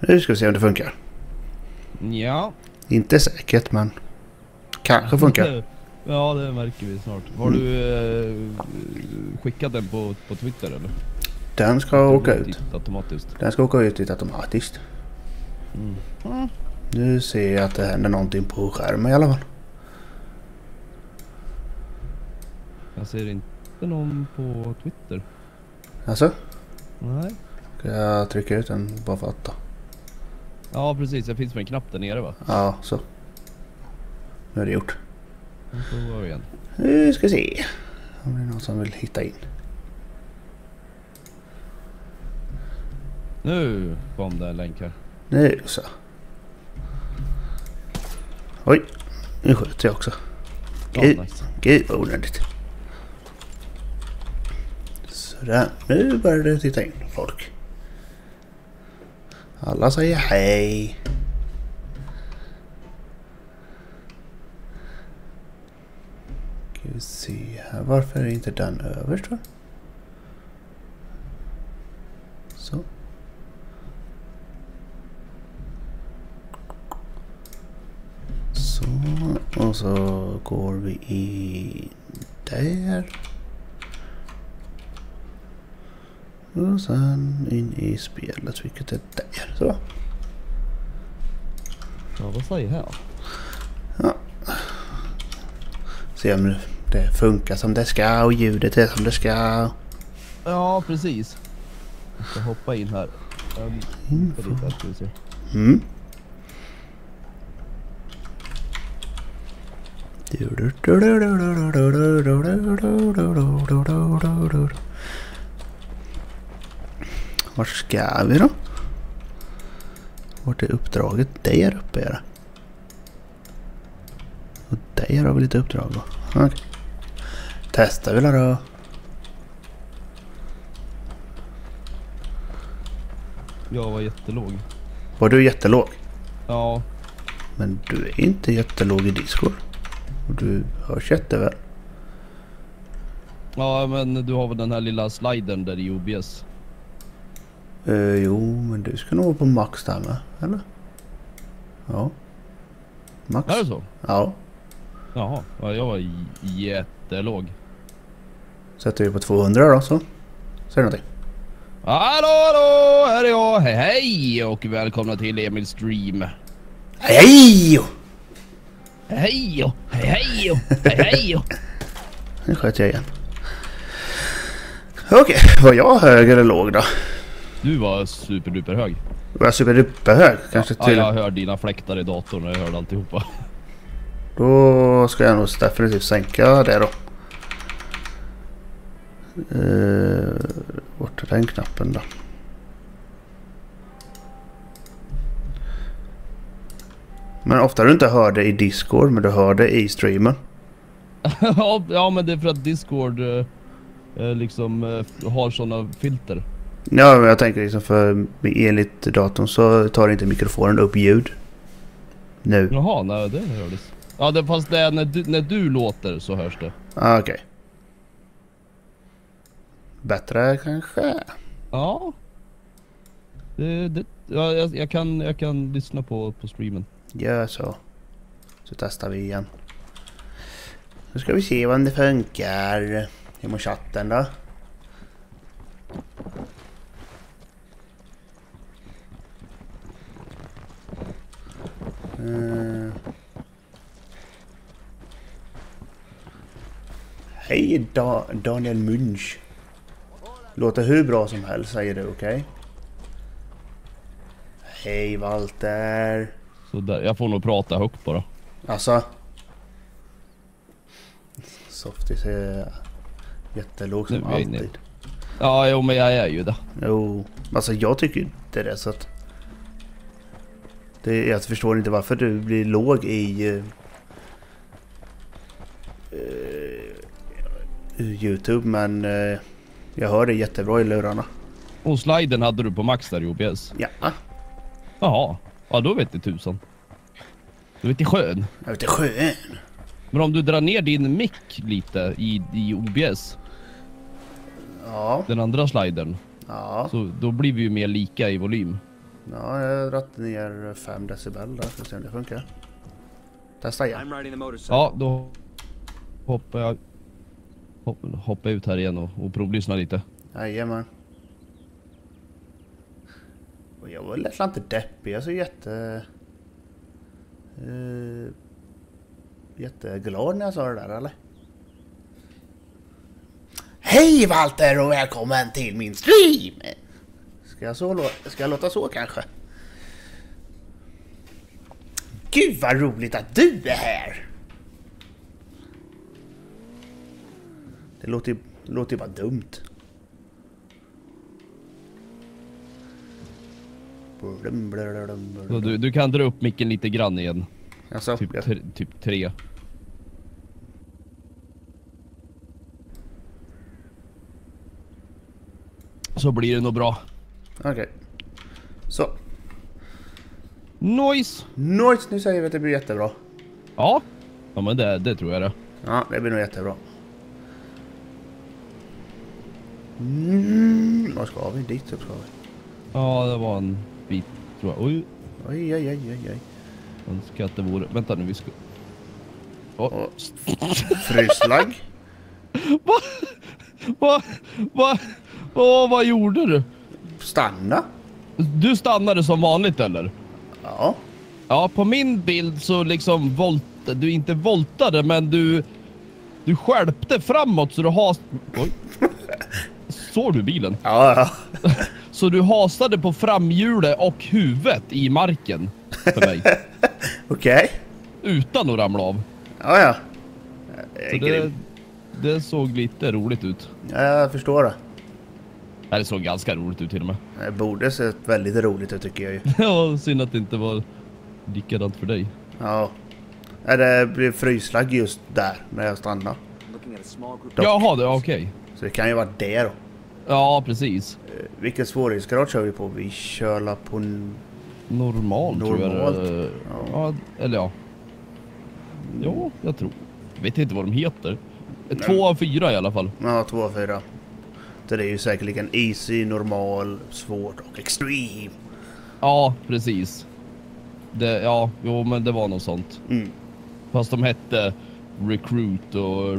Nu ska vi se om det funkar. Ja. Inte säkert men kanske funkar. Ja, det märker vi snart. Har du eh, skickat den på, på Twitter eller? Den ska åka ut. Automatiskt. Den ska åka ut dit automatiskt. Mm. Nu ser jag att det händer någonting på skärmen i alla fall. Jag ser inte någon på Twitter. Alltså, Nej. ska jag trycka ut den bara för att då? Ja precis, det finns med en knapp där nere va? Ja, så. Nu är det gjort. Då provar vi igen. Nu ska vi se om det är någon som vill hitta in. Nu kom det en länk här. Nu så. Oj, nu skjuter jag också. Ja, Gud, nice. gud vad onödigt. Sådär, nu börjar det titta in folk. Alla säger hej. Ska vi se här, varför är inte den överst va? Så. Så, och så går vi in där. Och sen in i spelet, vilket är där. Så. Ja, vad säger här? Se om det funkar som det ska och ljudet är som det ska. Ja, precis. Jag ska hoppa in här. Mm. Vart ska vi då? Vart är uppdraget? Där uppe är det. Och där har vi lite uppdrag då. Okej. Testar vi då. Jag var jättelåg. Var du jättelåg? Ja, Men du är inte jättelåg i Discord. Och du hörs jätteväl. ja men du har väl den här lilla slidern där i OBS? Uh, jo, men du ska nog vara på max där med, eller? Ja. Max? Är det så? Ja. Jaha, ja, jag var jättelåg. Sätter vi på 200 då så. Säg någonting. Hallå, hallå! Här är jag. Hej, hej! Och välkomna till Emil Stream. Hej! Hej hej, hej hej, hej. Nu sköt jag igen. Okej, var jag hög eller låg då? Du var superduper hög. Var jag superduper hög? Kanske Ja, till... jag hör dina fläktar i datorn och jag hörde alltihopa. Då ska jag nog definitivt sänka det då. Uh, vart är den knappen då? Men ofta du inte hör det i Discord men du hör det i streamen. Ja, ja, men det är för att Discord eh, eh, liksom eh, har såna filter. Ja, men jag tänker liksom för enligt datorn så tar inte mikrofonen upp ljud. Nu. Jaha, nej det hördes. Ja, det, fast det är när du, när du låter så hörs det. Ah, Okej. Bättre kanske? Ja. Det, det, ja jag, jag, kan, jag kan lyssna på, på streamen. Gör så. Så testar vi igen. Nu ska vi se om det funkar. Hur mår chatten då? Eh. Hej da Daniel Munch. Låter hur bra som helst säger du, okej? Hej Walter. Så där, jag får nog prata högt bara. Alltså. Softies är jättelåg som alltid. Ja, jo men jag är ju det. Jo, alltså jag tycker inte det så att... Det, jag förstår inte varför du blir låg i... eh, Youtube men eh, jag hör det jättebra i lurarna. Och sliden hade du på max där i OBS? Ja, Jaha. Ja då vet det tusan. Du vet det skön. jag vet inte skön. Men om du drar ner din mick lite i, i OBS, Ja, den andra slidern, ja. så då blir vi ju mer lika i volym. Ja, jag har dragit ner 5 decibel där. Ska se om det funkar. Testa igen. Ja, då hoppar jag hopp, hoppar ut här igen och, och provlyssnar lite. Jajamän. Och jag var lätt inte deppig. Jag är så jätte... Uh, jätteglad när jag sa det där eller? Hej Walter och välkommen till min stream! Ska jag, så, ska jag låta så kanske? Gud vad roligt att du är här! Det låter ju, låter ju bara dumt. Så du, du kan dra upp micken lite grann igen. Alltså, Typ, jag- tre, typ tre. Så blir det nog bra. Okej. Så. Noise! Nice, nu säger vi att det blir jättebra. Ja. Ja men det, det tror jag det. Ja, det blir nog jättebra. Mm, var ska vi? Dit upp ska vi. Ja det var en bit tror jag. Oj. Oj, oj, oj, oj, oj. Önskar att det vore... Vänta nu vi ska... Åh. Och fryslagg. Va? Va? Va? Åh, vad gjorde du? Stanna. Du stannade som vanligt eller? Ja. Ja, på min bild så liksom volt... Du inte voltade men du... Du skälpte framåt så du has... Oj. Såg du bilen? Ja, ja. Så du hasade på framhjulet och huvudet i marken för mig. Okej. utan att ramla av. Ja, ja. Så det, det såg lite roligt ut. Ja, jag förstår det. Det såg ganska roligt ut till och med. Det borde sett väldigt roligt ut tycker jag ju. Ja, synd att det inte var likadant för dig. Ja. Det blev fryslagg just där när jag stannade. Dock. Jaha, det okej. Så det kan ju vara det då. Ja, precis. Eh, Vilken svårighetsgrad kör vi på? Vi kör på... Normal tror jag Normalt, det ja. ja. eller ja. Ja, jag tror. Jag vet inte vad de heter. Två av fyra i alla fall. Ja, två av fyra. Det är ju säkerligen easy, normal, svårt och extreme. Ja, precis. Det, ja, jo men det var något sånt. Mm. Fast de hette Recruit och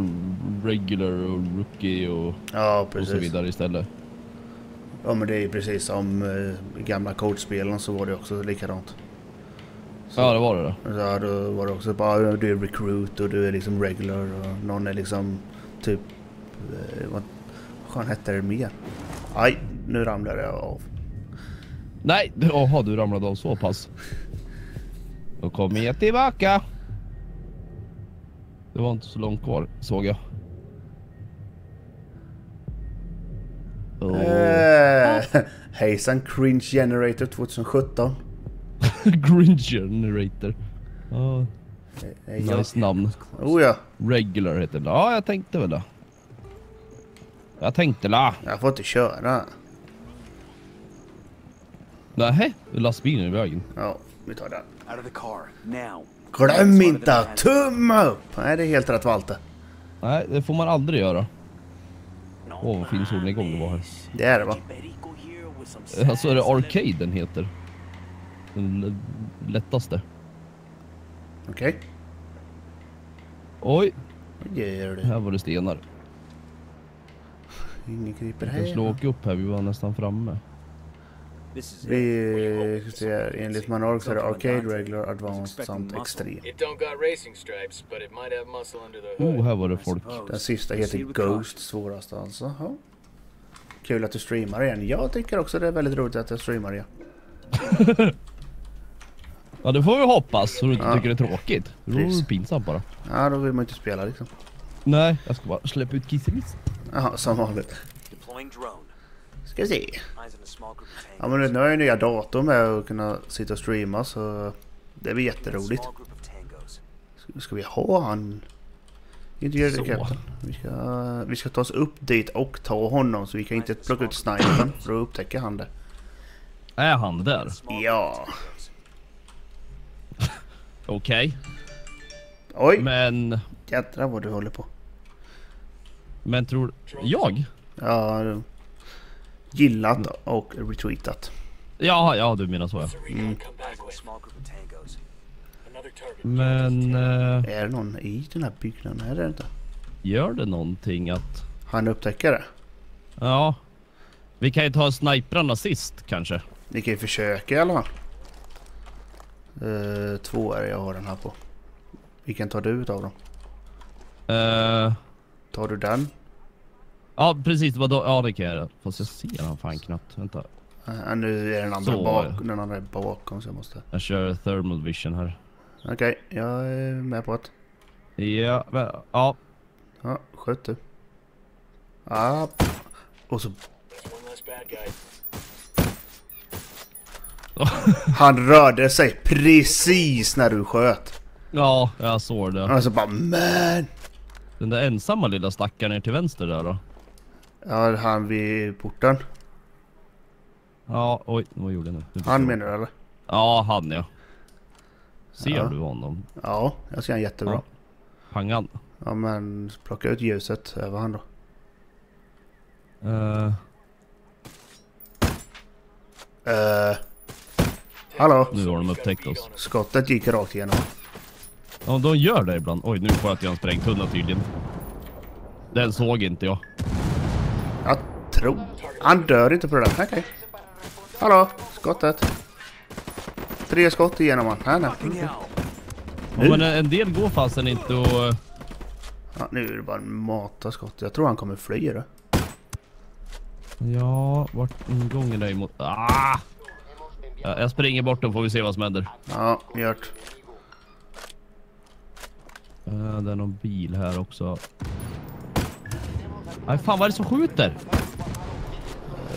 Regular och Rookie och, Ja, och så vidare istället. Ja, men det är ju precis som eh, gamla coachspelen så var det också likadant. Så, Ja, det var det då. Ja, då var det också bara du är recruit och du är liksom regular och någon är liksom typ... Eh, fan hette det mer? Aj, nu ramlade jag av. Nej, jaha du ramlade av så pass. Då kommer jag tillbaka. Det var inte så långt kvar såg jag. Oh. Eh, hejsan Cringe Generator 2017. Green Generator. Ja, Eh, jag- nice namn. Oh ja, Regular heter det. Ja, jag tänkte väl det. Jag tänkte la. jag får inte köra. Nähä, lastbilen i vägen. Ja, vi tar den. Out of the car. Now. Glöm inte att tumma upp! Nej, det är helt rätt Walter. Nej, det får man aldrig göra. Åh, vad fin solnedgång det var här. Det är det va? Alltså är det Arcade den heter. Den lättaste. Okej. Oj, Vad gör du? här var det stenar. Ingen kryper här. åka upp här, vi var nästan framme. Vi ska se, enligt manual så är det Arcade, Regular, Advanced samt Extreme. Hood. Oh, här var det folk. Den sista heter Ghost, svårast alltså. Ja. Kul att du streamar igen. Jag tycker också det är väldigt roligt att jag streamar igen. Ja, det får vi hoppas, så du inte Ja. tycker det är tråkigt. Då är det pinsamt bara. Ja, då vill man inte spela liksom. Nej, jag ska bara släppa ut Kisseliss. Jaha, som vanligt. Ska se. Ja men nu har jag ju nya dator med att kunna sitta och streama så det blir jätteroligt. Ska- vi ha han? Inte göra det. Vi ska, vi ska ta oss upp dit och ta honom så vi kan inte plocka ut snipern för då upptäcker han det. Är han där? Ja. Okej. Oj! Men, Jädrar vad du håller på. Men tror... Jag? Ja, gillat och retweetat. Ja, ja du menar så ja. Target. Men eh, Är det någon i den här byggnaden? Är det inte? gör det någonting att... Han upptäcker det. Ja. Vi kan ju ta sniprarna sist kanske. Ni kan ju försöka i alla fall. Uh, två är det jag har den här på. Vilken tar du utav dem? Eh, Tar du den? Ja precis, vadå? Ja det kan jag göra. Fast jag ser han fan knappt. Vänta. Uh, nu är den andra Så, bak, ja. den andra är bakom så jag måste... Jag kör thermal vision här. Okej, jag är med på att... Ja, men, ja. Ja, sköt du. Ah, och så... Han rörde sig precis när du sköt. Ja, jag såg det. Och så bara man! Den där ensamma lilla stackaren ner till vänster där då. Ja, han vid porten. Ja, oj, vad gjorde jag nu? Nu Han menar du eller? Ja, han ja. Ser Ja. du honom? Ja, jag ser han jättebra. Ja. Pangan. Ja men plocka ut ljuset över han då. Uh, Uh, hallå? nu har de upptäckt oss. Skottet gick rakt igenom. Ja, de gör det ibland. Oj, nu sköt jag en sprängtunna tydligen. Den såg inte jag. Jag tror... Han dör inte på det där. Okej. Hallå? Skottet. Tre skott igenom han. Här, nej. Ja, Nu? men en del går fasen inte och... Ja, nu är det bara en mata skott. Jag tror han kommer fly då. Ja, vart ingången är emot... Ah! Ja, jag springer bort dem får vi se vad som händer. Ja, gjort. Uh, det är någon bil här också. Nej, fan vad är det som skjuter?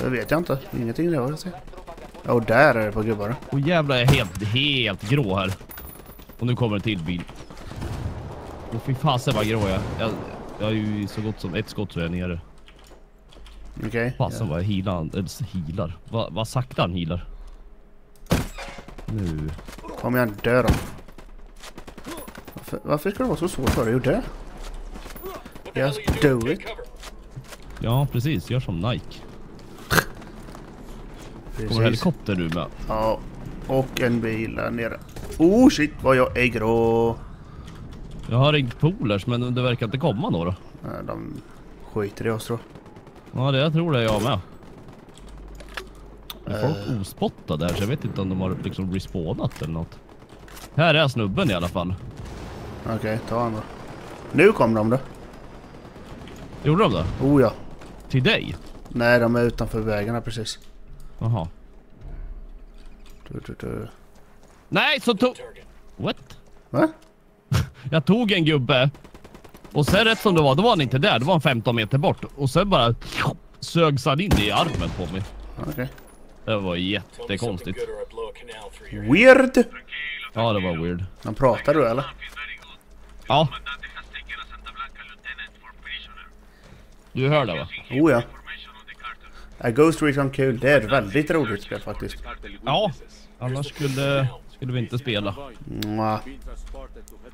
Det vet jag inte. Ingenting jag ser. Ja, och där är det på gubbar. Och jävlar jag är helt, helt grå här. Och nu kommer en till bil. Och fy fasen vad grå jag. Jag, jag är ju så gott som ett skott så är jag nere. Okej. Fasen vad jag healar. Eller healar. Vad sakta han healar. Nu. Kom igen, dö då. Varför, varför ska det vara så svårt för dig att dö? Just do it. Ja precis, gör som Nike. Kommer Precis. helikopter nu med. Ja, och en bil där nere. Oh shit vad jag är grå. Jag har ringt polers men det verkar inte komma några. Nej, De skiter i oss tror Ja det jag tror det är jag med. Är folk Eh. ospottade här så jag vet inte om de har liksom respawnat eller något. Här är snubben i alla fall. Okej, ta han då. Nu kom de då. Gjorde de det? Oh ja. Till dig? Nej, de är utanför här precis. Jaha. Du, du, du. Nej så tog... What? Va? Jag tog en gubbe. Och sen rätt som det var, då var han inte där. Det var han 15 meter bort. Och sen bara sögs han in i armen på mig. Okej. Det var jättekonstigt. Weird! Ja det var weird. Han pratar du eller? Ja. Du hör det va? Oh ja. Ghost Recon kul. Det är ett väldigt roligt spel faktiskt. Ja. Annars skulle, skulle vi inte spela. Mwah.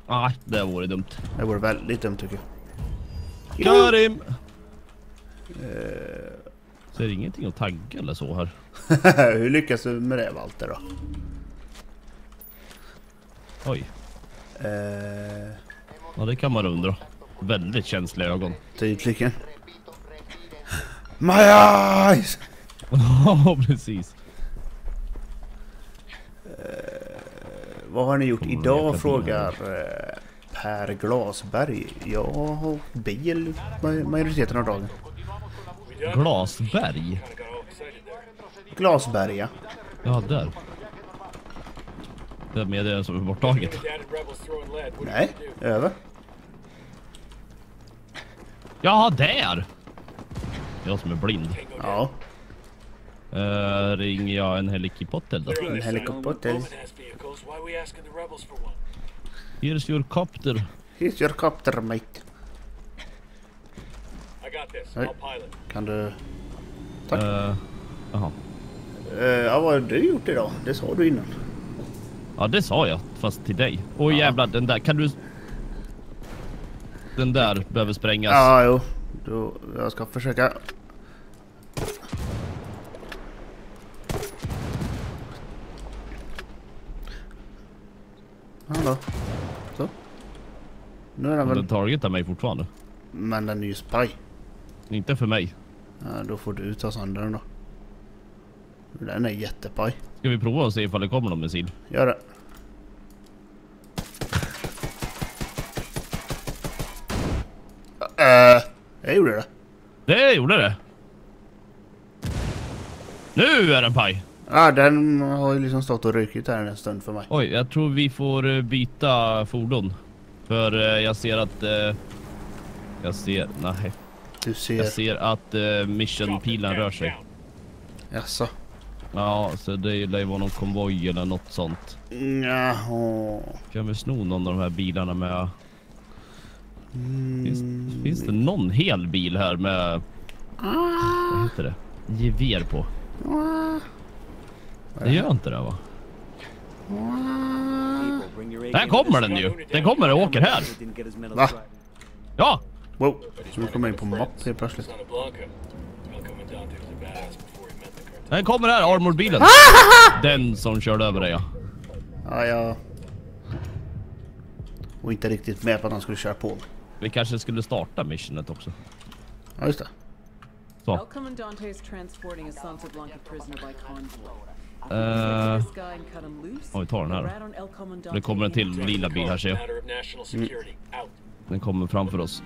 Nej, det vore dumt. Det vore väldigt dumt tycker jag. Karim! Ser ingenting att tagga eller så här. Hur lyckas du med det Walter då? Oj. Eh, Ja det kan man undra. Väldigt känsliga ögon. tydligen. My eyes! Ja precis. Vad har ni gjort Kommer idag frågar eh, Per Glasberg. Jag har bil ma- majoriteten av dagen. Glasberg? There. Glasberga. Ja där. Det är med det som är borttaget. Nej, över. Ja där! Jag som är blind. Ja, Uh, ringer jag en helikopter då? En helikopter. Here's your copter. Here's your copter mate. I got this. Hey. I'll pilot. Kan du... Tack. Uh, Jaha. Eh, ja, vad har du gjort idag? Det sa du innan. Ja det sa jag, fast till dig. Åh jävlar, den där, kan du... Den där behöver sprängas. Ja, jo. Då, jag ska försöka... Han då. Så. Nu är den väl... Den targetar mig fortfarande. Men den är ju spaj. Inte för mig. Ja, då får du ta sönder den då. Den är jättepaj. Ska vi prova och se ifall det kommer någon missil? Gör det. Äh, jag gjorde det. Det gjorde det? Nu är den paj. Ja, den har ju liksom stått och rykit här en stund för mig. Oj, jag tror vi får eh, byta fordon. För eh, jag ser att... eh, Jag ser... Nej. Du ser. Jag ser att mission-pilen rör sig. Jaså? Ja, så det lär ju vara någon konvoj eller något sånt. Jaha. Kan vi sno någon av de här bilarna med... Finns, Mm. finns det någon hel bil här med... Vad heter det? Gevär på. Det gör inte det va? Där kommer den ju! Den kommer och åker här! Va? Ja! Wow. Så nu kommer in på mapp helt plötsligt. Den kommer här, Armored-bilen. Den som körde över dig ja. Ja, jag... Och inte riktigt med på att han skulle köra på. Vi kanske skulle starta missionet också. Ja, just det. Så. El Comandante is transporting a Santa Blanca prisoner by convoy. This guy and cut him loose. Oj, vi tar den här då. Det kommer en till lila bil här ser jag. Matter of national security. Out. Den kommer framför oss.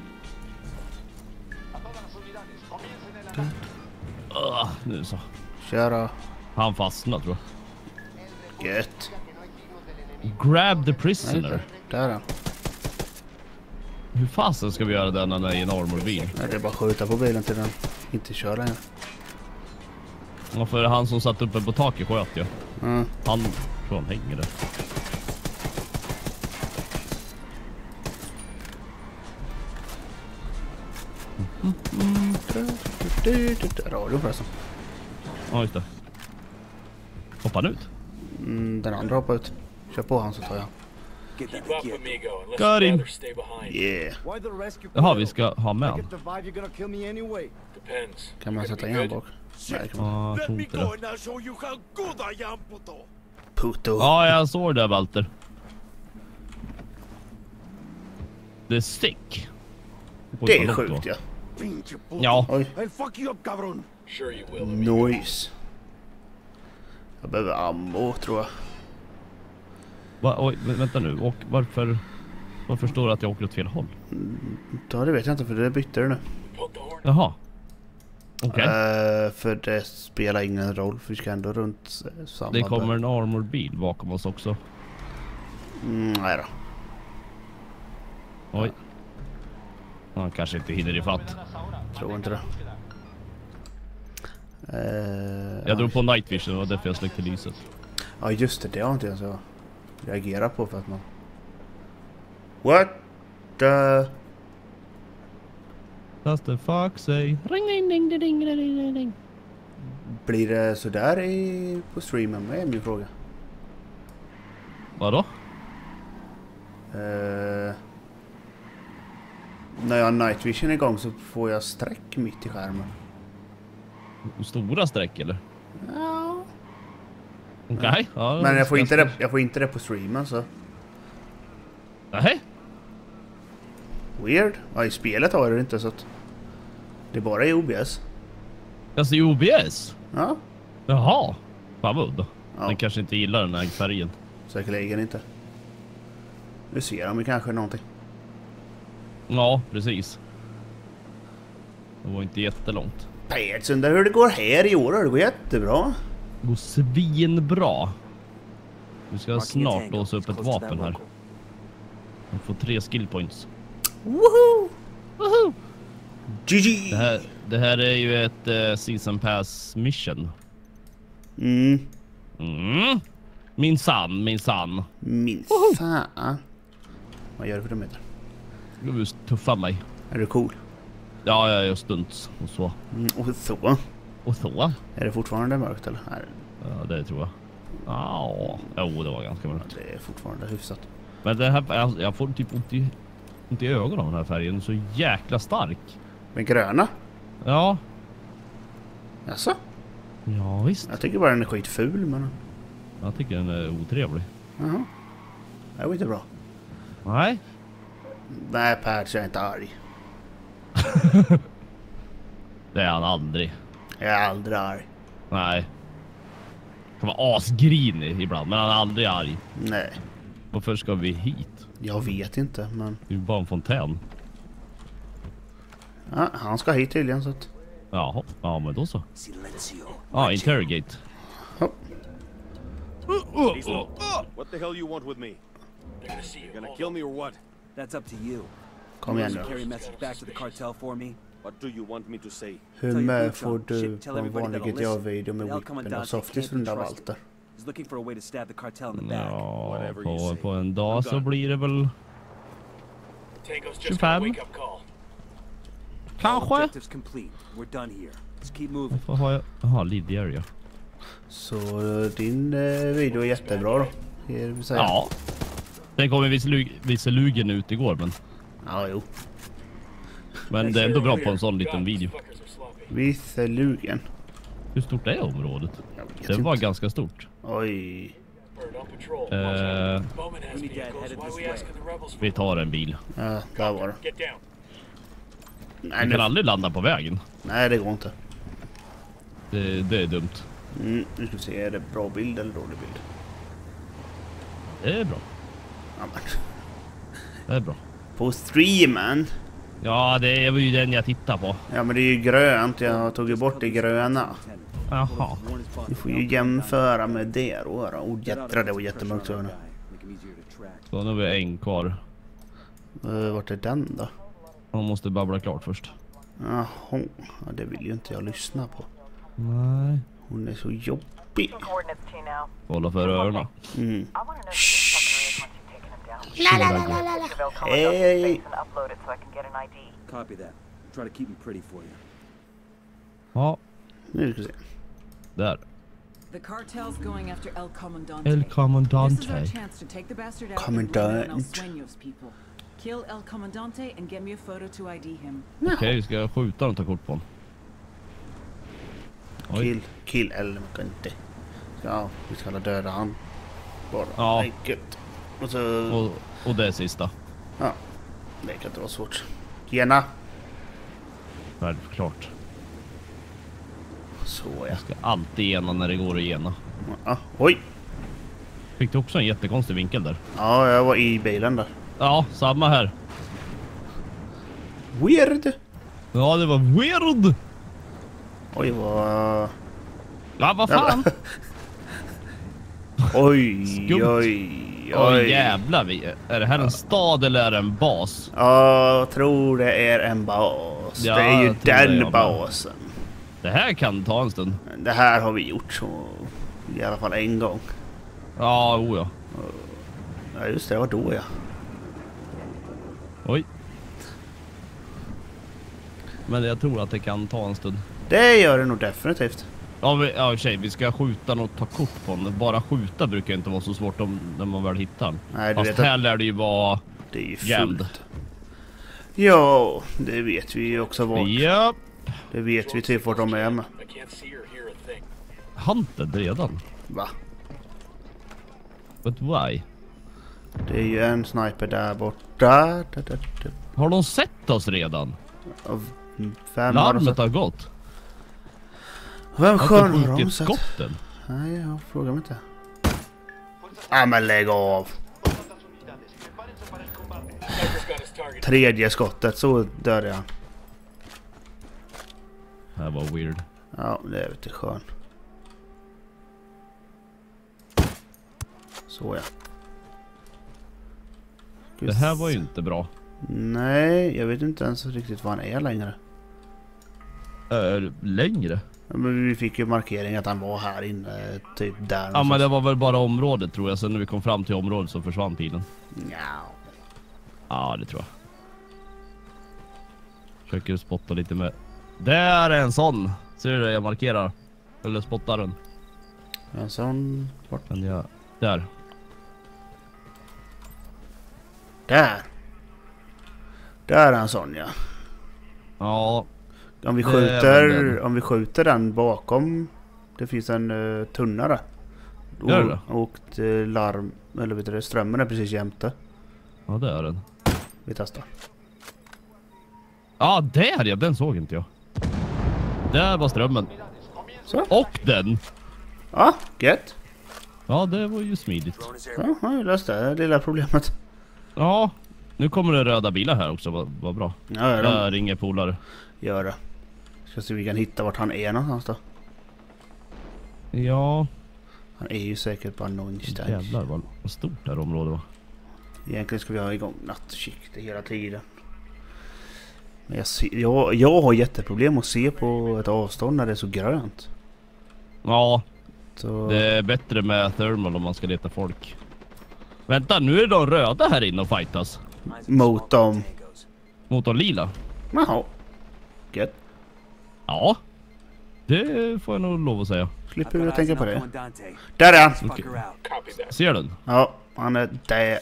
Uh, nu så. Köra. Han fastnade tror jag. Gött. Grab the prisoner. Där är han. Hur fasen ska vi göra den när den är i en armorbil? Nej, det är bara att skjuta på bilen till den inte kör längre. Ja, för han som satt uppe på taket sköt ju. Mm. Han tror han hänger där. Radio förresten. Ja just det. Hoppar han ut? Mm, den andra hoppar ut. Kör på han så tar jag. Got him. Yeah. Why the rescue? Jaha, vi ska ha med han. get the vibe you're gonna kill me anyway. Depends. Kan man sätta good. bak? Nej, kan man am, puto. Puto. Ja, jag såg det Walter. Är stick. Det är sjukt ja. Ja. Oj. I'll fuck you up, cabron. Sure you will, amigo. Nice. Jag behöver ammo tror jag. Va, oj, vä- vänta nu. Och varför... Varför står det att jag åker åt fel håll? Ja, det vet jag inte för det bytte du nu. Jaha. Okej. Eh, för det spelar ingen roll för vi ska ändå runt eh, samma det kommer en armored bil bakom oss också. Mm, nej då. Oj. Han kanske inte hinner ifatt. Tror inte det. Eh, Jag drog på night vision och därför jag släckte lyset. Ja just det, det har inte jag reagerat på för att man... What the... Does the fuck say? Ring ding ding ding ding ding ding. Blir det sådär i, på streamen med är min fråga. Vadå? Eh, när jag har night vision igång så får jag streck mitt i skärmen. Stora streck eller? Ja. Okej. Ja, Men jag får, inte det, jag får inte det på streamen så... Nej. Weird. Ja, i spelet har jag det inte så att... Det är bara i OBS. Alltså i OBS? Ja, Jaha. Fan vad udda. Ja. Den kanske inte gillar den här färgen. säkerligen inte. Nu ser de kanske någonting. Ja, precis. Det var inte jättelångt. Pets undrar hur det går här i år. Det går jättebra. Går svinbra. Vi ska snart låsa upp ett vapen här. Vi får tre skill points. Woho! Woho! GG! Det här, det här är ju ett eh, season pass mission. Mm, Mm. Min sann, min sann. min fan. Vad gör du för dumheter? Du tuffa mig. Är du cool? Ja, jag gör stunts och så. Mm, och så. Och så. Är det fortfarande mörkt eller? Nej, Ja, det tror jag. Ja, jo, det var ganska mörkt. det är fortfarande hyfsat. Men det här, jag, jag får typ ont i, ont i ögonen av den här färgen. Så jäkla stark. Men gröna? Ja, Jaså? ja visst. Jag tycker bara den är skitful men... Jag tycker den är otrevlig. Jaha. Det var inte bra. Nej. Nej Per, jag är inte arg. Det är han aldrig. Jag är aldrig arg. Nej. Han var asgrinig ibland, men han är aldrig arg. Nej, Varför ska vi hit? jag vet inte men... Det är ju bara en fontän. Ja, han ska hit tydligen så att... Jaha, ja men då så. Silencio. Ja, interrogate. What the hell you want with me? They're gonna kill me or what? That's up to you. Kom You nu. carry a message back to the cartel for me? What do you want me to say? Hur med får du på en vanlig GTA-video med Whippen och Softies be runda. Walter? Ja, på, på en dag så blir det väl Tango's just got a 25. wake up call. All kanske? Vad har jag? Jaha, Liddy area. Så eh, din eh, video är jättebra då? Det vill säga. Ja. Den kom visserligen ut igår men, Ja, jo. Men det är ändå bra på en sån liten video. Visserligen. Hur stort är området? Det var inte. ganska stort. Oj. Eh, vi tar en bil. Ja, där var det. Nej, Vi kan nu, aldrig landa på vägen. nej, det går inte. Det, det är dumt. Mm, nu ska vi se, är det bra bild eller dålig bild? Det är bra. Ja, men. Det är bra. På streamen? Ja, det var ju den jag tittade på. Ja men det är ju grönt, jag tog ju bort det gröna. Jaha. Vi får ju jämföra med det då. då. Oh jädrar, det var jättemörkt så nu. Så nu har vi en kvar. Uh, vart är den då? Man måste babbla klart först. Jaha, ja, det vill ju inte jag lyssna på. Nej. Hon är så jobbig. Hålla för öronen. Mm. I you've taken him down. La, la, la, la, Take the Velcro Hey. face and upload it so I can get an ID. Copy that. Try to keep him pretty for you. Ja, Nu ska vi se. där. The cartel's going after El Comandante. El This is our chance to take the bastard out Commandant. and blame it on El Sueños people. Kill El Comandante and get me a photo to ID him. Okej, vi ska skjuta och ta kort på honom. Oj. Kill, kill El Macante. Ja, vi ska alla döda han. Bara Ja. enkelt. Och så... Och, och det är sista. Ja, det kan inte vara svårt. Gena. Självklart. Så ja. Jag ska alltid gena när det går att gena. ja. Oj! Fick du också en jättekonstig vinkel där? Ja, jag var i bilen där. Ja, samma här. Weird! Ja, det var weird! Oj, vad... Ja, vad fan? Oj, oj, Oj oj. jävlar, vi, är det här en stad eller är det en bas? Ja, jag tror det är en bas. Ja, det är ju den basen. Det här kan ta en stund. Det här har vi gjort så i alla fall en gång. Ja, o ja. Ja just det, det var då ja. Oj. Men jag tror att det kan ta en stund. Det gör det nog definitivt. Ja, vi, ja sig, vi ska skjuta och ta kort på den. Bara skjuta brukar inte vara så svårt om, när man väl hittar den. Nej, du Fast vet här att lär det ju vara... det är ju fullt. Ja, det vet vi ju också vart. Japp. Det vet vi typ vart de är med. Hunted redan? Va? But why? Det är ju en sniper där borta. Da, da, da. Har de sett oss redan? Av Vem har Larmet sett? har gått. Vem inte har de skjutit sett? skotten? Nej, jag frågar mig inte. Nej men lägg av. Tredje skottet, så dödade han. Det här var weird. Ja, det är lite skön. Så ja. Vi Det här var ju inte bra. Nej, jag vet inte ens riktigt var han är längre. Äh, längre? Ja, Men vi fick ju markering att han var här inne, typ där Ja men det var väl bara området tror jag. Sen när vi kom fram till området så försvann pilen. Nja. Ja det tror jag. Försöker spotta lite med... Där är en sån! Ser du det jag markerar? Eller spottar den. En sån bort. Men jag... Där. Där! Där är en sån ja. Ja. Om vi Det skjuter, den. om vi skjuter den bakom. Det finns en uh, tunna där. Gör det? Och, och eh, larm, eller vet du det, strömmen är precis jämte. Ja, det är den. Vi testar. Ja, där ja! Den såg inte jag. Där var strömmen. Så. Och den! Ja, gött. Ja, det var ju smidigt. Ja, jag löst det lilla problemet. Ja, nu kommer det röda bilar här också. Vad vad bra. Ja, ja, de Där ringer polare. gör det. Ska se om vi kan hitta vart han är någonstans då. Ja, Han är ju säkert bara någonstans. jävlar vad stort det här området var. Egentligen ska vi ha igång nattsikte hela tiden. Men jag, ser, jag, jag har jätteproblem att se på ett avstånd när det är så grönt. Ja, Så, det är bättre med thermal om man ska leta folk. Vänta, nu är de röda här inne och fightas. mot dem. Mot de lila. Jaha. Gött. Ja. Det får jag nog lov att säga. Slipper vi tänka på det. Där är han! That. Ser du den? Ja, han är där.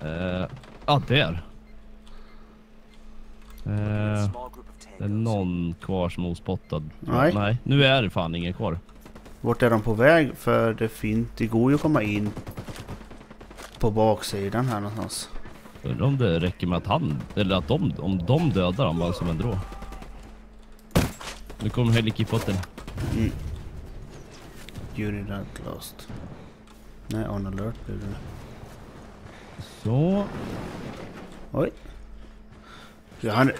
Eh, ja, där. Of det är någon kvar som är ospottad. Nej. Nej, nu är det fan ingen kvar. Vart är de på väg? För det, finns, det går ju att komma in på baksidan här någonstans. Undrar om det räcker med att han, eller att de, om de dödar honom bara som en drå. Nu kommer helikoptern. Unit at last. Nej, on alert blir det. Så. Oj. Ja, han... I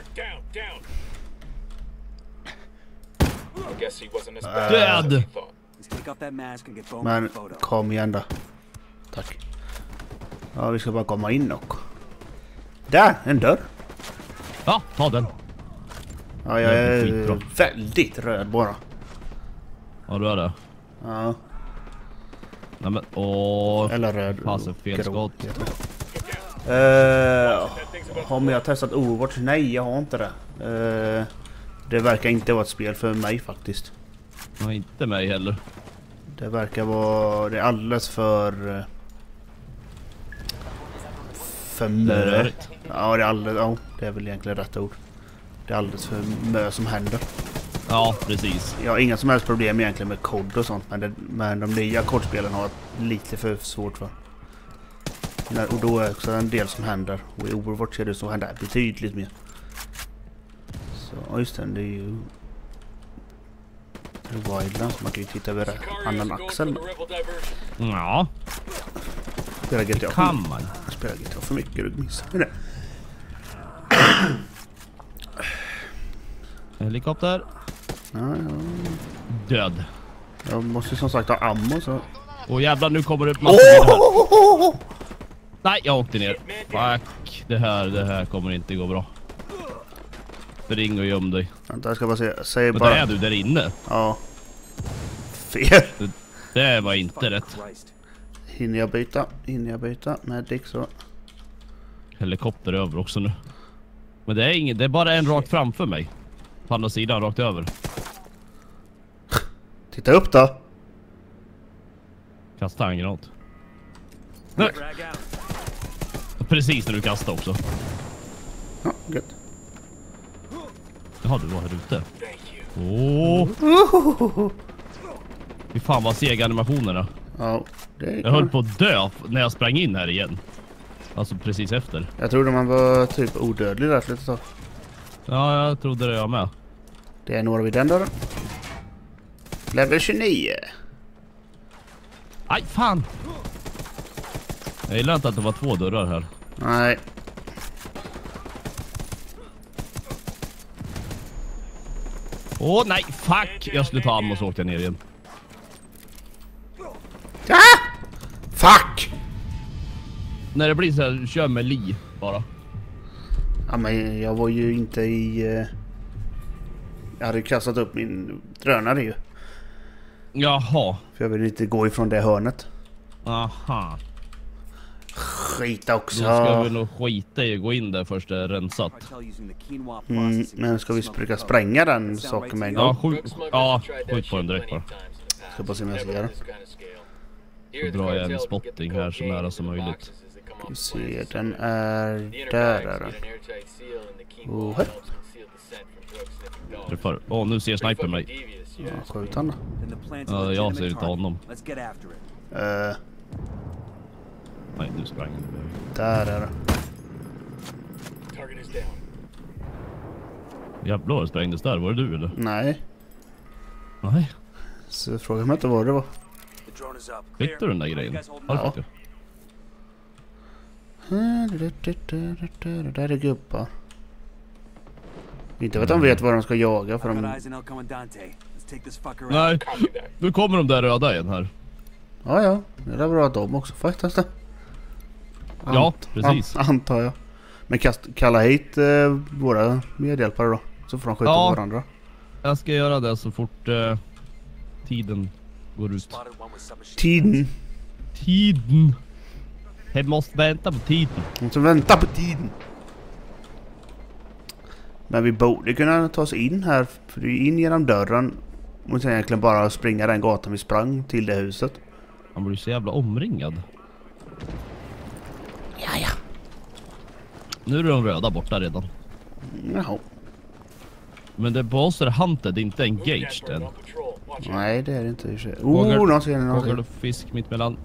Bowman Men kom igen då. Tack. Ja, vi ska bara komma in och... Där! En dörr! Ja, ta den. Ja, jag är är väldigt röd bara. Ja, du är det. Ja, Nej men, åh. eller röd. Fasen, fel skott. Eh, har jag testat Overwatch? Nej, jag har inte det. Eh, det verkar inte vara ett spel för mig faktiskt. Nej, inte mig heller. Det verkar vara... Det är alldeles för... eh, För Det är mö. rörigt. Ja, det är alldeles... Ja, det är väl egentligen rätt ord. Det är alldeles för mö som händer. Ja, precis. Jag har inga som helst problem egentligen med kod och sånt. Men, det, men de nya kodspelen har lite för svårt för. Och då är det också en del som händer. Och i Overwatch är det så händer betydligt mer. Så ja, just det, det är ju... Det Wildlands, man kan ju titta över annan axel. Ja, Spelar GTA. kan man. Jag spelar GTA för mycket, du missar det. Helikopter. Ja, ja. Död. Jag måste som sagt ha ammo så... Åh jävlar, nu kommer det massor bilar här. Nej, jag åkte ner. Fuck. Det här, det här kommer inte gå bra. Spring och göm dig. Vänta, jag ska bara se. Säg Men bara... där är du där inne. Ja. Fel. Det var inte rätt. Christ. Hinner jag byta? Hinner jag byta? Medic så. Helikopter över också nu. Men det är inget, det är bara en rakt framför mig. På andra sidan, rakt över. Titta upp då! Kasta en granat. Nej, precis när du kastade också. Ja, gött. Jaha, du var här ute. Åh! Fy fan vad sega animationerna. Ja, det Jag höll på att dö när jag sprang in här igen. Alltså precis efter. Jag trodde man var typ odödlig där för ett tag. Ja, jag trodde det jag med. Det är några vid den dörren. Level 29. Aj, fan! Jag gillar inte att det var två dörrar här. Nej. Åh nej, fuck! Jag skulle ta ammo så åkte jag ner igen. Ah! Fuck! När det blir så här, kör med li bara. Ja men jag var ju inte i... eh, Jag hade kastat upp min drönare ju. Jaha. För jag ville inte gå ifrån det hörnet. Aha. Skita Då också. ska vi nog skita i att gå in där först det är rensat. Mm, men ska vi försöka spränga den saken med en to Ja, gång? skjut, ja, skjut på den direkt bara. Ska bara se om jag. Då Here, the drar jag en spotting här så nära som möjligt. Vi ser, den är där. är den. Oh. helps conceal the scent from drug sniffing dogs. Träffar. Åh, nu ser snipern mig. Ja, skjut han då. Ja, jag ser inte honom. Eh, Nej, du sprang inte. där är det. Jävlar, sprängdes där. Var det du eller? Nej, Nej. så fråga mig inte vad det var. Fick du den där grejen? Ja. det? Där är gubbar. Inte för att de vet vad de ska jaga för de... Nej, nu kommer de där röda igen här. Ja, ja. Det är bra att de också faktiskt. det. Ja, precis. An, antar jag. Men kast, kalla hit eh, våra medhjälpare då. Så får de skjuta Ja. på varandra. Jag ska göra det så fort eh, tiden går ut. Tiden. Tiden! Jag måste vänta på tiden. Måste vänta på tiden. Men vi borde kunna ta oss in här. För det är in genom dörren. Och sen egentligen bara springa den gatan vi sprang till det huset. Han blir så jävla omringad. Ja, ja. Nu är de röda borta redan. Jaha. Men det på oss är det hunted, inte engaged än. Nej, det är det inte. Vågar- Oh, någon ser någon ser och fisk mitt mellan.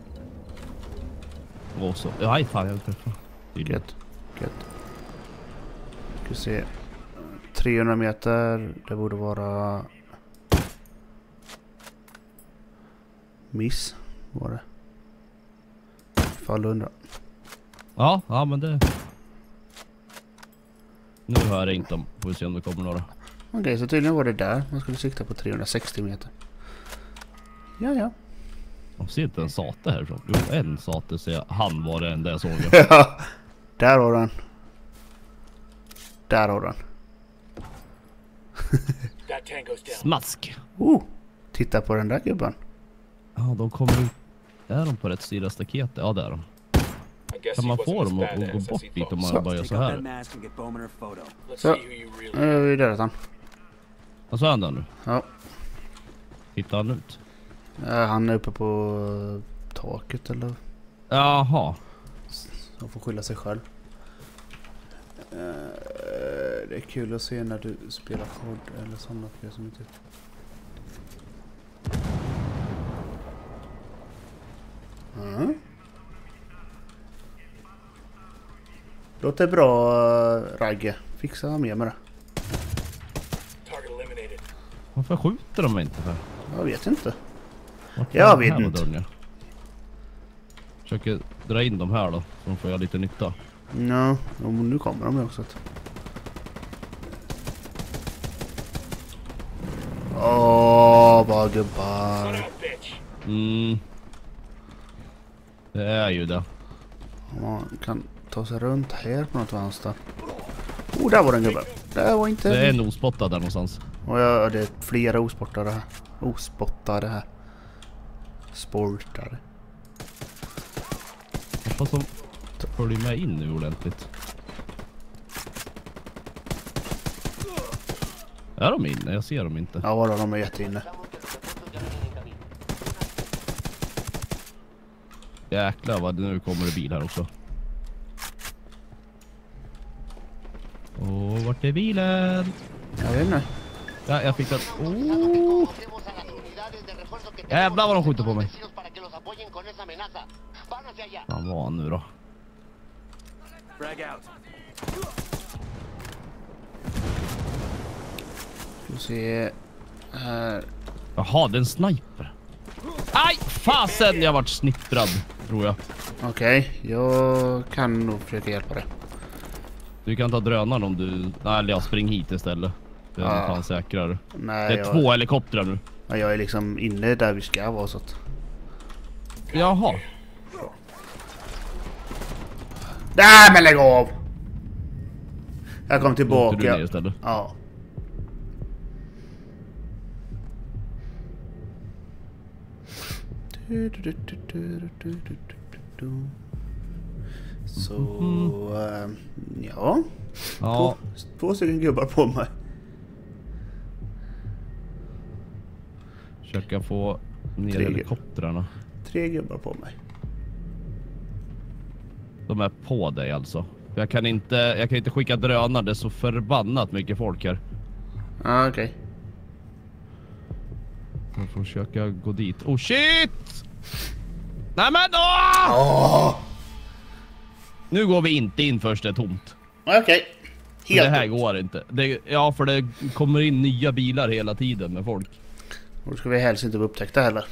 Och så. Aj fan jag träffade. Gött. Gött. Ska se. 300 meter. Det borde vara... Miss var det. Du undrar. Ja, ja men det... Nu hör jag inte dem. Får vi se om det kommer några. Okej, så tydligen var det där. Man skulle sikta på 360 meter. Ja, ja. De ser inte en sate härifrån. Jo, en sate ser jag. Han var det enda jag såg. Ja, där har den. Där har den. Smask! Oh, titta på den där gubben. Ja, de kommer. Är de på rätt sida staketet? Ja, det är de. Kan man få dem att, gå bort dit om man bara gör så här? Så. Nu har vi dödat han. Vad sa han där nu? Ja, Hittar han ut? han är uppe på taket eller? Jaha. Han får skylla sig själv. Eh, det är kul att se när du spelar kod eller sådana spel som inte... Mm. Låter bra Ragge. Fixa med med det. Varför skjuter de inte för? Jag vet inte. Jag vet inte. Försöker dra in dem här då. Så de får göra lite nytta. Ja, nu kommer de också. Åh, vad Son gubbar. Mm. Det är ju det. Man kan ta sig runt här på något vänster. Oh, där var den gubben. Det var inte... Det är en ospottad där någonstans. Och ja, det är flera ospottare här. Ospottare här. Sportare. Hoppas de följer med in nu ordentligt. Är de inne? Jag ser dem inte. Ja, då, de är jätteinne. Jäklar vad nu kommer det bil här också. Åh, vart är bilen? Jag vet inte. Ja, jag fick att... Oh. Jävlar vad de skjuter på mig. Fan var han nu då? Frag out. Ska se. Här. Jaha, det är en sniper. Aj! Fasen jag vart snipprad, tror jag. Okej, jag kan nog försöka hjälpa dig. Du kan ta drönaren om du... Nej, eller jag spring hit istället. Det är Ja. fan säkrare. Nej, Det är jag, två helikoptrar nu. ja, jag är liksom inne där vi ska vara så att... Jaha. Nej men lägg av! Jag kom Åkte du ner tillbaka. Ja. Så, ehm, ja. Ja. Två, två stycken gubbar på mig. Försöka få ner Tre. helikoptrarna. Tre gubbar på mig. De är på dig alltså. Jag kan inte, jag kan inte skicka drönare, det är så förbannat mycket folk här. Ja, okej. Jag får försöka gå dit. Oh shit! Nej men åh! Åh! Nu går vi inte in först det är tomt. Okej. Det Helt här går inte. Det, ja, för det kommer in nya bilar hela tiden med folk. Och Då ska vi helst inte bli upptäckta heller.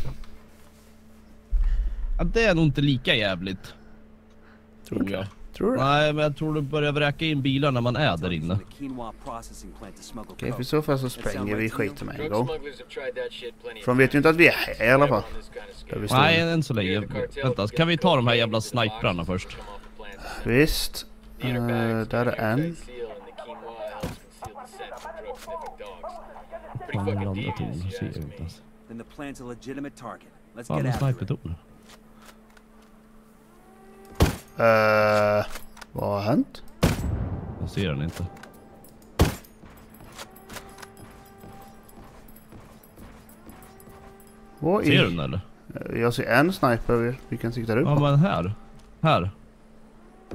Ja, det är nog inte lika jävligt. Tror du jag. Tror du? Nej, men jag tror du börjar vräka in bilar när man är där inne. Okej, för i så fall så spränger vi skiten med en gång. För de vet ju inte att vi är här i alla fall. Nej, än så länge. Vänta, kan vi ta de här jävla sniprarna först? Visst. Bags där är en. Fan, fucking andra you ser jag inte ens. Fan, en after Eh, vad har hänt? Jag ser den inte. Vad Ser du den eller? Jag ser en sniper. Vilken siktar du Ja på? men här. Här.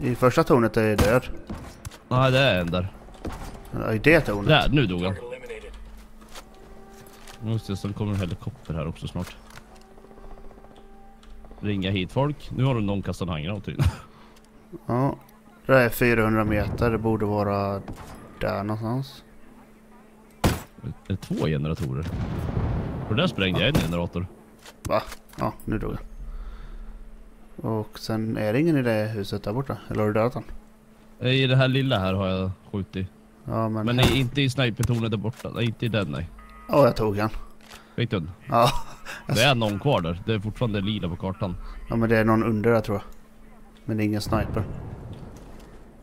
I första tornet är jag död. Nej det är en där. Ja, I det tornet? Där, nu dog han. Eliminated. Just det, sen kommer en helikopter här också snart. Ringa hit folk. Nu har du någon kastat en tydligen. Ja. Det är 400 meter. Det borde vara där någonstans. Är det två generatorer? För där sprängde jag en generator. Va? Ja, nu dog jag. Och sen är det ingen i det huset där borta. Eller har du dödat den? I det här lilla här har jag skjutit. Ja, men... Men inte i snipertornet där borta. Nej, inte i den nej. Ja, jag tog han. Fick du den? Ja. Det är någon kvar där. Det är fortfarande lila på kartan. ja, men det är någon under där tror jag. Men det är ingen sniper.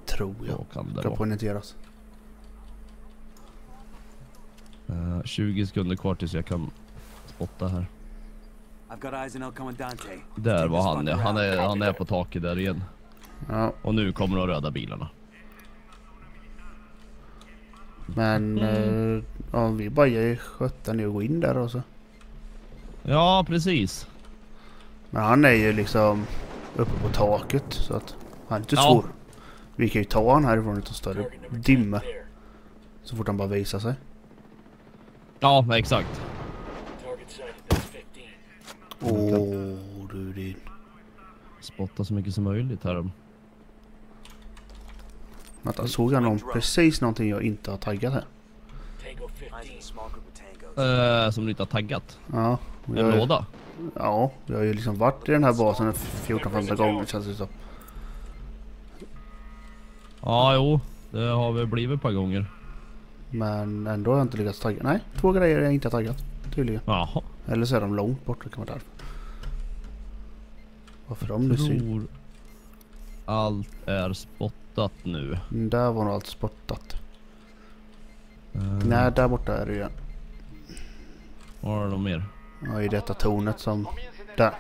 Tror jag. Kan det Ska vara? poängteras. Eh, 20 sekunder kvar tills jag kan spotta här. I've got eyes on El Comandante. Där var han ja. Han är, han är på taket där igen. Ja, Och nu kommer de röda bilarna. men... Mm. Eh, ja, vi bara ger sjutton i att gå in där och så. Ja, precis. Men han är ju liksom uppe på taket så att han är inte Ja. svår. Vi kan ju ta han härifrån utan större Target number 10 dimme så fort han bara visar sig. Ja, exakt. Target sighted. That's 15. Åh du din. Spotta så mycket som möjligt här. Vänta, såg jag någon, precis någonting jag inte har taggat här? Tango Eyes on 15. a small group of tangos. Eh, som du inte har taggat. Ja. En låda. Ja, jag har ju liksom varit i den här basen 14-15 gånger känns det som. Ja, jo. Det har vi blivit ett par gånger. Men ändå har jag inte lyckats tagga. Nej, två grejer jag inte har taggat. Tydligen. Jaha. Eller så är de långt bort, det kan vara därför. Varför de nu syn? Tror allt är spottat nu. Mm, Där var nog allt spottat. Uh, Nej, där borta är det ju. Var det något mer? Ja, i detta tornet som... Där.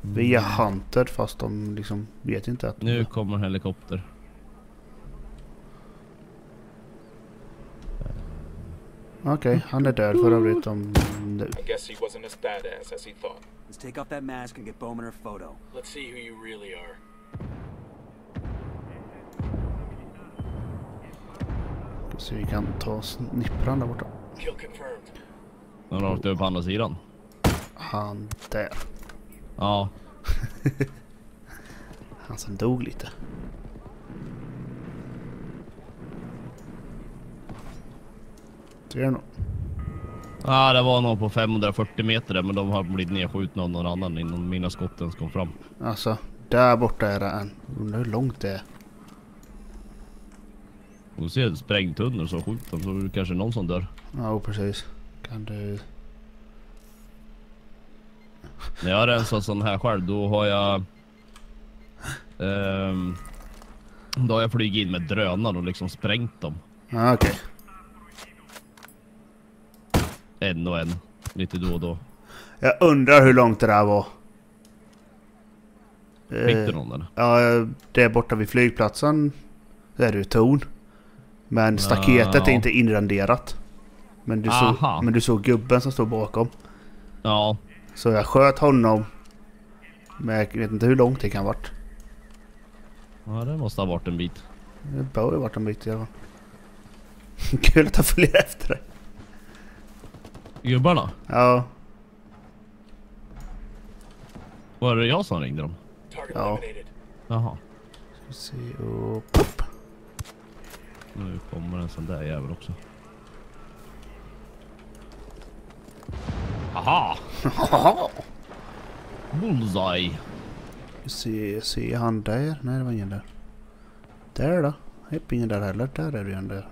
Vi är hunted fast de liksom vet inte att... Nu kommer en helikopter. Okej, han är död för övrigt om nu. I guess he wasn't as badass as he thought. Let's take off that mask and get Bowman her photo. Let's see who you really are. Så vi kan ta snippran där borta. Kill confirmed. Den har åkt upp på andra sidan. Han där. Ja. Han som dog lite. Är det nog. Ja, det var nog på 540 meter där, men de har blivit nedskjutna av någon annan innan mina skott ens kom fram. Alltså, där borta är det en. Undrar hur långt det är. Och du ser sprängtunnor så skjuter de så är det kanske någon som dör. Ja, precis. Kan du... När jag rensar sån här själv då har jag... ehm, då har jag flugit in med drönare och liksom sprängt dem. Ja, okej. En och en. Lite då och då. Jag undrar hur långt det där var. Fick Eh, du någon eller? Ja, det är borta vid flygplatsen. Där är det ju torn. Men staketet Ja. är inte inrenderat. Men du, Aha. såg, men du såg gubben som stod bakom. Ja. Så jag sköt honom. Men jag vet inte hur långt det kan ha varit. Ja det måste ha varit en bit. Det bör ha varit en bit i alla fall. Kul att han följer efter dig. Gubbarna? Ja, Var det jag som ringde dem? Ja. Jaha. ska vi se och... Pop. Nu kommer en sån där jävel också. Aha! Bullseye. Se, se han där? Nej, det var ingen där. Där då? Hepp, ingen där heller. Där är det en där.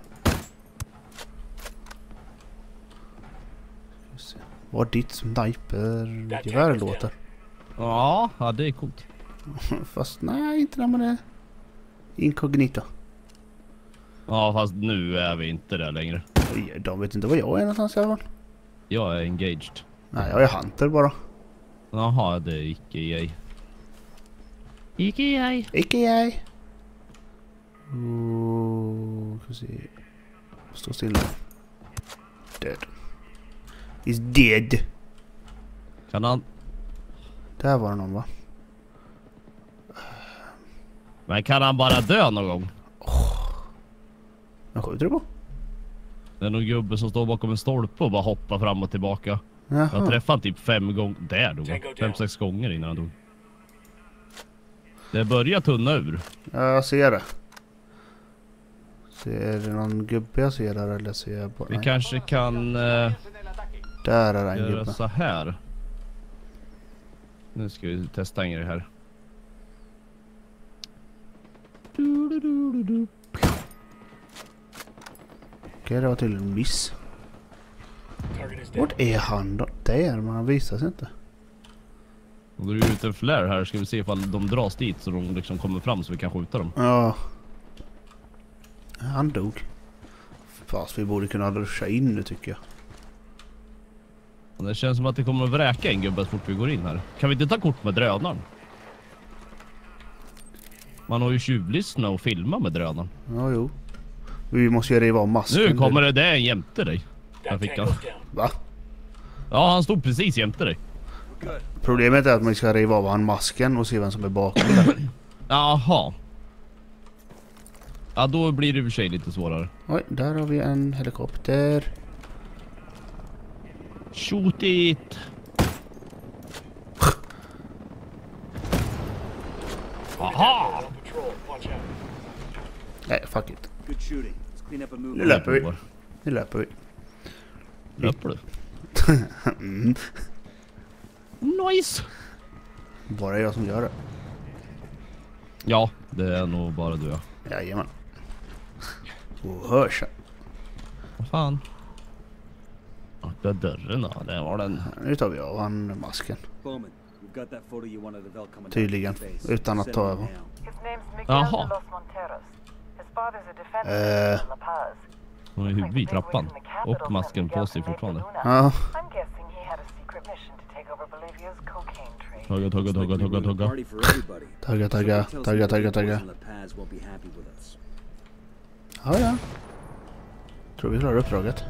Vad ditt snipergevär låter. Ja, ja, det är coolt. Fast nej, inte när man är inkognito. Ja, fast nu är vi inte där längre. De vet inte var jag är någonstans i alla fall. Jag är engaged. Nej, jag är hunter bara. Jaha, det är icke jag. Icke jag. Icke jag. Oh, ska se. Stå stilla. Dead. Is dead. Kan han... Där var det någon va? Men kan han bara dö någon gång? Vem skjuter du på? Det är någon gubbe som står bakom en stolpe och bara hoppar fram och tillbaka. Jag Jaha. träffade han typ fem gånger. Där dog han. Fem, sex gånger innan han dog. Det börjar tunna ur. Ja, jag ser det. Ser det någon gubbe jag ser där eller ser jag bara... Vi kanske kan eh, Där är en göra gubbe. så här. Nu ska vi testa en grej här. Du, du, du, du, du. Okej, det var tydligen en miss. Vart är han då? Där, men han visar sig inte. Du är ut en flare här ska vi se ifall de dras dit så de liksom kommer fram så vi kan skjuta dem. Ja. Han dog. Fast vi borde kunna ruscha in nu tycker jag. Och det känns som att det kommer att vräka en gubbe så fort vi går in här. Kan vi inte ta kort med drönaren? Man har ju tjuvlyssnat och filmat med drönaren. Ja, jo. Vi måste ju riva av masken. Nu kommer det där jämte dig. Där That fick han. tango's down. Va? Ja, han stod precis jämte dig. Problemet är att man ska riva av han masken och se vem som är bakom där. Jaha. Ja, då blir det i och för sig lite svårare. Oj, där har vi en helikopter. Shoot it! Aha! Nej, fuck it. Good shooting. Let's clean up a Nu move. löper vi. Nu löper vi. Löper du? Mm. Nice! Bara jag som gör det. Ja, det är nog bara du ja. Jajamän. Och hörs. Vad fan? Öppna dörren då. Där var den. Nu tar vi av han masken. Tydligen. Utan att ta över. Jaha. Eh. Hon är huvudet i trappan. Och masken på sig fortfarande. Ja. Tugga, tugga, tugga, tugga, tugga. won't be happy with us. Ja, ja. Tror vi klarar uppdraget.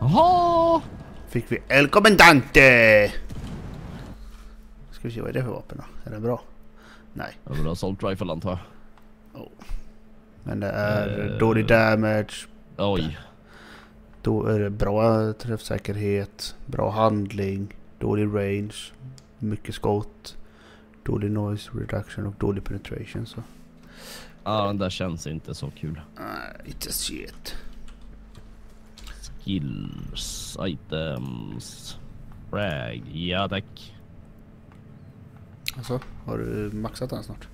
Jaha! Fick vi El Comandante! Ska vi se, vad är det för vapen då? Är det bra? Nej. Jag vill ha assault rifle antar jag. Men det är Eh. dålig damage. Oj. Då är det bra träffsäkerhet, bra handling, dålig range, mycket skott, dålig noise reduction och dålig penetration. Så Ja, den där känns inte så kul. uh, inte shit. Skills, items, frag. Ja tack. Alltså, har du maxat den snart?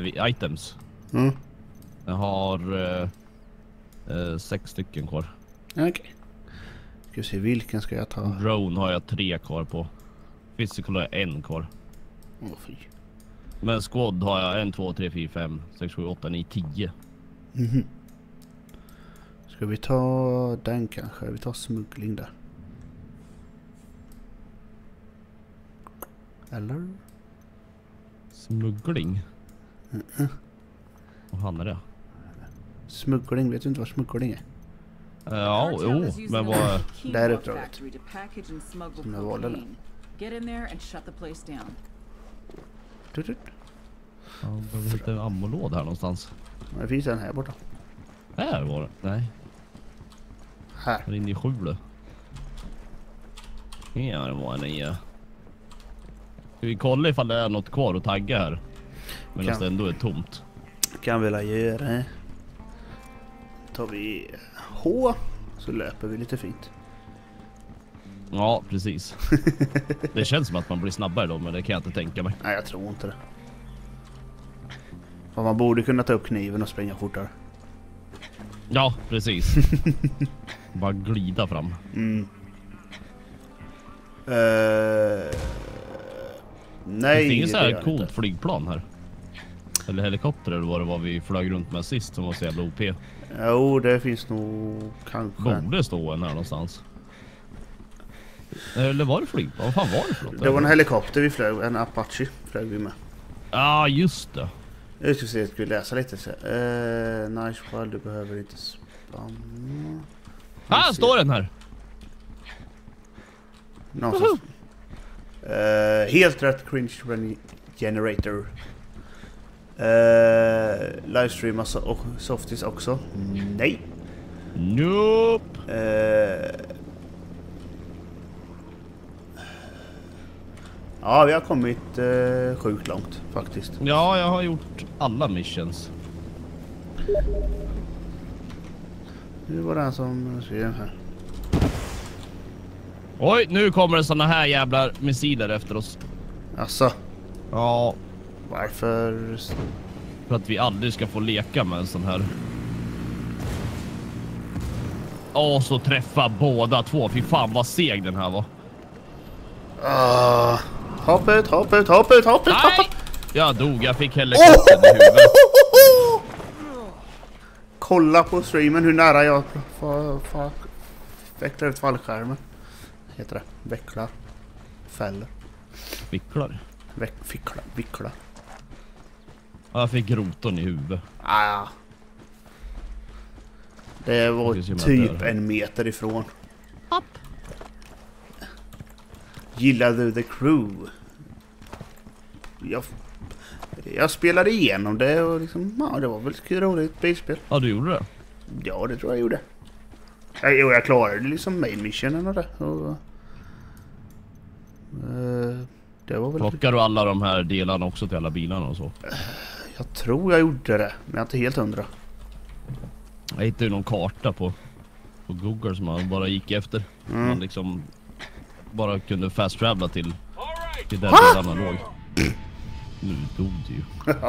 Vi- items. Mm. Jag har eh, eh, sex stycken kvar. Okej. Ska vi se, vilken ska jag ta? Drone har jag tre kvar på. Physical har jag en kvar. Åh fy. Men squad har jag en, två, tre, fyra, fem, sex, sju, åtta, nio, tio. Mhm. Ska vi ta den kanske? Vi tar smuggling där. Eller? Smuggling? Vad han är det? Smuggling, vet du inte vad smuggling är? Ja, jo, using men vad... quinoa Där är uppdraget. Som jag valde cocaine. Get in there and shut the place down. Tut, tut. Ja, det var lite ammolåda här någonstans. Ja, Det finns en här borta. Här var det. Nej. Här. Här inne i skjulet. Ja, det var en nya. Ska vi kolla ifall det är något kvar att tagga här? Medan Kan. det ändå är tomt. Kan vi la göra. Tar vi H så löper vi lite fint. Ja, precis. Det känns som att man blir snabbare då, men det kan jag inte tänka mig. Nej, jag tror inte det. För man borde kunna ta upp kniven och springa fortare. Ja, precis. Bara glida fram. Mm. Eh, nej, det inget så här coolt flygplan här? Eller helikopter eller vad det var vi flög runt med sist som var så jävla OP. Jo, det finns nog kanske. Borde stå en här någonstans. Eller var det flygplan? Vad fan var det för något? Det var en helikopter vi flög, en Apache flög vi med. Ja, ah, just det. Nu ska vi se, ska vi läsa lite? Så. Uh, nice fall, du behöver inte spamma. Här står den här! Någonstans. Eh, helt rätt cringe generator. Uh, livestreama so och softies också. Nej. Nope! Eh, ja, vi har kommit uh, sjukt långt faktiskt. Ja, jag har gjort alla missions. Det var den som skrev här. Oj, nu kommer det såna här jävla missiler efter oss. Alltså, Ja, varför? för att vi aldrig ska få leka med en sån här. Åh, så träffa båda två. Fy fan vad seg den här var. Uh, hopp ut, hopp ut, hopp ut, hopp ut, hopp ut! Jag dog, jag fick helikoptern i huvudet. Kolla på streamen hur nära jag vecklar ut fallskärmen. Heter det. Vecklar. Fäller. Vicklar. Veck, ficklar. Vicklar. Ja, Jag fick rotorn i huvudet. Ah. Det var Det typ en meter ifrån. Gillar du the crew? Jag, jag spelade igenom det och liksom, ja det var väl ett roligt bilspel. Ja, du gjorde det? Ja, det tror jag gjorde. Ja, Jo, jag klarade liksom main missionen och det. Och, det var väl... Plockar du alla de här delarna också till alla bilarna och så? Jag tror jag gjorde det, men jag är inte helt hundra. Jag hittade ju någon karta på, på Google som man bara gick efter. Mm. Man liksom bara kunde fast travela till, till där delarna låg. Nu dog du ju.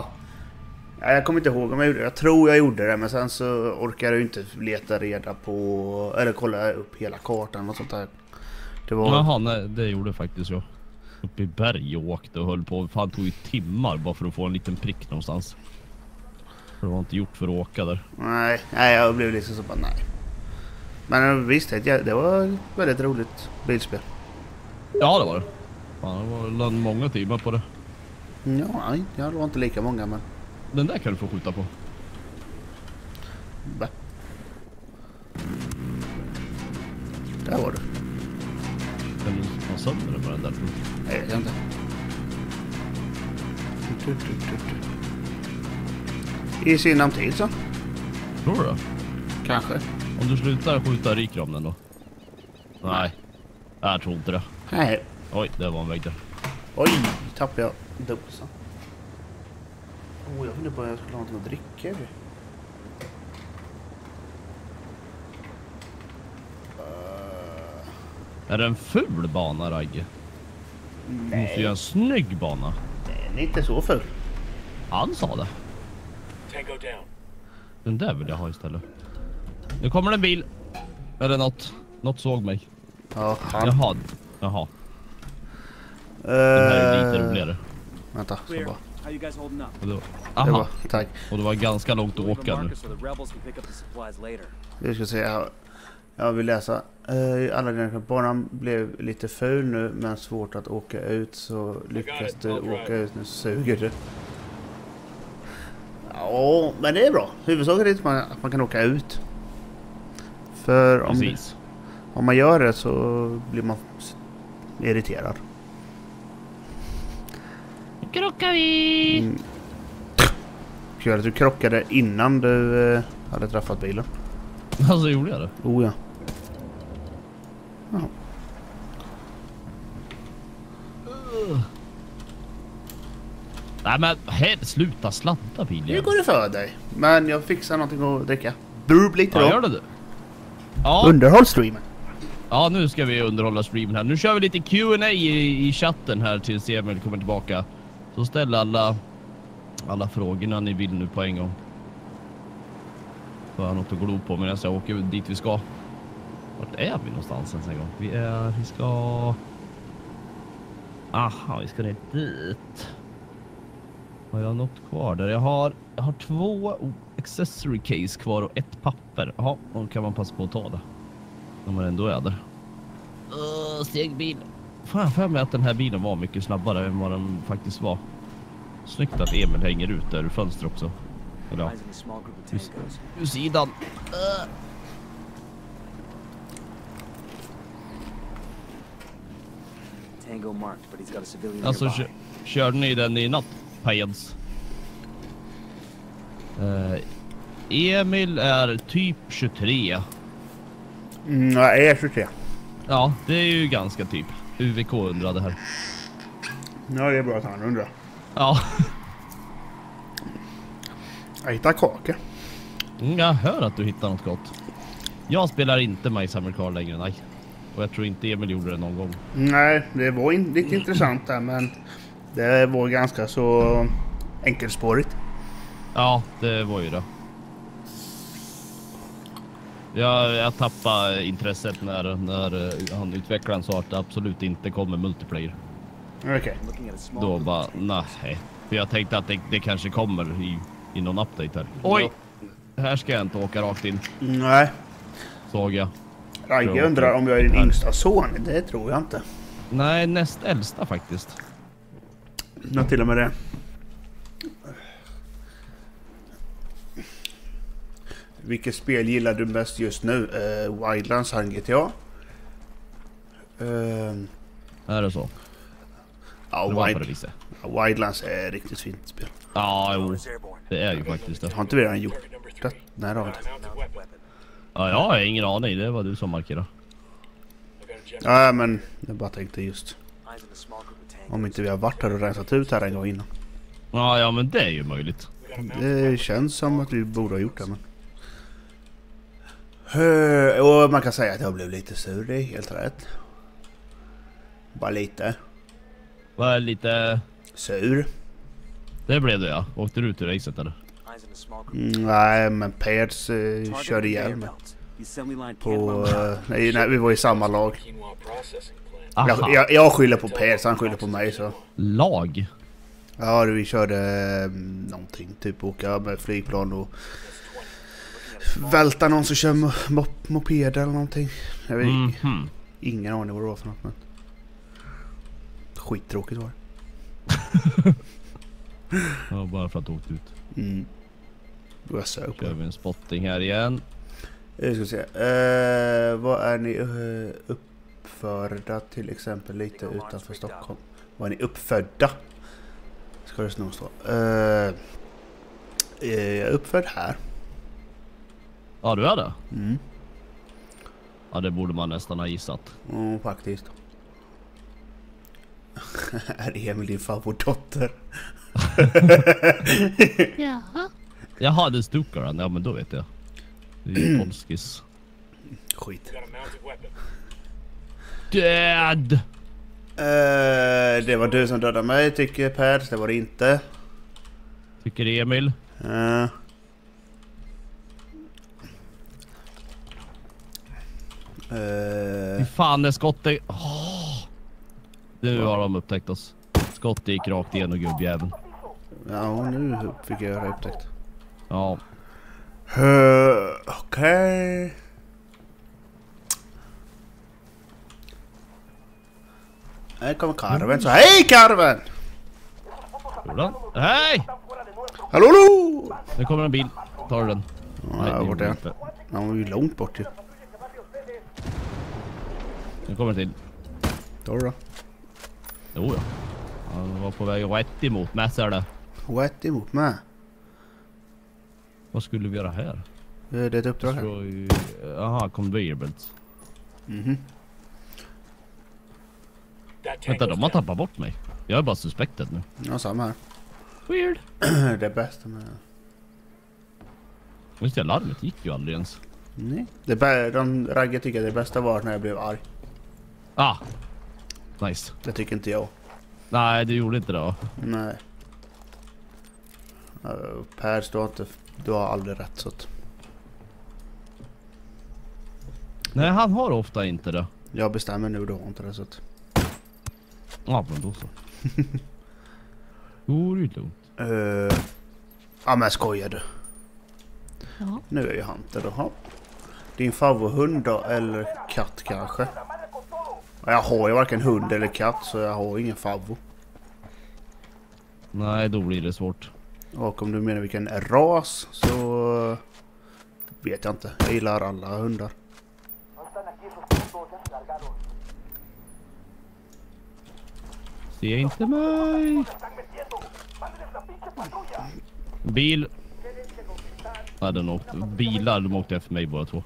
Ja, jag kommer inte ihåg om jag gjorde det. Jag tror jag gjorde det, men sen så orkade jag inte leta reda på... Eller kolla upp hela kartan och sånt där. Det var... Jaha, nej, det gjorde faktiskt jag. Uppe i berg och åkte och höll på. Fan tog ju timmar bara för att få en liten prick någonstans. För det var inte gjort för att åka där. Nej, nej, jag blev liksom så bara nej. Men visst, det var ett väldigt roligt bilspel. Ja det var det. Fan, det var många timmar på det. Ja, det var inte lika många men... Den där kan du få skjuta på. Va? Där var du. Sönder den med den där? jag vet inte. I sinom tid så. Tror du det? Kanske. Om du slutar skjuta den då? Nej. Jag tror inte det. Nej. Oj, det var en vägg där. Oj, tappade jag dosan. Oh, jag funderar på om jag skulle ha någonting att dricka. Är det en ful bana Ragge? Du måste Nej, göra en snygg bana. den är inte så ful. Han sa det. Tango down. Den där vill jag ha istället. Nu kommer det en bil. Eller något. Något såg mig. Ja, han. Jaha. Jaha. Den här är lite roligare. Vänta, så bara. How you guys holding up? Och det var, aha. var, tack. Och det var ganska långt att åka nu. Vi ska se. Jag, jag vill läsa. Uh, alla dina banan blev lite ful nu men svårt att åka ut så lyckas du åka ut nu suger du. Ja, men det är bra. Huvudsaken är att man, att man kan åka ut. För om, Precis. om man gör det så blir man irriterad. Krockar vi! Mm. Kul att du krockade innan du eh, hade träffat bilen. Alltså gjorde jag det? Oh ja. Ja. Nej men här, sluta sladda Nu bilen. går det för dig. Men jag fixar någonting att dricka. Burb lite Ja, då. gör det du. Ja, Underhåll streamen. ja, nu ska vi underhålla streamen här. Nu kör vi lite Q&A i, i chatten här tills Emil kommer tillbaka. Så ställ alla, alla frågorna ni vill nu på en gång. Får jag något att glo på medan jag åker dit vi ska. Vart är vi någonstans ens en gång? Vi är, vi ska... Aha, vi ska ner dit. Har jag något kvar där? Jag har, jag har två accessory case kvar och ett papper. Jaha, då kan man passa på att ta det. När man ändå är där. Uh, stegbil. Fan för mig att den här bilen var mycket snabbare än vad den faktiskt var. Snyggt att Emil hänger ut där ur fönstret också. Eller ja, ur sidan. Uh. Tango marked, but he's got a civilian Alltså nearby. kö körde ni den i natt, Pajens? Uh, Emil är typ 23. Mm, jag är 23. Ja, det är ju ganska typ. UVK undrade här. Ja, det är bra att han undrar. Ja, Jag hittar kaka. Mm, jag hör att du hittar något gott. Jag spelar inte My Summer Car längre, nej. Och jag tror inte Emil gjorde det någon gång. Nej, det var in, lite intressant där men det var ganska så enkelspårigt. Ja, det var ju det. Jag, jag tappade intresset när, när eh, han utvecklaren sa att det absolut inte kommer multiplayer. Okej. Small Då bara, nej. För jag tänkte att det, det kanske kommer i, i någon update här. Oj! Här ska jag inte åka rakt in, Nej. såg jag. Ragge undrar om jag är din yngsta son. Det tror jag inte. Nej, näst äldsta faktiskt. Ja, till och med det. Vilket spel gillar du bäst just nu? Uh, Wildlands har GTA. Uh, Är det så? ja, Det Wild, ja, Wildlands är ett riktigt fint spel. Ja, jo. Det är ju faktiskt det. Har inte vi redan gjort det? Nej, det har inte. Ja, jag har ingen aning. Det var du som markerade. Ja, men jag bara tänkte just om inte vi har varit här och rensat ut här en gång innan. Ja, ja, men det är ju möjligt. Det känns som att vi borde ha gjort det, men... Hö, Och man kan säga att jag blev lite sur, det är helt rätt. Bara lite. Var lite... Sur. Det blev det ja. Åkte du ut ur racet eller? Mm, nej, men Pers eh, körde ihjäl mig. På... eh, nej, nej, vi var i samma lag. Jag, jag, jag skyller på Pers, han skyller på mig så. Lag? Ja, vi körde eh, någonting. Typ åka med flygplan och välta någon som kör mo- mo- moped eller någonting. Jag vet Mhm. ingen aning vad det var för något men... Skittråkigt var det. Ja, bara för att du åkte ut. Mm. Då jag sög på Kör det. vi en spotting här igen. Jag ska se. Eh, vad är ni eh, uppförda till exempel lite utanför Stockholm? Vad är ni uppfödda? Ska det nog stå. Eh, eh, jag är uppfödd här. Ja, du är det? Mm. Ja, det borde man nästan ha gissat. Mm, faktiskt. är Emil din favoritdotter? Jaha, det stod han. Ja, men då vet jag. Det är polskis. Skit. Död! Eh, det var du som dödade mig tycker Per. Det var det inte. Tycker Emil. Eh. Fy Eh, fan, det skottet... Åh! Nu har de upptäckt oss. Skottet gick rakt igenom gubbjäveln. ja, nu fick jag det upptäckt. Ja. Uh, Okej. Här kommer karven. Så hej karven! Gjorde han? Hej! Hallå hallå! Nu kommer en bil. Tar du den? Ja, bort gjorde det. inte. Han var ju långt bort ju. Nu kommer till. Tar du då? Jo, ja. Han var på väg rätt emot mig, ser du. Rätt emot mig. Vad skulle vi göra här? Eh, Det är ett uppdrag här. Jaha, conveyor belts. Mhm. Vänta, de har tappat bort mig. Jag är bara suspected nu. Ja, samma här. Weird. det bästa med... Just det, larmet gick ju aldrig ens. Nej. Det bä... De Ragge tycker det bästa var när jag blev arg. Ah! Nice. Det tycker inte jag. Nej, du gjorde inte det va? Nej. Uh, per, du har, inte, du har aldrig rätt så att Nej, han har ofta inte det. jag bestämmer nu, du har inte det så att... Ja, men då så. Går ju lugnt. Uh, ja men skojar du? Ja. Nu är ju Hunter då. Din favorit då eller katt kanske? Ja, Jag har ju varken hund eller katt så jag har ingen favvo. Nej, då blir det svårt. Och om du menar vilken ras så vet jag inte. Jag gillar alla hundar. Se inte mig! Bil. Ja, den åkte. Bilar, de åkte efter mig båda två.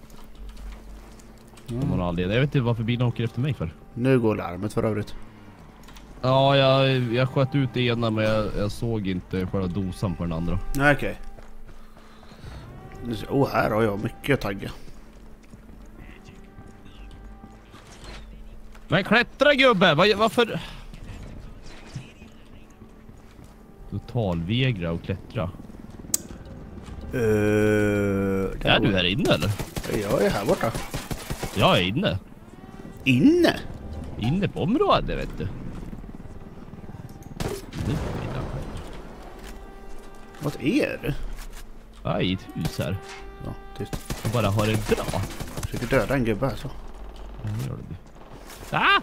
Anledning. Jag vet inte varför bilen åker efter mig för. Nu går larmet för övrigt. Ja, jag, jag sköt ut det ena men jag, jag såg inte själva dosan på den andra. Nej okej. Ser- Oh här har jag mycket taggar. Men klättra gubbe! Vad, varför? Totalvägra att klättra. Uh, Är du här inne eller? Jag är här borta. Jag är inne. Inne? Inne på området vet du. Vad är det? Jag är i ett hus här. Ja, tyst. Och bara har det bra. Försöker döda en gubbe här så. Ja, det gör det. Ah!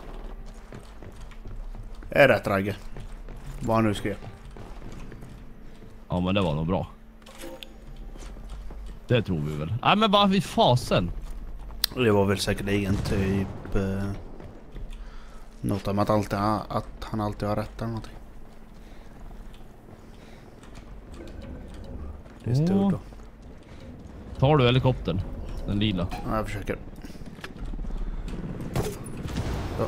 Är rätt Ragge. Vad han nu skrev. Ja men det var nog bra. Det tror vi väl. Nej men vad vid fasen. Det var väl säkerligen typ... Eh, något om att, alltid, att han alltid har rätt eller någonting. Det stod Åh. då. Tar du helikoptern? Den lila. Ja, jag försöker. Så.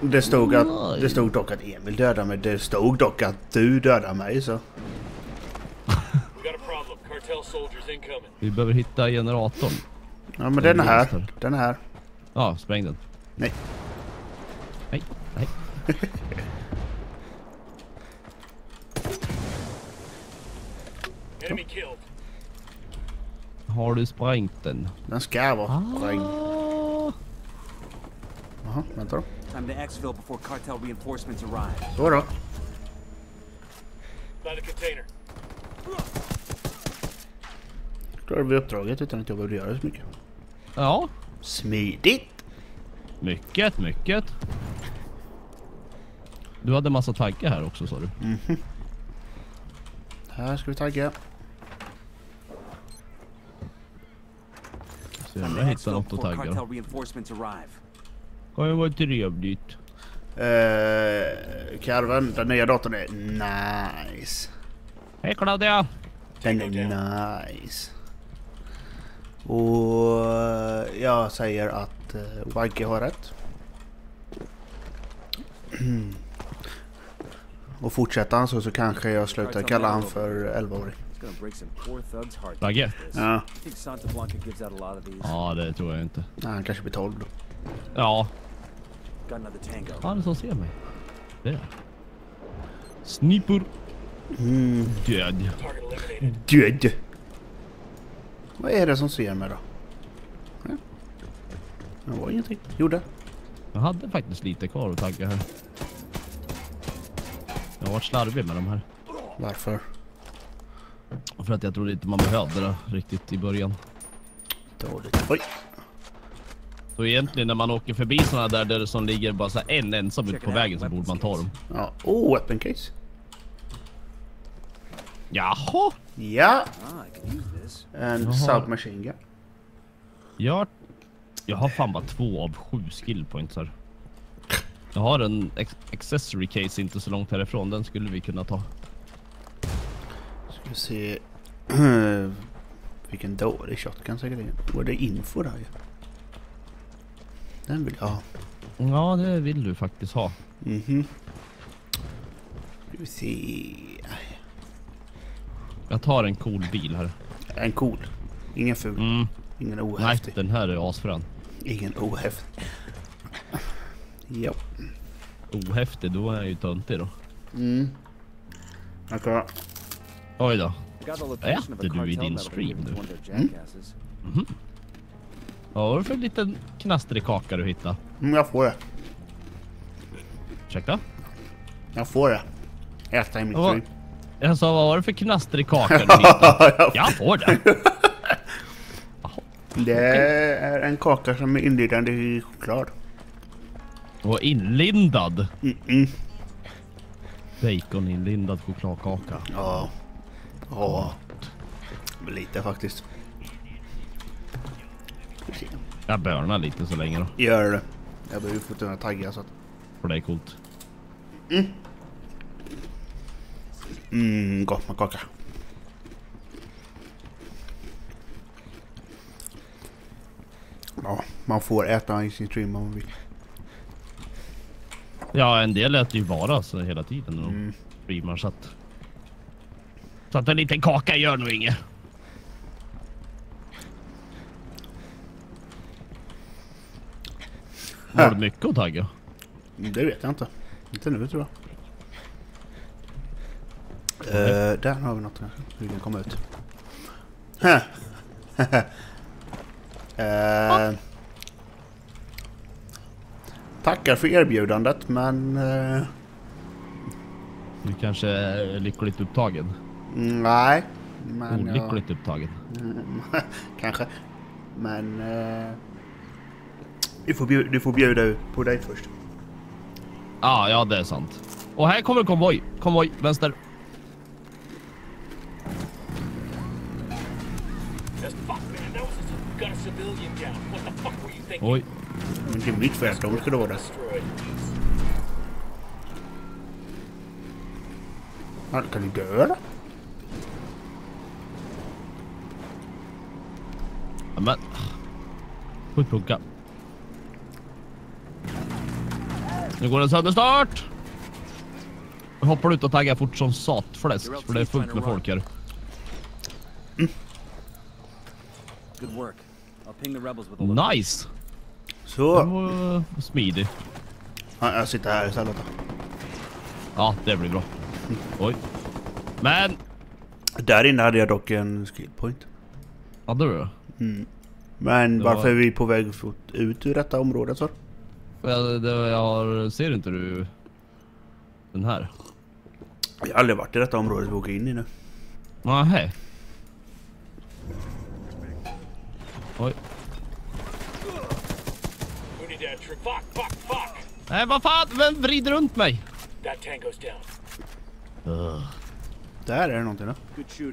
Det stod, att, det stod dock att Emil dödade mig. Det stod dock att du dödade mig så. Vi behöver hitta generatorn. Ja men den är här. vänster. Den är här. Ja, spräng den. Nej. Nej, nej. Enemy killed. Har du sprängt den? Den ska vara sprängd. Ah. Jaha, vänta då. Time to exfil before cartel reinforcements arrive. Så då. By the container. Klarade vi uppdraget utan att jag behövde göra så mycket. Ja, Smidigt! mycket, mycket. Du hade massa taggar här också sa du? Här ska vi tagga. Så jag hittar något att tagga. arrive. Kan ju vara trevligt. Eh, Karven, den nya datorn är nice. Hej Claudia! Den är nice. Och eh, jag säger att uh, Wagge har rätt. Och fortsätter han så så kanske jag slutar kalla han för 11-åring. It's gonna break some poor thug's heart. to Ragge? get this. Ja, I think Santa Blanca gives out a lot of these. Ja, det tror jag inte. nej, han kanske blir 12 då. Ja, Got another tango. han som ser mig. Det. Sniper. Mm, Död. Död! Vad är det som ser mig då? Ja. Det var ingenting. Gjorde. Jag hade faktiskt lite kvar att tagga här. Jag har varit slarvig med de här. Varför? För att jag trodde inte man behövde det riktigt i början. Dåligt. Oj! Så egentligen när man åker förbi sådana där, där det som ligger bara så en ensam ute på vägen så borde man ta dem. Ja. Oh, weapon case. Jaha! Ja, Ah, en submachine gun. Jag, jag har fan bara två av sju skill points här. Jag har en accessory case inte så långt härifrån. Den skulle vi kunna ta. Ska vi se. Vilken dålig shotgun. Och det är info där ju. Den vill jag ha. Ja, det vill du faktiskt ha. Mhm. Ska vi se. Jag tar en cool bil här. En cool. Ingen ful. Mm. Ingen Nej, ohäftig. den här är asfrän. Ingen ohäftig. Ja. Ohäftig, då är jag ju töntig då. Mm. Okej. Oj då. Äter du i din stream nu? of their jackasses. Vad var det för liten knastrig kaka du hittade? Mm, jag får det. Ursäkta? Jag får det. Äta i min Ja. stream. Jag sa, vad var det för knastrig kaka du hittade? Jag får den. Det är en kaka som är inlindad i choklad. Och inlindad. Mm-mm. Baconinlindad chokladkaka. Ja. Ja. Lite faktiskt. Jag börnar lite så länge då. Gör det. Jag behöver få tunna taggar så att... För det är coolt. Mm, gott med kaka. Ja, man får äta i sin stream om man vill. Ja, en del äter ju bara så hela tiden de Mm. streamar så att... Så att en liten kaka gör nog inget. Var det mycket att tagga? Mm, Det vet jag inte. Inte nu tror jag. Uh, där har vi något. Hur den kommer ut. Eh, tackar för erbjudandet men eh, Du kanske är lyckligt upptagen? Nej. Men jag- Olyckligt upptagen? Mm, Kanske. Men... Eh, du, får bjuda, du får bjuda på dig först. Ah, ja, det är sant. Och här kommer konvoj. Konvoj, vänster. Oj. Men det är mitt fel att de skulle vara där. Ja, Kan du dö eller? Men... Skjut punka. Nu går den sönder snart! Jag hoppar ut och taggar fort som satfläsk för det är fullt med folk här. Nice! Så. Den var eh, smidig. Ja, jag sitter här istället då. Ja, det blir bra. Oj. Men! Där inne hade jag dock en skill point. Hade du det? Men Det var- varför är vi på väg fot- ut ur detta området så? Jag, det, jag har, ser inte du den här? Jag har aldrig varit i detta området vi åker in i nu. Oj. Fuck, fuck, fuck! Nej, vad fan? Vem vrider runt mig? Down. Där är det någonting då.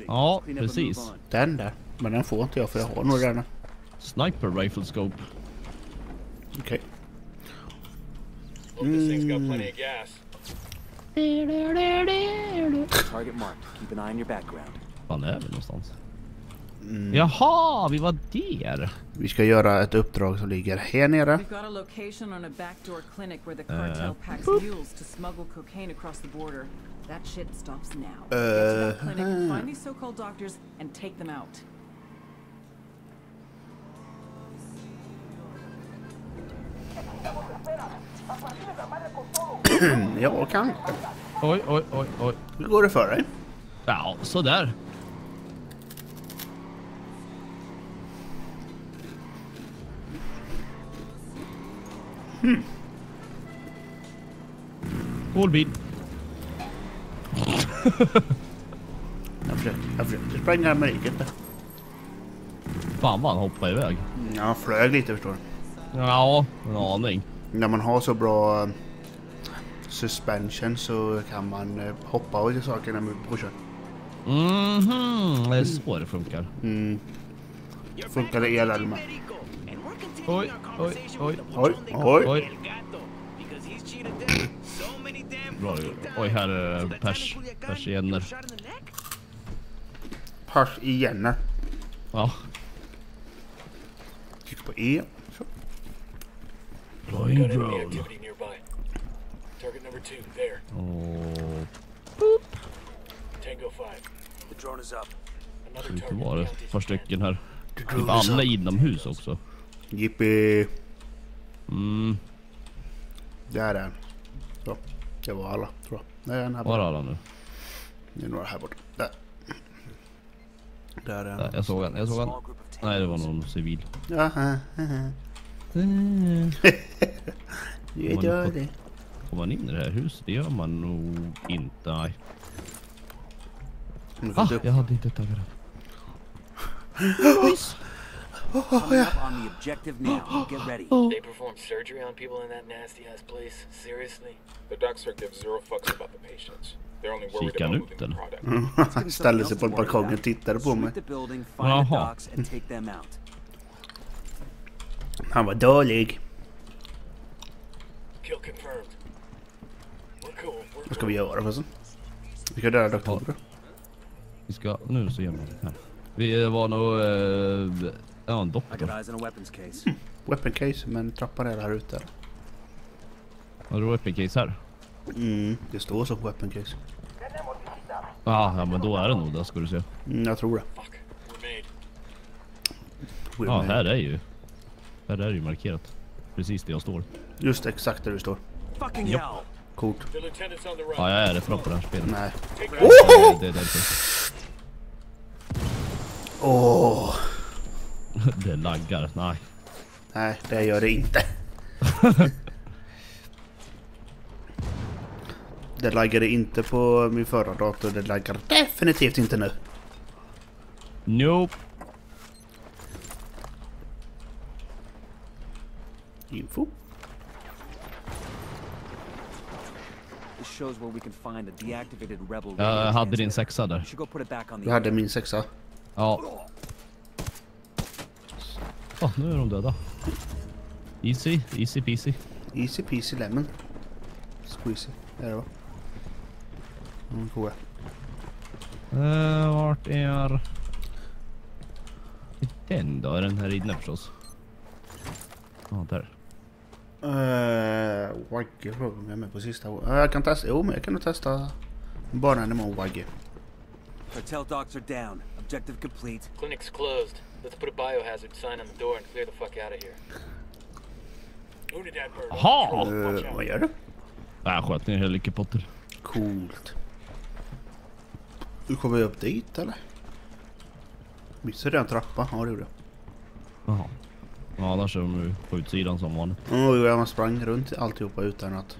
Ja, precis. Den där. Men den får inte jag för jag har nog den. Sniper rifle scope. Okej. Hope this thing's got plenty of gas. Target marked. Keep an eye on your background. Fan är vi någonstans? Jaha, vi var där. Vi ska göra ett uppdrag som ligger här nere. We've got Ja, kanske. Oj, oj, oj, oj. Hur går det för dig? Ja, sådär. Cool bil. Jag försökte, jag försökte spränga med riket. Fan vad han hoppade iväg. Ja, han flög lite förstår du. Ja, en aning. När man har så bra eh, suspension så kan man eh, hoppa och saker när man är påkörd. Mhm, det är så det funkar. Mm. Funkar det elärmar? Oj, oj, oj. Oj, oj. Oj. Bra. Oj, här är pers, persienner. Igen. Ja. Tryck på E. Enemy drone. Target number two, there. Och Tango 5. The drone is up. Another var det. Ett par stycken här. Typ alla inomhus också. Jippi! Mm, Där är. Så. Det var alla, tror jag. Nej, en här var alla nu? Det är några här borta. Där. Där är han. jag såg han, jag såg of Nej, det var någon civil. Jaha, Du är Man- dålig. Går man in i det här huset? Det gör man nog inte. Nej. Ah, jag hade inte taggat det. Coming up on the objective now. Get ready. They perform surgery on people in that nasty ass place? Seriously? The doctor gives zero fucks about the patients. They're only worried Kikar about ut, moving the eller? product. Let's give me Ställde something sig på balkongen och tittade på mig. Jaha. docs, and take them out. Han var dålig. Vad ska vi göra förresten? Vi ska döda doktorer. Vi ska... Nu så gör man det här. Vi var nog... Eh, ja, en doktor. case. Weapon case, men trappan är här ute. Har du weapon case här? Mm, det står som weapon case. Ah, ja, men då är det nog det ska du se. Mm, jag tror det. Ja, här är ju... Här är det ju markerat. Precis där jag står. Just exakt där du står. Fucking Yep. hell! Coolt. Ja, jag är det bra på det här spelet. Nej. Nej, Det är därför. Åh! Det laggar. Nej. Nej, det gör det inte. det laggade inte på min förra dator. Det laggar definitivt inte nu. Nope. Info. This shows where we can find a deactivated rebel. Jag hade din sexa där. Jag hade min sexa. Ja. Åh, nu är de döda. Easy, easy peasy. Easy peasy lemon. Squeezy. Är det va? Mm, coola. Uh, vart är... Den då? Är den här inne förstås? Ja, där. Uh, Wagge frågar om jag är med på sista. Uh, jag kan testa. Jo, men jag kan nog testa banan emot Wagge. Cartel docs are down. Objective complete. Clinic's closed. Let's put a biohazard sign on the door and clear the fuck out of here. Unidad bird. on Aha! patrol. Watch Uh, out. vad gör du? Nej, jag sköt ner helikopter. Coolt. Du kommer vi upp dit eller? Missade jag en trappa? Ja det gjorde jag. Jaha. Ja, annars är de på utsidan som vanligt. Oh, jo, jag sprang runt alltihopa utan att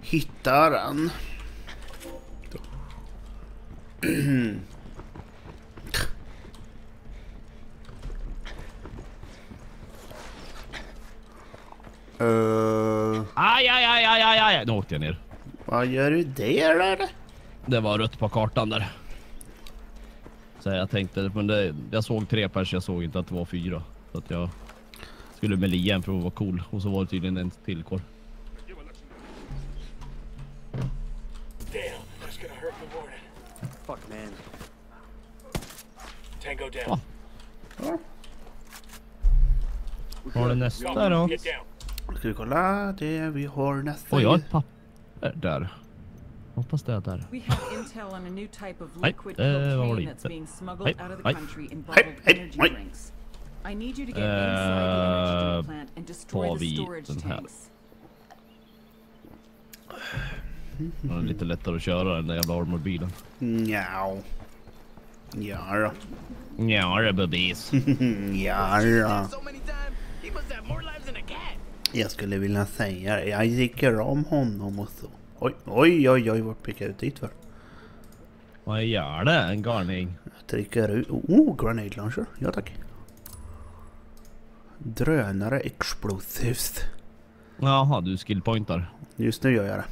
hitta den. Uh, Aj, aj, aj, aj, aj, aj. Nu åkte jag ner. vad gör du där eller? Det var rött på kartan där. Så jag tänkte, men det, jag såg tre pers, jag såg inte att det var fyra. Så att jag skulle med igen för att vara cool. Och så var det tydligen en till kvar. Fuck, man. Tango down. We're Har du nästa då? Ska vi kolla det vi har nästa? Oj, jag har ett papper där. Hoppas det är där. We have intel on a new type of Hej, liquid eh, cocaine that's inte? being smuggled Hej, out of the hej. country in bottled energy drinks. Tar the vi den här. Det är lite lättare att köra den där jävla armorbilen. Njau. Ja då. Ja, det är bebis. Ja då. So many times, he must have more lives than a cat. Jag skulle vilja säga det. Jag tycker om honom och så. Oj, oj, oj, oj. Vad pekar jag ut dit för? Vad gör det? En garning. Jag trycker ut. Oh, grenade launcher. Ja tack. Drönare explosives. Jaha, du skillpointar. Just nu gör jag det.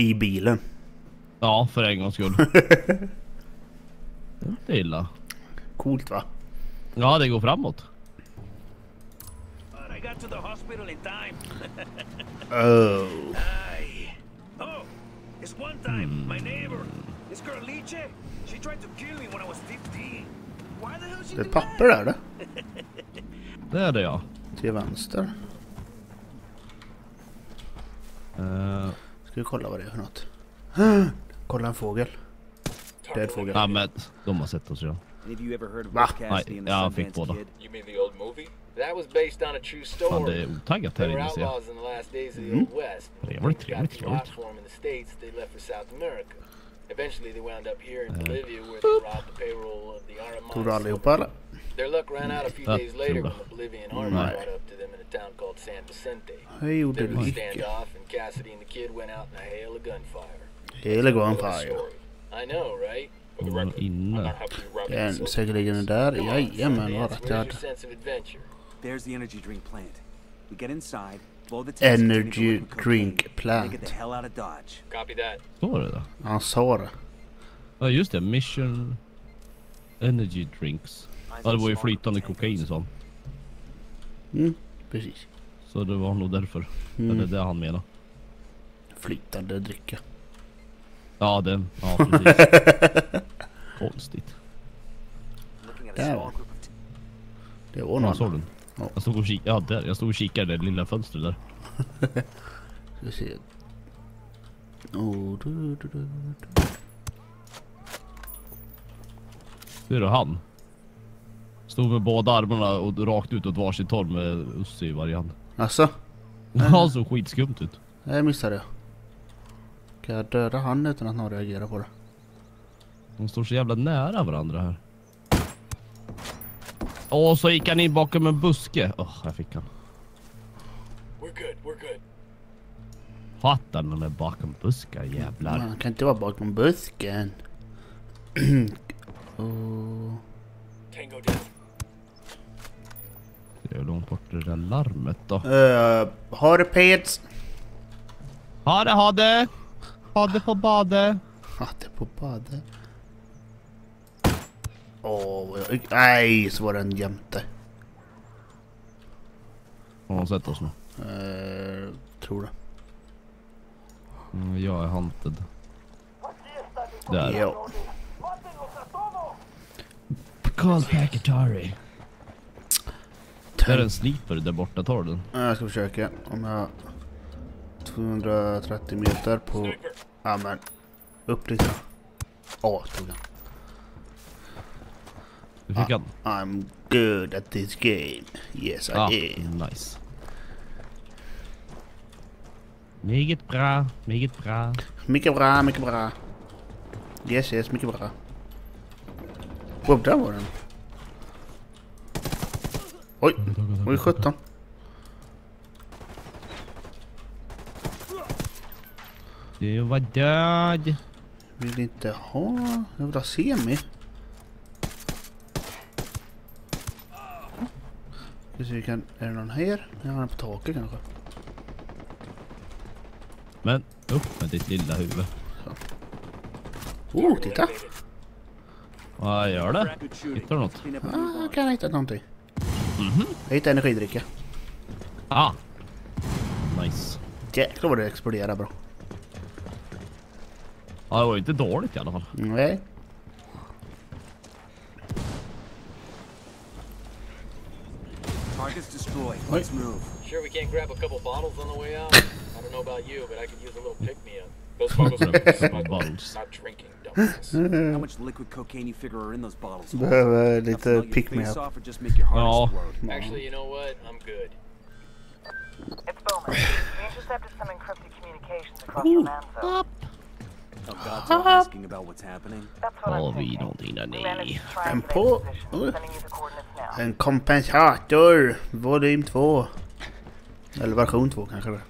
I bilen. Ja, för en gångs skull. Det är inte illa. Coolt va? Ja, det går framåt. I got to the hospital in time. Oh. Aye. Oh, it's one time, my neighbor, this girl Liche, she tried to kill me when I was 15. Why the hell she Det är papper där det. Det är det ja. Till vänster. Eh, Ska vi kolla vad det är för något? Kolla en fågel. Död fågel. ja men de har sett oss of Va? Rick Cassidy and the Ja, jag fick Sundance båda. Kid? You mean the old movie? That was based on a true Fan det story. är otaggat här inne ser jag. Mm. Trevligt, trevligt, trevligt. Eventually they wound up here in Uh, Bolivia where they robbed the payroll of the Tror du Armada. allihopa eller? Their luck ran out a few Ja, days later tror when det. the Bolivian army Nej. caught up to them in a town called San Vicente. Det gjorde There du was a icke. standoff and Cassidy and the kid went out in a hail of gunfire. Hela gången Another fire. story. I know, right? For the De var inne. Det är säkerligen där. Jajamän vad rätt jag hade. There's the energy drink plant. We get inside, blow the tanks containing the Energy drink plant. get the hell out of Dodge. Copy that. Står det där? Han sa det. Ja just det, mission energy drinks. Ja det var ju flytande kokain han. Mm, precis. Så det var nog därför. Mm. Eller det han menade. Flytande dricka. Ja den, ja precis. Konstigt. Där Det var Ja, någon. såg du den? Ja. Jag stod och kikade, ja där, jag stod och kikade i det lilla fönstret där. Ska vi se. Oh, du, du, du, du, du. Ser du han? Stod med båda armarna och rakt ut åt varsitt håll med Ussi i varje hand. Alltså, Han såg skitskumt ut. det missade jag. Kan jag döda han utan att någon reagerar på det? De står så jävla nära varandra här. Åh, så gick han in bakom en buske. Åh, jag fick han. We're good, we're good. Fattar när de är bakom buskar jävlar. Man kan inte vara bakom busken. oh. Tango down. Hur långt bort är det där larmet då? Uh, har du peds? Ha det, ha det! Ha det på badet. Ja, det är på badet. Åh, vad jag- nej så var den jämte. Har han sett oss nu? Uh, tror det. Mm, jag är hunted. Där. Ja. Carl Packatari. Det är en sniper där borta, tar den? Jag ska försöka. Om jag... 230 meter på... Ja men. Upp lite. Åh, tog den. Du fick han? I'm good at this game. Yes I Ja, am. nice. Mycket bra, mycket bra. Mycket bra, mycket bra. Yes, yes, mycket bra. Wow, där var den. Oj, oj 17. Du var död. Vill inte ha... Jag vill ha semi. Ska se, kan... Är det någon här? Jag har den på taket kanske. Men upp med ditt lilla huvud. Oh, titta! Vad gör det? Hittar du något? Ah, few jag bonds. kan någonting. Jag hittade energidricka. Ah! Nice. Jäklar vad det exploderar bra. Ja, det var ju inte dåligt i alla fall. Nej. Targets destroyed. Let's move. Sure we can't grab a couple bottles on the way out? I don't know about you, but I could use a little pick-me-up. Those bottles are not drinking dumbass. How much liquid cocaine you figure are in those bottles? Behöver lite melt your pick me up. off or just make your heart Ja. explode? Actually, you know what? I'm good. It's Bowman. We intercepted some encrypted communications across the man zone. Oh, God's all asking about what's happening. That's what Har I'm vi thinking. någonting där to triangulate på-. En kompensator. Volym 2. Eller version 2 kanske det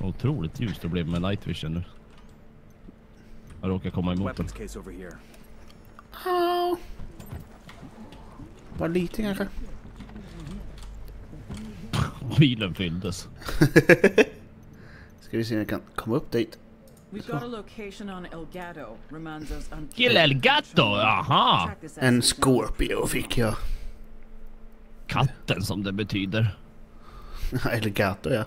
Otroligt ljust det blev med night vision nu. Jag råkar komma emot den. Ja. Bara lite kanske. Bilen fylldes. Ska vi se om jag kan komma upp dit. El. Kill El Gato, aha! En. Scorpio fick jag. Katten som det betyder. Eller gato ja.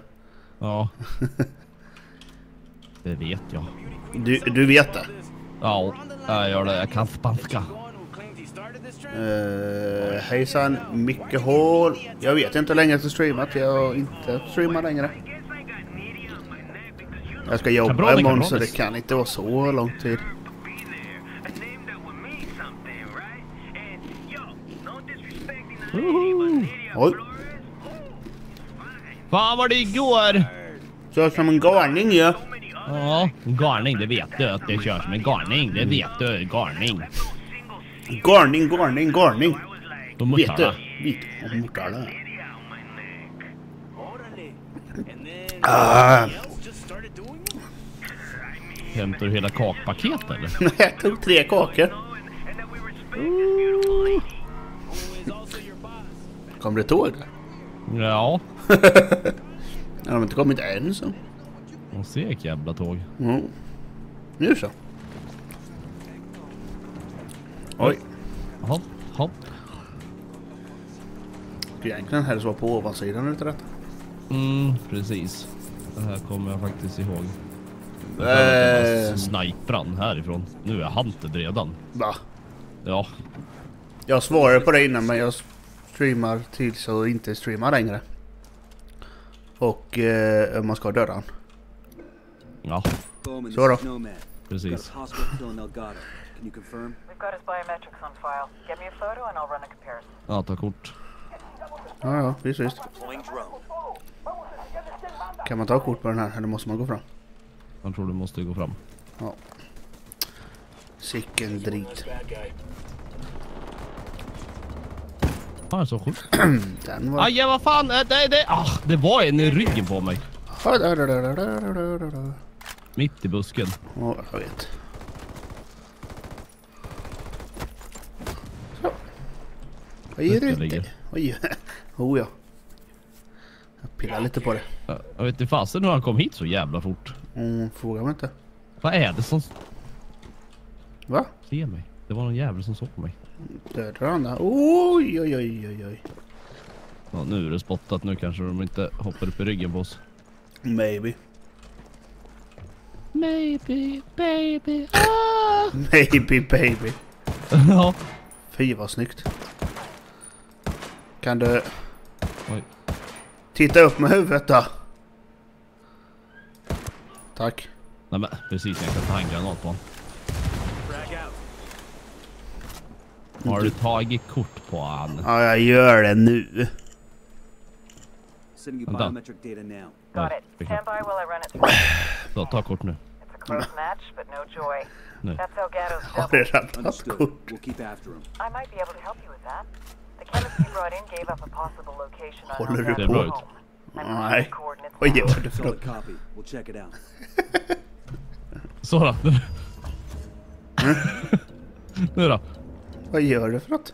Ja. Det vet jag. Du, du vet det? Ja, jag gör det. Jag kan spanska. Uh, hejsan, Micke Hål. Jag vet inte hur länge jag har streamat. Jag har inte streamat längre. Jag ska jobba bra, det kan imorgon så det kan inte vara så lång tid. Oj, Fan vad det går! kör som en galning ju. Ja, garning det vet du att det kör som en garning. Det vet du, garning. Garning, garning, garning. De Vet du? muttarna. Vet du? Motala. Ah, Hämtar du hela kakpaketet eller? jag tog tre kakor. Kommer det? Ja, Har de inte kommit än så? En seg jävla tåg. Mm. Nu så. Oj. Hopp, hopp. Egentligen helst vara på ovansidan utav detta. Mm, precis. Det här kommer jag faktiskt ihåg. Äh... Snipran härifrån. Nu är hunted redan. Va? Ja, Jag svarade på det innan men jag streamar tills jag inte streamar längre. Och eh, man ska döda han. Ja, Så då. precis. a possible kill in Elgato. Can you confirm? We've got his biometrics on file. Get me a photo and I'll run a comparison. Ja, ta kort. Ja, ja, visst, visst. Kan man ta kort på den här eller måste man gå fram? Jag tror du måste gå fram. Sicken drit. Guy. Ja, så sjukt. Den var... Aj, vad fan! äh, Det, det, ah, det var en i ryggen på mig. Ja, Mitt i busken. jag vet. Så. Vad gör du inte? Oj. Oh ja. Jag pillar lite på det. Ja, Jag vet inte fasen hur han kom hit så jävla fort. Mm, fråga mig inte. Vad är det som Va? ser mig? Det var någon jävel som såg mig. Dödar han där? Oj, oj, oj, oj, oj. Ja, nu är det spottat. Nu kanske de inte hoppar upp i ryggen på oss. Maybe. Maybe, baby. Ah! Maybe baby. ja. Fy vad snyggt. Kan du Oj. titta upp med huvudet då? Tack. Nej men precis, jag kan ta en granat på honom. Frag out. Har du tagit kort på han? Ja, jag gör det nu. Sending Got Nej, it. det är klart. Stand by while I run it through. Så, ta kort nu. It's a close match, but no joy. No. That's Elgato's Har redan tagit Understood. kort. We'll keep after him. I might be able to help you with that. The chemist you brought in gave up a possible location on Håller du på? home. I'm Nej. Vad gör du för något? We'll check it out. Så då. nu då. Vad gör du för något?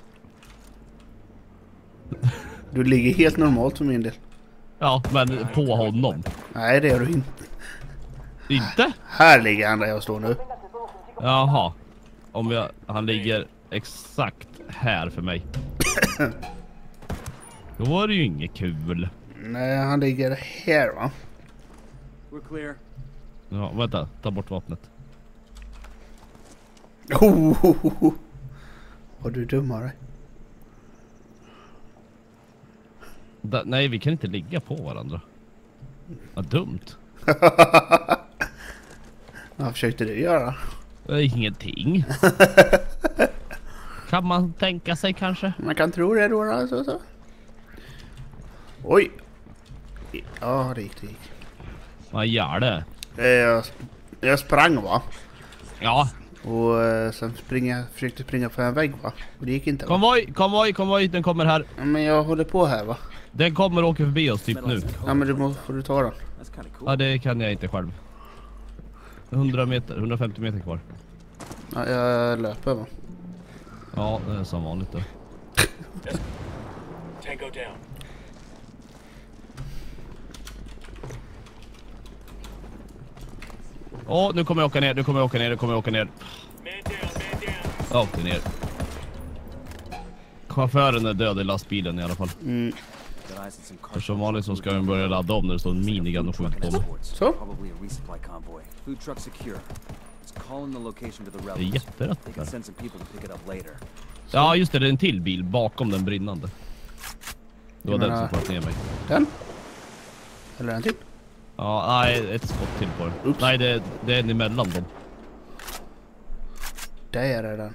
Du ligger helt normalt för min del. Ja, men på honom. Nej, det gör du inte. Inte? Här ligger han där jag står nu. Jaha. Om jag, han ligger exakt här för mig. Då var det ju inget kul. Nej, han ligger här va? We're clear. Ja, vänta. Ta bort vapnet. Oh, Var du dummare? Da, nej, vi kan inte ligga på varandra. Vad dumt. Vad försökte du göra? Är ingenting. kan man tänka sig kanske? Man kan tro det då. Alltså, så. Oj! Ja, det gick, det gick. Vad gör det? Eh, Jag, jag sprang va? Ja, Och eh, sen springa, försökte springa på en vägg va? Och det gick inte va? konvoj, konvoj, konvoj. Den kommer här. Men jag håller på här va? Den kommer och åker förbi oss typ nu. Ja men du må, får du ta den. Ja, det kan jag inte själv. 100 meter, 150 meter kvar. Ja, jag löper va? Ja, det är som vanligt då. Tango down. Åh, nu kommer jag åka ner, nu kommer jag åka ner, nu kommer jag åka ner. Jag åkte ner. Chauffören är död i lastbilen i alla fall. Mm. För som vanligt så ska den börja ladda om när det står en minigun och skjuter på mig. Så. Det är jätterätt där. Ja just det, det är en till bil bakom den brinnande. Det var den som sköt ner mig. Den? Eller en till? Ja, nej, ett skott till på den. Oops. Nej, det, det är en emellan dem. Där är den.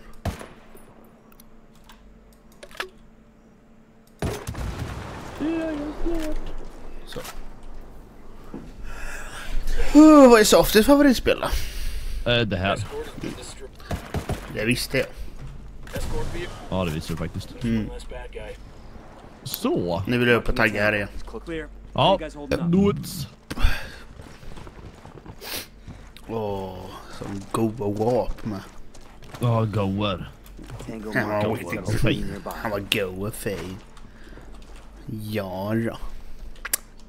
Så. Oh, vad är Softies favoritspel då? Eh, det här. Det visste jag. Ja, det visste du faktiskt. Mm. Så. Nu vill jag upp och tagga här igen. Ja, nuts. Åh, som goa vapen med. Ja, goer. Tango Han var is riktigt well fin. nearby. Han var god och fin. Ja då.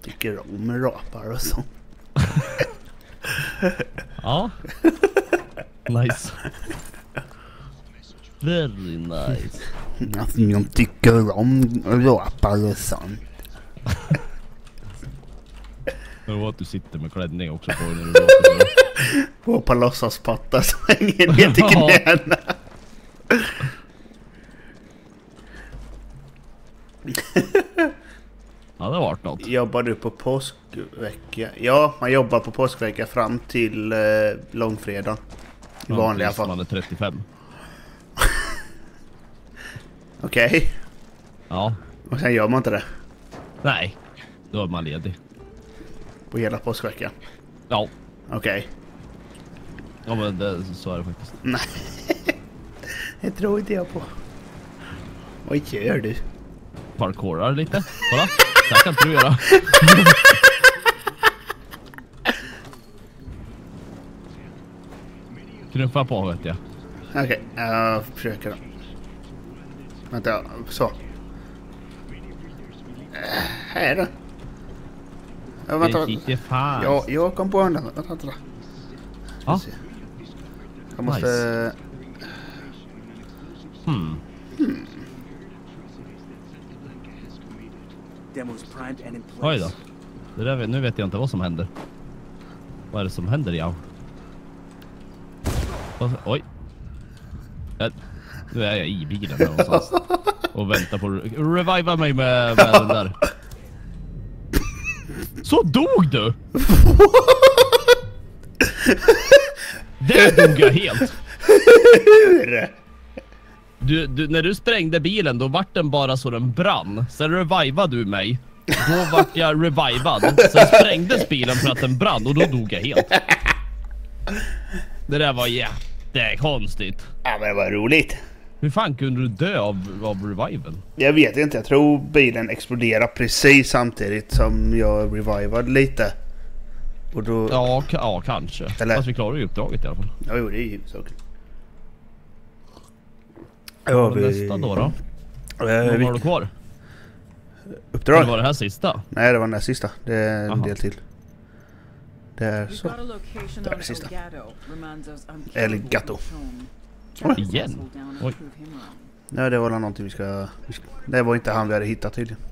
Tycker om rapar och sånt. Ja. Nice. Very nice. Alltså, jag tycker om rapar och sånt. Det var att du sitter med klänning också på när du låter. Och på låtsaspattar som hänger ner till knäna. Ja, det har varit något. Jobbar du på påskvecka? Ja, man jobbar på påskvecka fram till eh, långfredag. I vanliga Tills Man fall. är 35. Okej. Ja. Och sen gör man inte det. Nej. Då är man ledig. På hela påskveckan. Ja. Okej. Ja men det, så är det faktiskt. Nej. det tror inte jag på. Vad gör du? Parkourar lite. Kolla. Det här kan inte du göra. Knuffa på vet jag. Okej, jag försöker då. Vänta, så. Äh, Här då. Ja, vänta, Det gick fan. Ja, jag kom på en. Vänta, vänta. Ja. Jag måste... Hmm. Demo's primed and in Oj då. Det där, nu vet jag inte vad som händer. Vad är det som händer ja? Oj. Ja, Nu är jag i bilen någonstans. Och väntar på... Reviva mig med, med den där. Så dog du! Där dog jag helt. Hur? Du, du, när du sprängde bilen då vart den bara så den brann. Sen revivade du mig. Då vart jag revivad. Sen sprängdes bilen för att den brann och då dog jag helt. Det där var jättekonstigt. Ja, men var roligt. Hur fan kunde du dö av, av reviven? Jag vet inte, jag tror bilen exploderade precis samtidigt som jag revivade lite. Och då... Ja, ja kanske. Eller- Fast vi klarade ju uppdraget i alla fall. Ja, jo, det är ju huvudsaken. Ja, nästa då då? Eh, Vad har vilk- du kvar? uppdrag? Eller var det här sista? Nej, det var den där sista. Det är en Aha. del till. Det är så. Där, on sista. Elgato. Oj, this igen? Oj. Nej, det var någonting vi ska, vi ska... Det var inte han vi hade hittat tydligen.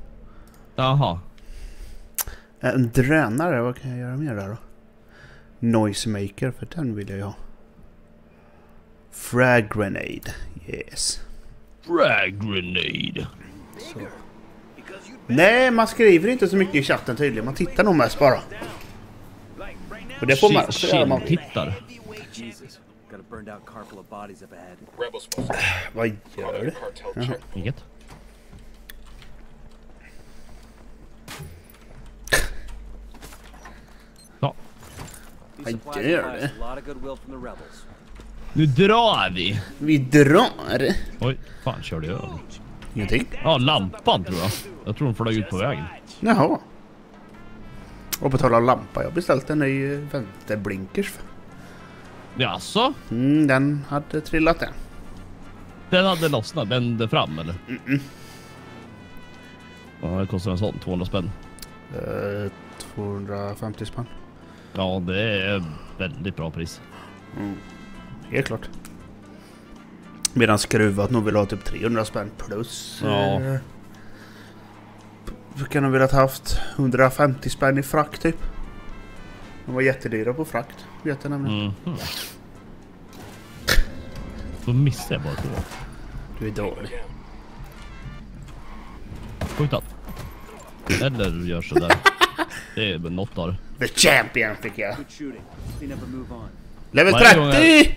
Jaha. En drönare, vad kan jag göra mer där då? Noisemaker, för den vill jag ju ha. Frag grenade, yes. Frag grenade. Nej, man skriver inte så mycket i chatten tydligen. Man tittar nog mest bara. Och det får man göra. Man... tittar. To Vad gör du? Jaha. Inget. Ja, These I supplies nu drar vi. Vi drar. Oj, fan körde jag över? Ingenting. Ja, lampan tror jag. Jag tror de flög ut på vägen. Jaha. Och på tal om lampa, jag har beställt en ny eh, vänsterblinkers. Jaså? Mm, den hade trillat den. Den hade lossnat, vände fram eller? Ja, det kostar en sån, 200 spänn. Eh, 250 spänn. Ja, det är väldigt bra pris. Helt klart. Medan skruvat nog vill ha typ 300 spänn plus. Ja. Eh, kan de velat haft? 150 spänn i frakt typ. De var jättedyra på frakt. Vet jag nämligen. Mhm. Då missade jag bara två. Du är dålig. Again. Skjut han. Eller gör sådär. Det är väl något av det. The champion fick jag. Level Varje gång 30!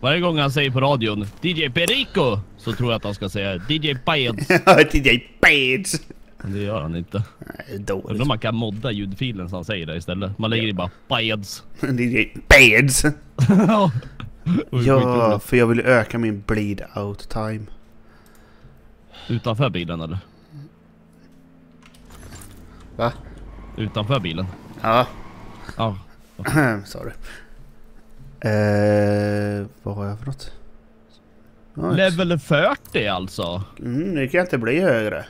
Varje gång han säger på radion DJ Perico så tror jag att han ska säga DJ Paeds. DJ Page! Men det gör han inte. Nej, Undrar dåligt. man kan modda ljudfilen så han säger det istället. Man lägger i bara Paeds. DJ Page! Ja, Ja, för jag vill öka min bleed out time. Utanför bilen eller? Va? Utanför bilen? Ja, Ja. sorry. Eh, vad har jag för något? Ja, Level 40 alltså? Mm, det kan inte bli högre.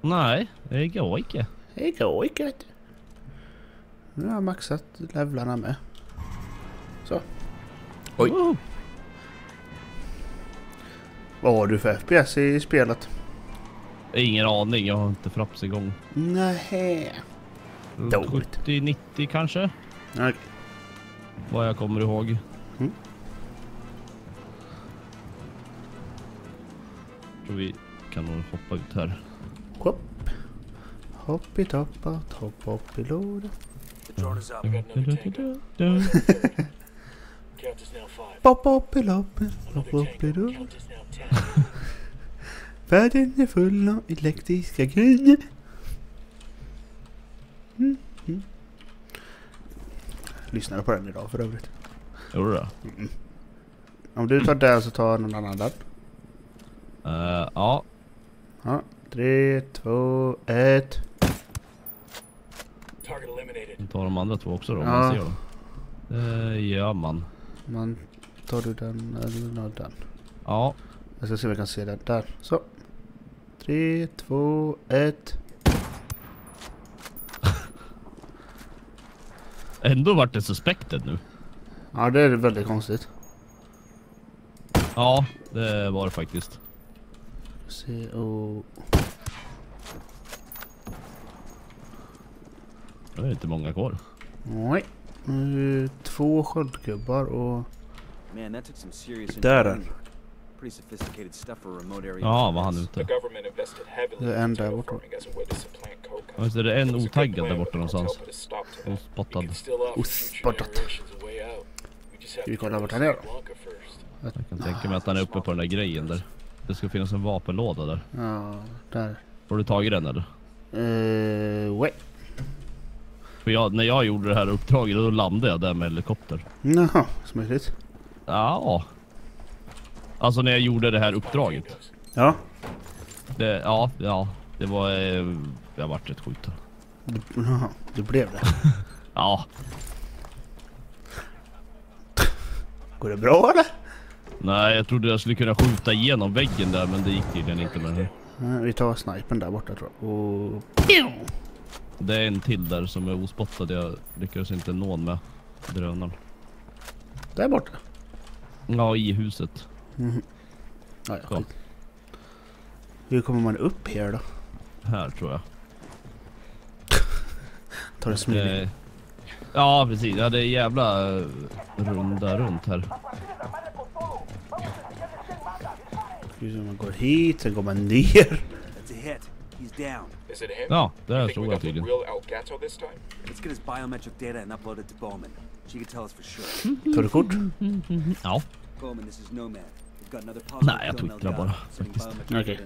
Nej, det går inte. Det går inte. Nu har jag maxat levlarna med. Så. Oj. Woho! Vad har du för FPS i spelet? Ingen aning, jag har inte fraps igång. Nej. Dåligt. 70-90 kanske? Okej. Vad jag kommer ihåg. Mm. Tror vi kan nog hoppa ut här. Hopp. Hopp i toppat, hopp hopp i lådan. The drone is up. I five. Hopp hopp i ten. Världen är full av elektriska grejer. Mm, mm. Lyssnade på den idag för övrigt. Du det? Om du tar den så tar någon annan den. Eh, ja, Ja, tre, två, ett. Target eliminated. tar de andra två också då om Ja. man ser dem. Uh, ja man. Man tar du den eller någon den. Ja, Jag ska se om jag kan se den där. Så. Tre, två, ett. ändå vart det suspected nu. Ja, det är väldigt konstigt. Ja, det var det faktiskt. Se och... Det är inte många kvar. Nej. Nu, Två sköldgubbar och... Man, that took some serious Där är engineering. den. Pretty sophisticated stuff for a remote area. Ja, var han ute. Det är en där borta. Ja, det, är en otaggad där borta någonstans. Ospottad. Ospottat. Ska vi kolla vart han är då? Jag kan tänka mig att han är uppe på den där grejen där. Det ska finnas en vapenlåda där. Ja, där. Har du tagit den eller? Uh, wait. För jag, när jag gjorde det här uppdraget då landade jag där med helikopter. Jaha, smidigt. Ja. Alltså när jag gjorde det här uppdraget. Ja. Det, ja, ja. Det var... Eh, jag vart rätt. Du, jaha, du blev det. Ja. Går det bra eller? Nej, jag trodde jag skulle kunna skjuta igenom väggen där men det gick tydligen inte med. Ja, vi tar snipen där borta tror jag. Och... Det är en till där som är ospottad. Jag lyckades inte nå med drönaren. Där borta. Ja, i huset. Ja, ja, skit. Hur kommer man upp här då? Här tror jag. Tar det smidigt. Ja, precis. Ja, det är jävla eh, runda runt här. Man går hit, sen går man ner. That's a hit. He's down. Is it him? Ja, där got the tydligen. real El Gato this time? Let's get his biometric data and upload it to Bowman. She can tell us for sure. Tar du kort? Ja. Bowman, this is Nomad. We've got another positive Nej, jag twittrar bara, faktiskt. Okej.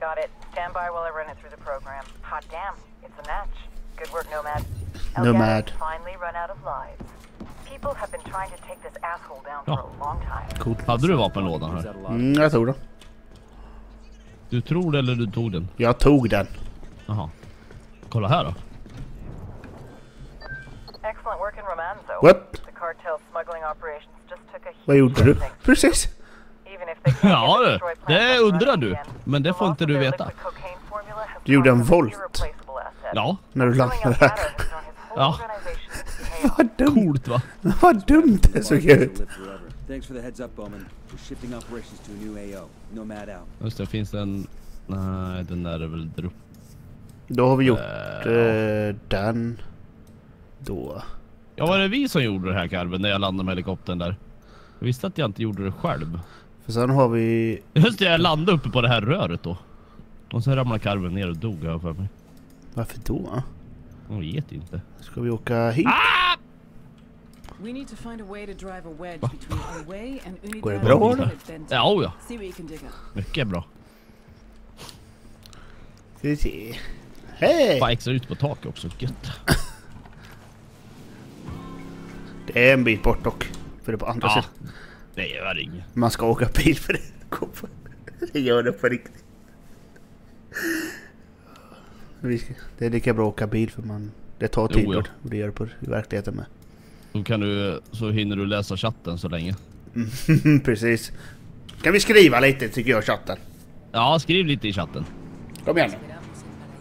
Got it. Stand by while I run it through the program. Hot damn, it's a match. Good work, Nomad. Nomad. Ja. Coolt. Hade du vapenlådan här? Mm, jag tog den. Du tror det eller du tog den? Jag tog den. Jaha. Kolla här då. Excellent work in Romanzo. What? The cartel's smuggling operations just took a Vad gjorde du? Precis. Ja, the det- undrar du. Men det får inte du veta. Du gjorde en volt. Ja. När du landade där. Ja. Vad dumt. Coolt va? Vad dumt det såg ut. Thanks for the heads up, Bowman. We're shifting operations to a new AO. Nomad out. Just det, finns det en... Nej, den där är väl drupp. Då har vi gjort Eh, eh, den. Då. Ja, var det vi som gjorde det här karven när jag landade med helikoptern där? Jag visste att jag inte gjorde det själv. För sen har vi... Just det, jag landade uppe på det här röret då. Och sen ramlade karven ner och dog jag för mig. Varför då? Jag vet inte. Ska vi åka hit? We need to find a way to drive a wedge between our way and Går det bra, eller? Ja, oh ja. Mycket bra. Ska vi se. Hej! Bara extra ut på taket också. Gött. Det är en bit bort dock. För det är på andra Ja. sidan. Det gör inget. Man ska åka bil för det. Det gör det på riktigt. Det är lika bra att åka bil för man... Det tar tid Jo, ja. och det gör det på, i verkligheten med. Då kan du, så hinner du läsa chatten så länge. Precis. Kan vi skriva lite tycker jag i chatten? Ja, skriv lite i chatten. Kom igen nu.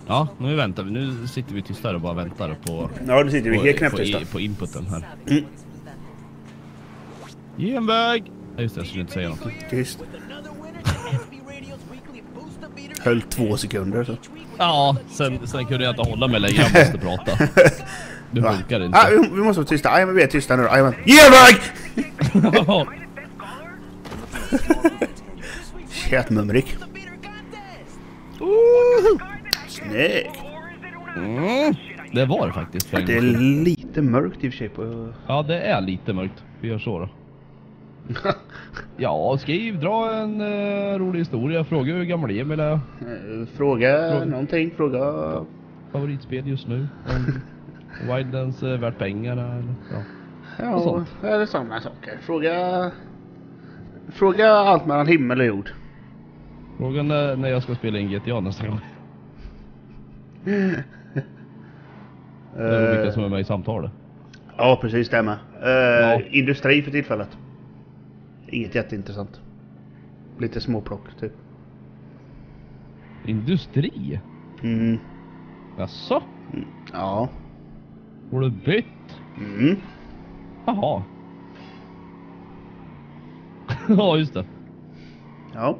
Ja, nu väntar vi. Nu sitter vi tysta och bara väntar på, Ja, nu sitter vi helt på, på, knäpptysta. i- på inputen här. Mm. Genväg! Ja, just det, jag skulle inte säga något. Tyst. Höll två sekunder så. Ja, sen, sen kunde jag inte hålla mig längre. Jag måste prata. Det funkar Ah, inte. vi, vi måste vara tysta. Jajamän, vi är tysta nu då. Jajamän. Genväg! Tjätmumrik. Snyggt! Mm, det var det faktiskt Det är lite mörkt i och för sig på... Ja, det är lite mörkt. Vi gör så då. Ja, skriv, dra en uh, rolig historia. Fråga hur gammal Emil är. Eh, Fråga Fråga. någonting, fråga... Favoritspel just nu. Wildlands är värt pengarna eller ja. Ja, eller sådana saker. Fråga... Fråga allt mellan himmel och jord. Fråga när, när jag ska spela in GTA nästa gång. Eller vilka Eh, som är med i samtalet. ja, precis det med. Eh, Ja. Industri för tillfället. Inget jätteintressant. Lite småplock, typ. Industri? Mm, Jaså? ja. Har du bytt? Mm. Jaha. ja, just det. Ja.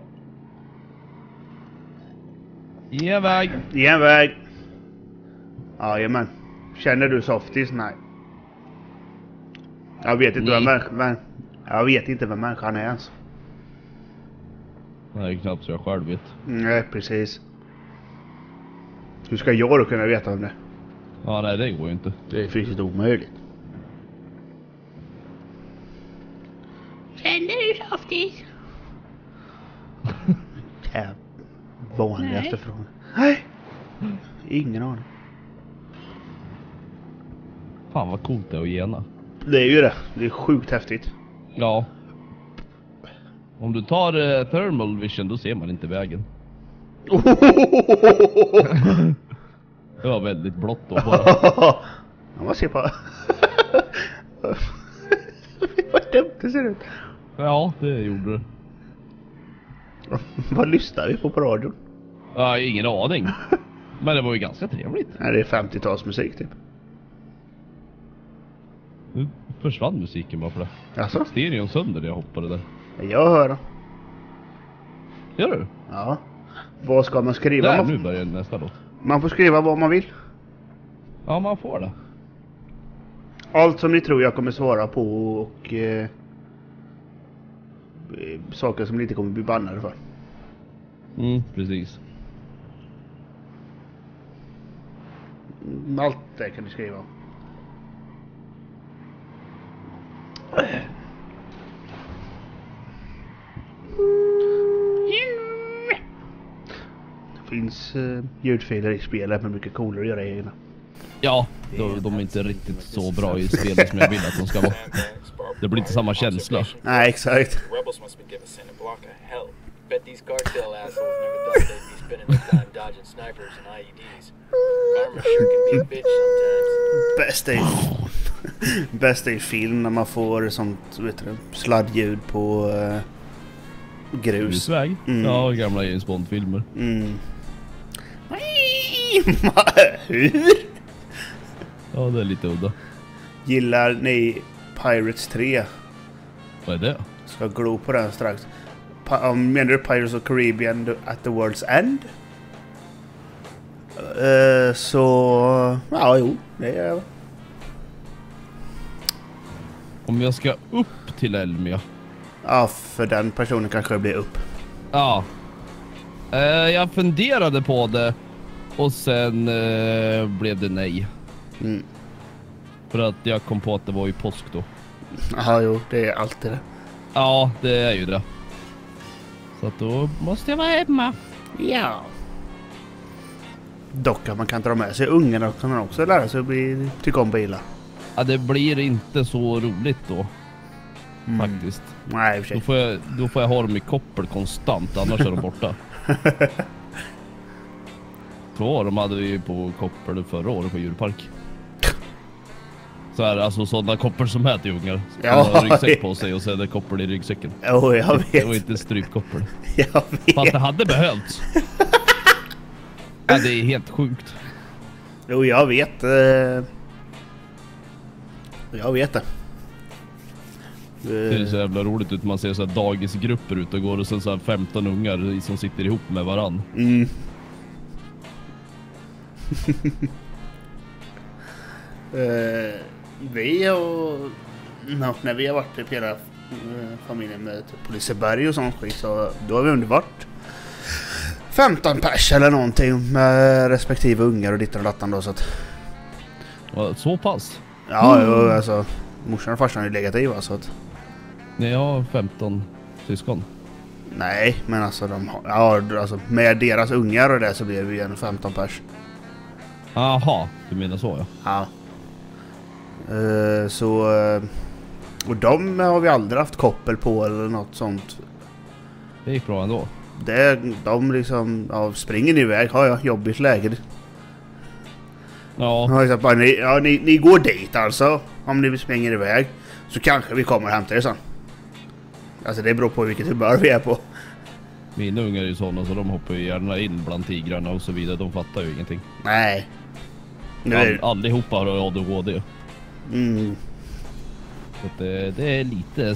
Genväg. Genväg. Jajamän. Känner du softies? Nej. Jag vet inte vem Nej. Men, jag vet inte vem människan är ens. Det är knappt så jag själv vet. Nej, precis. Hur ska jag då kunna veta om det? Ja, nej det går ju inte. Det är fysiskt omöjligt. Känner du softies? Det är vanligaste frågan. Nej. Ingen aning. Fan vad coolt det är att gena. Det är ju det. Det är sjukt häftigt. Ja. Om du tar eh, thermal vision då ser man inte vägen. Det var väldigt blått då bara. Ja, man ser på... Vad dumt det ser ut. Ja, det gjorde det. Vad lyssnar vi på på radion? Ja, ingen aning. Men det var ju ganska trevligt. Nej, det är 50-talsmusik typ. Nu försvann musiken bara för det. Alltså? Stereon sönder när jag hoppade där. Jag hör. Gör du? Ja. Vad ska man skriva? Där, Man, nu börjar nästa låt. man får skriva vad man vill. Ja, man får det. Allt som ni tror jag kommer svara på och eh, saker som ni inte kommer bli bannade för. Mm, precis. Mm, Allt det kan ni skriva. Det finns eh, ljudfiler i spelet men mycket coolare att göra egna. Ja, de, de är inte riktigt så bra i spelet som jag vill att de ska vara. Det blir inte samma känsla. Nej exakt. Rebels must be giving Santa block a hell. Bet these cartel assholes never thought they'd be spending their time dodging snipers and IEDs. Karma sure can be a bitch sometimes. Bästa i, bästa i film när man får sånt vet du, sladdljud på eh, grus. Grusväg? Mm. Ja, gamla James Bond-filmer. Mm. Hur? Ja, det är lite udda. Gillar ni Pirates 3? Vad är det? Ska glo på den strax. Pa menar du Pirates of Caribbean at the World's End? Eh, så... Ja, jo. Det är... Om jag ska upp till Elmia? Ja, för den personen kanske blir upp. Ja. Eh, jag funderade på det och sen eh, blev det nej. Mm. För att jag kom på att det var ju påsk då. Jaha, jo, det är alltid det. Ja, det är ju det. Så att då måste jag vara hemma. Ja. Dock att man kan dra med sig ungarna kan man också lära sig att bli, tycka om bilar. Ja, det blir inte så roligt då Mm. faktiskt. Nej, och Då får, jag, då får jag ha dem i koppel konstant, annars är de borta. Två av dem hade vi ju på koppel förra året på djurpark. Så här, alltså sådana koppel som är till ungar. Ja. Ja. har ryggsäck på sig och så är det koppel i ryggsäcken. Jo, jag Det var vet. inte strypkoppel. Jag Fast vet. det hade behövts. Ja, det är helt sjukt. Jo, jag vet. eh. Jag vet det. Det är Eh, så jävla roligt ut. Man ser så här dagisgrupper ute och går och sen så här 15 ungar som sitter ihop med varann. Mm. Eh, vi och... No, när vi har varit typ hela eh, familjen med typ på Liseberg och sånt skit så då har vi under varit 15 pers eller någonting med respektive ungar och dittan och dattan då så att... Så pass? Ja, jo, alltså morsan och farsan har ju legat i va så att... Nej, jag har 15 syskon. Nej, men alltså de har... Ja, alltså med deras ungar och det så blir vi ju en 15 pers. Aha, du menar så ja. Ja. Eh, så... eh, och de har vi aldrig haft koppel på eller något sånt. Det gick bra ändå. Det, de liksom ja, springer iväg. Har jag jobbigt läge? Ja, Ja, exakt, bara, ni, ja, ni, ni går dit alltså. Om ni springer iväg. Så kanske vi kommer och hämtar er sen. Alltså det beror på vilket humör vi är på. mina ungar är ju sådana så de hoppar ju gärna in bland tigrarna och så vidare. De fattar ju ingenting. Nej. Nu All, är, allihopa har ADHD. mm, Så att det, det är lite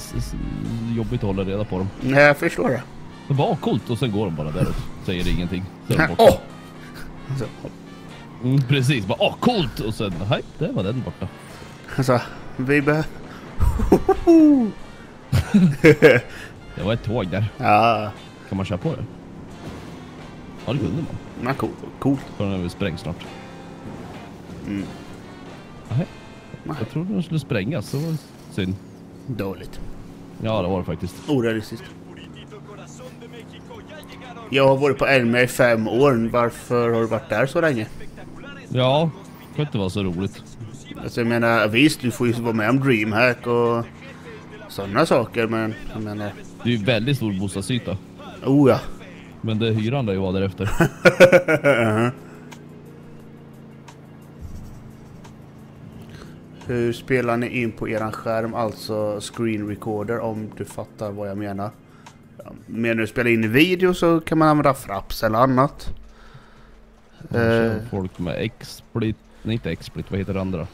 jobbigt att hålla reda på dem. nej, jag förstår det. Det var coolt och sen går de bara däråt. Säger ingenting. De Åh! borta. Så, Mm, precis, bara åh coolt! Och sen, nej, där var den borta. alltså, vi behöver... Det var ett tåg där. ja, Kan man köra på det? Ja det kunde man. men coolt. coolt. För den är väl sprängd snart. Mm. Nej. Jag trodde den skulle sprängas, det var synd. Dåligt. Ja det var det faktiskt. Orealistiskt. Jag har varit på Elmia i fem år. Varför har du varit där så länge? Ja, det kan inte vara så roligt. Alltså jag menar visst, du får ju vara med om DreamHack och sådana saker men jag menar... Det är ju väldigt stor bostadsyta. Oh ja. Men det är hyran där ju var därefter. Hur spelar ni in på eran skärm, alltså screen recorder om du fattar vad jag menar? Ja, Menar du spela in video så kan man använda Fraps eller annat. Eh. Folk med XSplit, nej inte XSplit, vad heter det andra?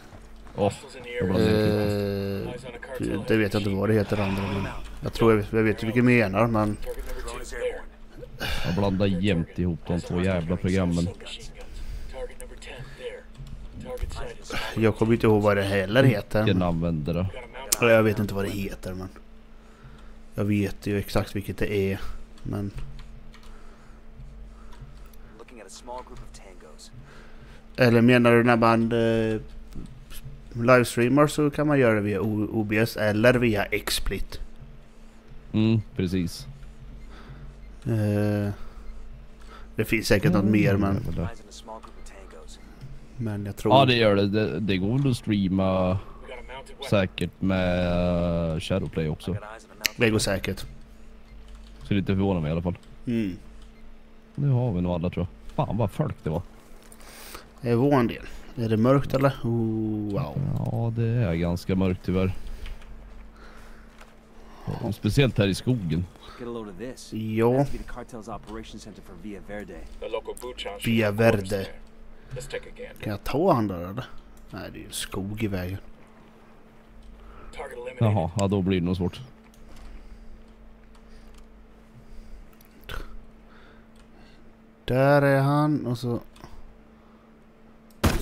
Åh, ihop Eh, cartel. det vet jag inte vad det heter andra men jag tror jag, jag vet vilken menar men. Jag blandar jämt ihop de två jävla programmen. Submachine guns. Target number 10 there. Target sighted. Small. jag kommer inte ihåg vad det heller heter. Vilken använder det? Jag vet inte vad det heter men jag vet ju exakt vilket det är men Looking at a small group of tangos. Eller menar du när man eh, livestreamar så kan man göra det via OBS eller via XSplit. Mm, precis. Eh, det finns säkert något mer men, of tangos. men jag tror Ja det gör det. det. Det går väl att streama säkert med uh, Shadowplay också. Det går säkert. Det inte förvånar mig i alla fall. Mm. Nu har vi nog alla tror jag. Fan vad folk det var. Det var en del. Är det mörkt eller? Oh, wow. Ja det är ganska mörkt tyvärr. Och Speciellt här i skogen. Ja, Via Verde. Kan jag ta han där eller? Nej, det är ju skog i vägen. Jaha, ja då blir det nog svårt. Där är han och så...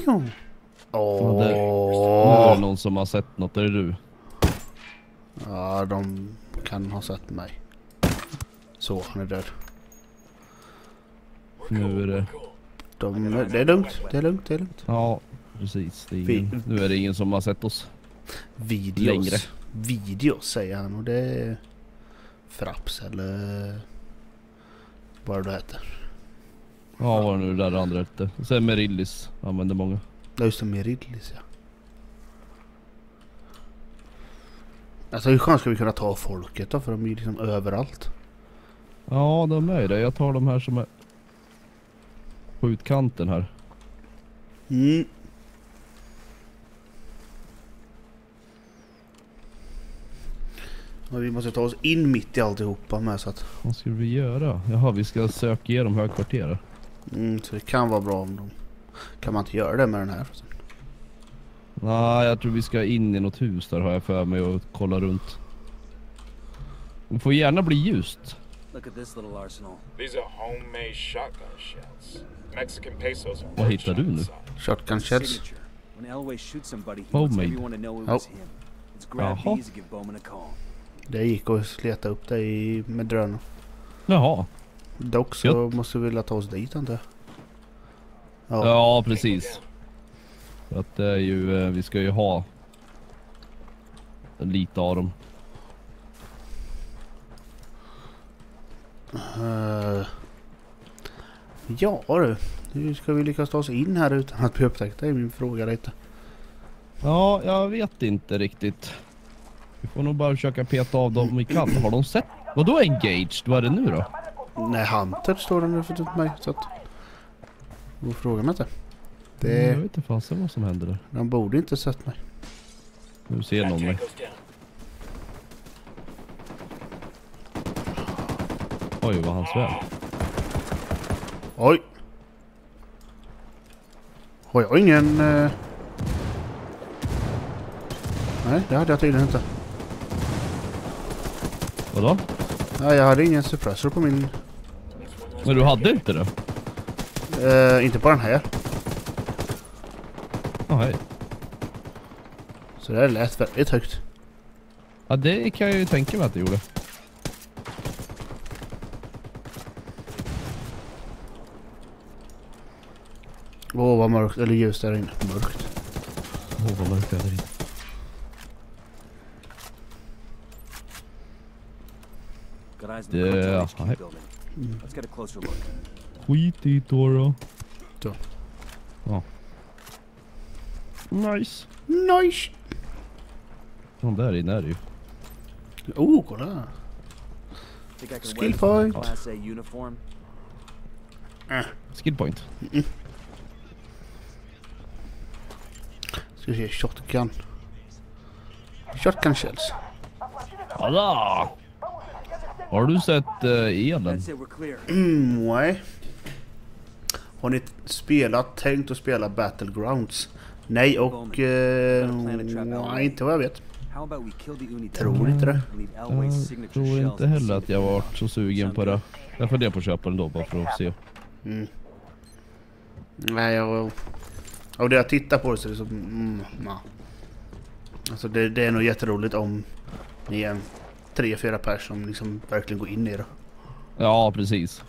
Jo. Ja, där- Nu är det Åh! någon som har sett något. Är det du? Ja, de kan ha sett mig. Så, han är död. Nu är det... De, det är lugnt, det är lugnt, det är lugnt. Ja, precis. Det är ingen, nu är det ingen som har sett oss. Videos. Längre. Videos säger han och det är Fraps eller vad det heter. Ja, vad nu det där andra hette. Sen Merillis använder många. Ja just det, Merillis ja. Alltså hur chans ska vi kunna ta folket då? För de är ju liksom överallt. Ja, de är ju det. Jag tar de här som är på utkanten här. Mm. Och vi måste ta oss in mitt i alltihopa med så att... Vad ska vi göra? Jaha, vi ska söka igenom högkvarteret. Mm, så det kan vara bra om de... Kan man inte göra det med den här? Nej, jag tror vi ska in i något hus där har jag för mig och kolla runt. Det får gärna bli ljust. Look at this little arsenal. These are homemade shotgun shells. Mexican pesos. Vad hittar du nu? Shotgun shells. When Elway shoots somebody, he Homemade. wants everyone to know it was Oh. him. Let's grab Jaha. these and give Bowman a call. Det gick att leta upp i, med drönare. Jaha. Dock så Gött. måste vi vilja ta oss dit jag. Ja, Ja. precis. För att det är ju, eh, vi ska ju ha lite av dem. eh, ja du. Hur ska vi lyckas ta oss in här utan att bli upptäckta är min fråga lite. Ja, jag vet inte riktigt. Vi får nog bara försöka peta av dem vi kan. Har de sett? Vadå engaged? Vad är det nu då? Nej, Hunter står det nu för mig så att... Då frågar man inte. Jag Det, vet inte fasen vad som händer där. de borde inte sett mig. Nu ser någon mig. Oj, vad han svär. Oj! Har jag ingen... eh, Nej, det hade jag tydligen inte. Vadå? Nej, jag hade ingen suppressor på min... Men du hade inte det? eh, inte på den här. Nej. Så det här lät väldigt högt. Ja, det kan jag ju tänka mig att det gjorde. Åh, vad mörkt. Eller ljust där inne. Mörkt. Åh, vad mörkt det är där inne. Got eyes on look. Skit i då då. Ja. Nice. Nice! Ja, där inne är det ju. Oh, kolla! Think I can Skill wear this point. Class A uniform? Skill point. Ska vi se, shotgun. Shotgun shells. Alla! Har du sett uh, elen? Mm, nej. Har ni spelat, tänkt att spela Battlegrounds? Nej och... Eh, nej, inte vad jag vet. Tror inte det. Jag tror inte in heller att jag varit så sugen på det. Jag funderar på att köpa den då bara för att se. Mm. Nej, jag... Av det jag tittar på det så är det som... Mm, ja. Alltså det, det är nog jätteroligt om ni är en tre, fyra pers som liksom verkligen går in i det. Ja, precis.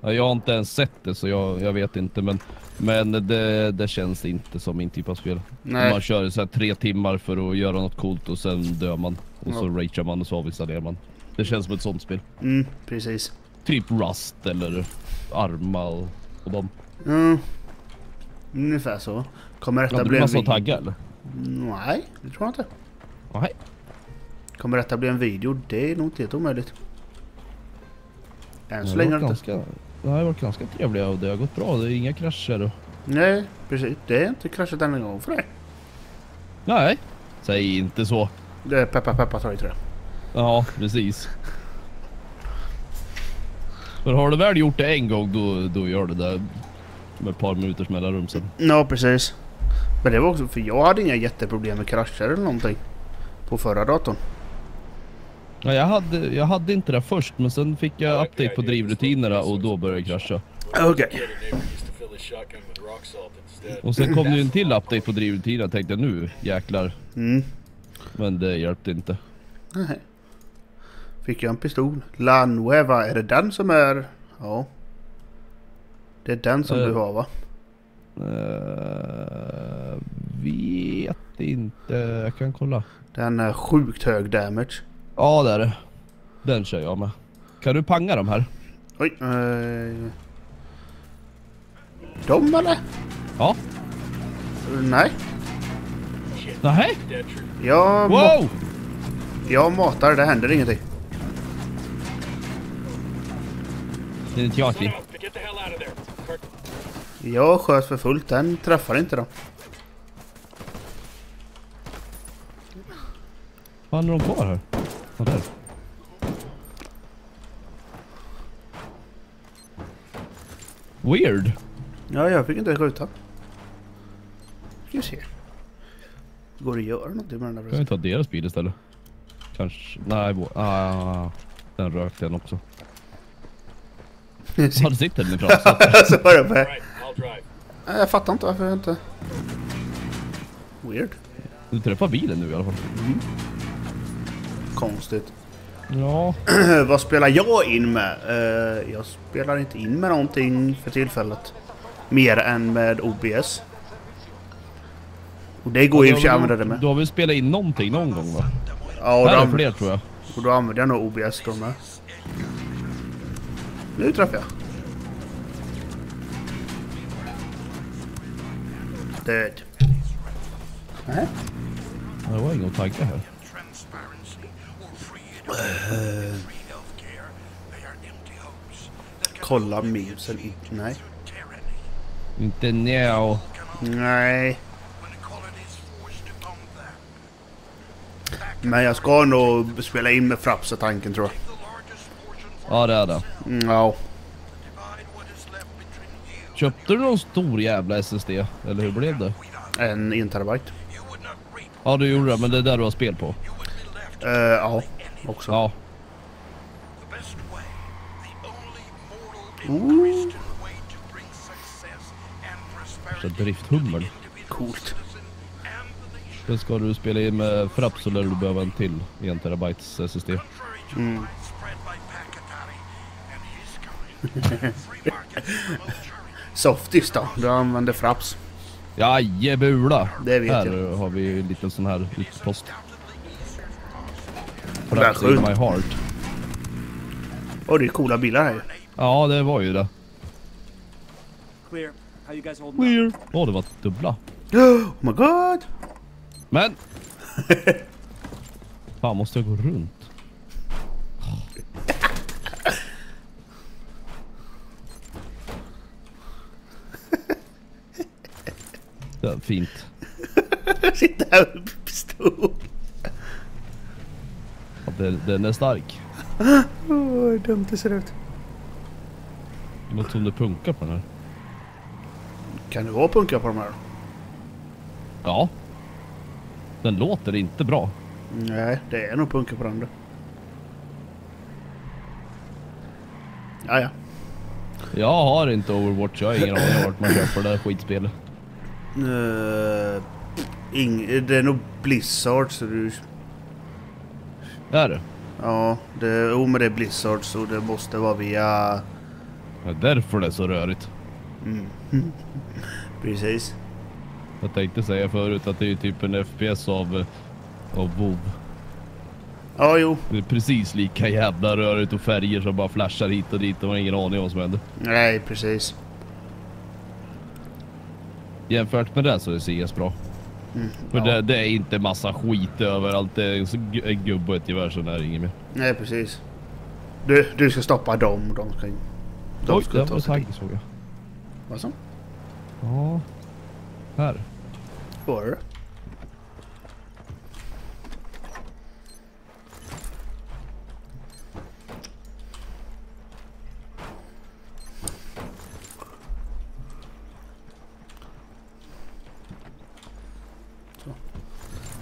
Ja, Jag har inte ens sett det så jag, jag vet inte men men det, det känns inte som min typ av spel. Nej. Man kör så här tre timmar för att göra något coolt och sen dör man. Och så Ja. ragear man och så avinstallerar man. Det känns som ett sånt spel. Mm, precis. Typ Rust eller Arma och, och dem. Mm. Ungefär så. Kommer detta Hade bli du en massa att video? tagga eller? Nej, det tror jag inte. Nej. Kommer detta bli en video? Det är nog inte helt omöjligt. Än så Det länge har det inte. ganska, det har varit ganska trevliga och det har gått bra. Det är inga krascher och... Nej, precis. Det är inte kraschat än en gång för dig. Nej, säg inte så. Det är peppa peppa tar i trä. Ja, precis. För har du väl gjort det en gång då, då gör det där med ett par minuters mellanrum sen. Ja, precis. Men det var också för jag hade inga jätteproblem med krascher eller någonting. På förra datorn. Ja, jag, hade, jag hade inte det först men sen fick jag update på drivrutinerna och då började det krascha. Okej. Instead. Och sen kom det ju en till update på drivrutinerna tänkte jag nu jäklar. Mm. Men det hjälpte inte. Nej. Fick jag en pistol. La Nueva, är det den som är... Ja. Det är den som Eh. du har va? Uh, vet inte. Jag kan kolla. Den är sjukt hög damage. Ja det är det. Den kör jag med. Kan du panga de här? Oj. Eh... De eller? Ja. Nej. Nej. Jag, Wow! jag matar, det händer ingenting. Det är inte jag. Cart Jag sköt för fullt, den träffar inte dem. Fan är de kvar här? Ja, där. Weird. Ja, jag fick inte skjuta. Ska vi se. Går det att göra någonting med den där Kan vi ta deras bil istället? Kanske... Nej, vår... Ah, den rökte den också. Var sitter den ifrån? Så- Så var det med. Nej, Jag fattar inte varför jag inte... Weird. Du träffar bilen nu i alla fall. Konstigt. Ja. Vad spelar jag in med? Eh, jag spelar inte in med någonting för tillfället. Mer än med OBS. Och det går ju sig att använda det med. Du har väl spelat in någonting någon gång va? Ja, och Här då, är fler tror jag. och då använder jag nog OBS då med. Nu träffar jag. Död. Nej. Det var ingen tagga här. Kolla memesen. i- Nej. Inte now. Nej. Men jag ska nog spela in med Fraps är tanken tror jag. Ja det är det. Mm, Ja. Köpte du någon stor jävla SSD? Eller hur blev det? En 1 terabyte. Ja du gjorde det, men det är där du har spel på. Eh, ja. Också. Ja. Så drifthummel. Coolt. Det ska du spela in med Frapp så lär du behöva en till 1 terabytes SSD. Mm. Softis då? Du använder Fraps. Jajebula! Det vet här jag. har vi en liten sån här utpost. Sjukt. my heart. Och det är coola bilar här. Ja det var ju det. Clear. How you guys holding? Weird. Åh det var dubbla. Oh my god! Men! Fan måste jag gå runt? Det är fint. Sitter här med pistol. Den, den är stark. Åh, vad dumt det ser ut. Låter som det punkar på den här. Kan du vara punka på de här? Ja. Den låter inte bra. Nej, det är nog punka på den då. Ja, ja. Jag har inte Overwatch, jag har ingen aning om vart man köper det här skitspelet. Uh, ing, det är nog Blizzard så du... Är det? Ja, det, jo men det är Blizzard så det måste vara via... Det är därför det är så rörigt. Precis. Jag tänkte säga förut att det är typ en FPS av, av WoW. Ja, jo. Det är precis lika jävla rörigt och färger som bara flashar hit och dit och man har ingen aning om vad som händer. Nej, precis. Jämfört med det så är CS bra. För ja. det, det är inte massa skit överallt. Det är en gubbe och ett gevär så är det inget mer. Nej, precis. Du, du ska stoppa dem och de ska... De Oj, ska där ta var sig dit. såg jag. Vad så? Ja. Här. Var det?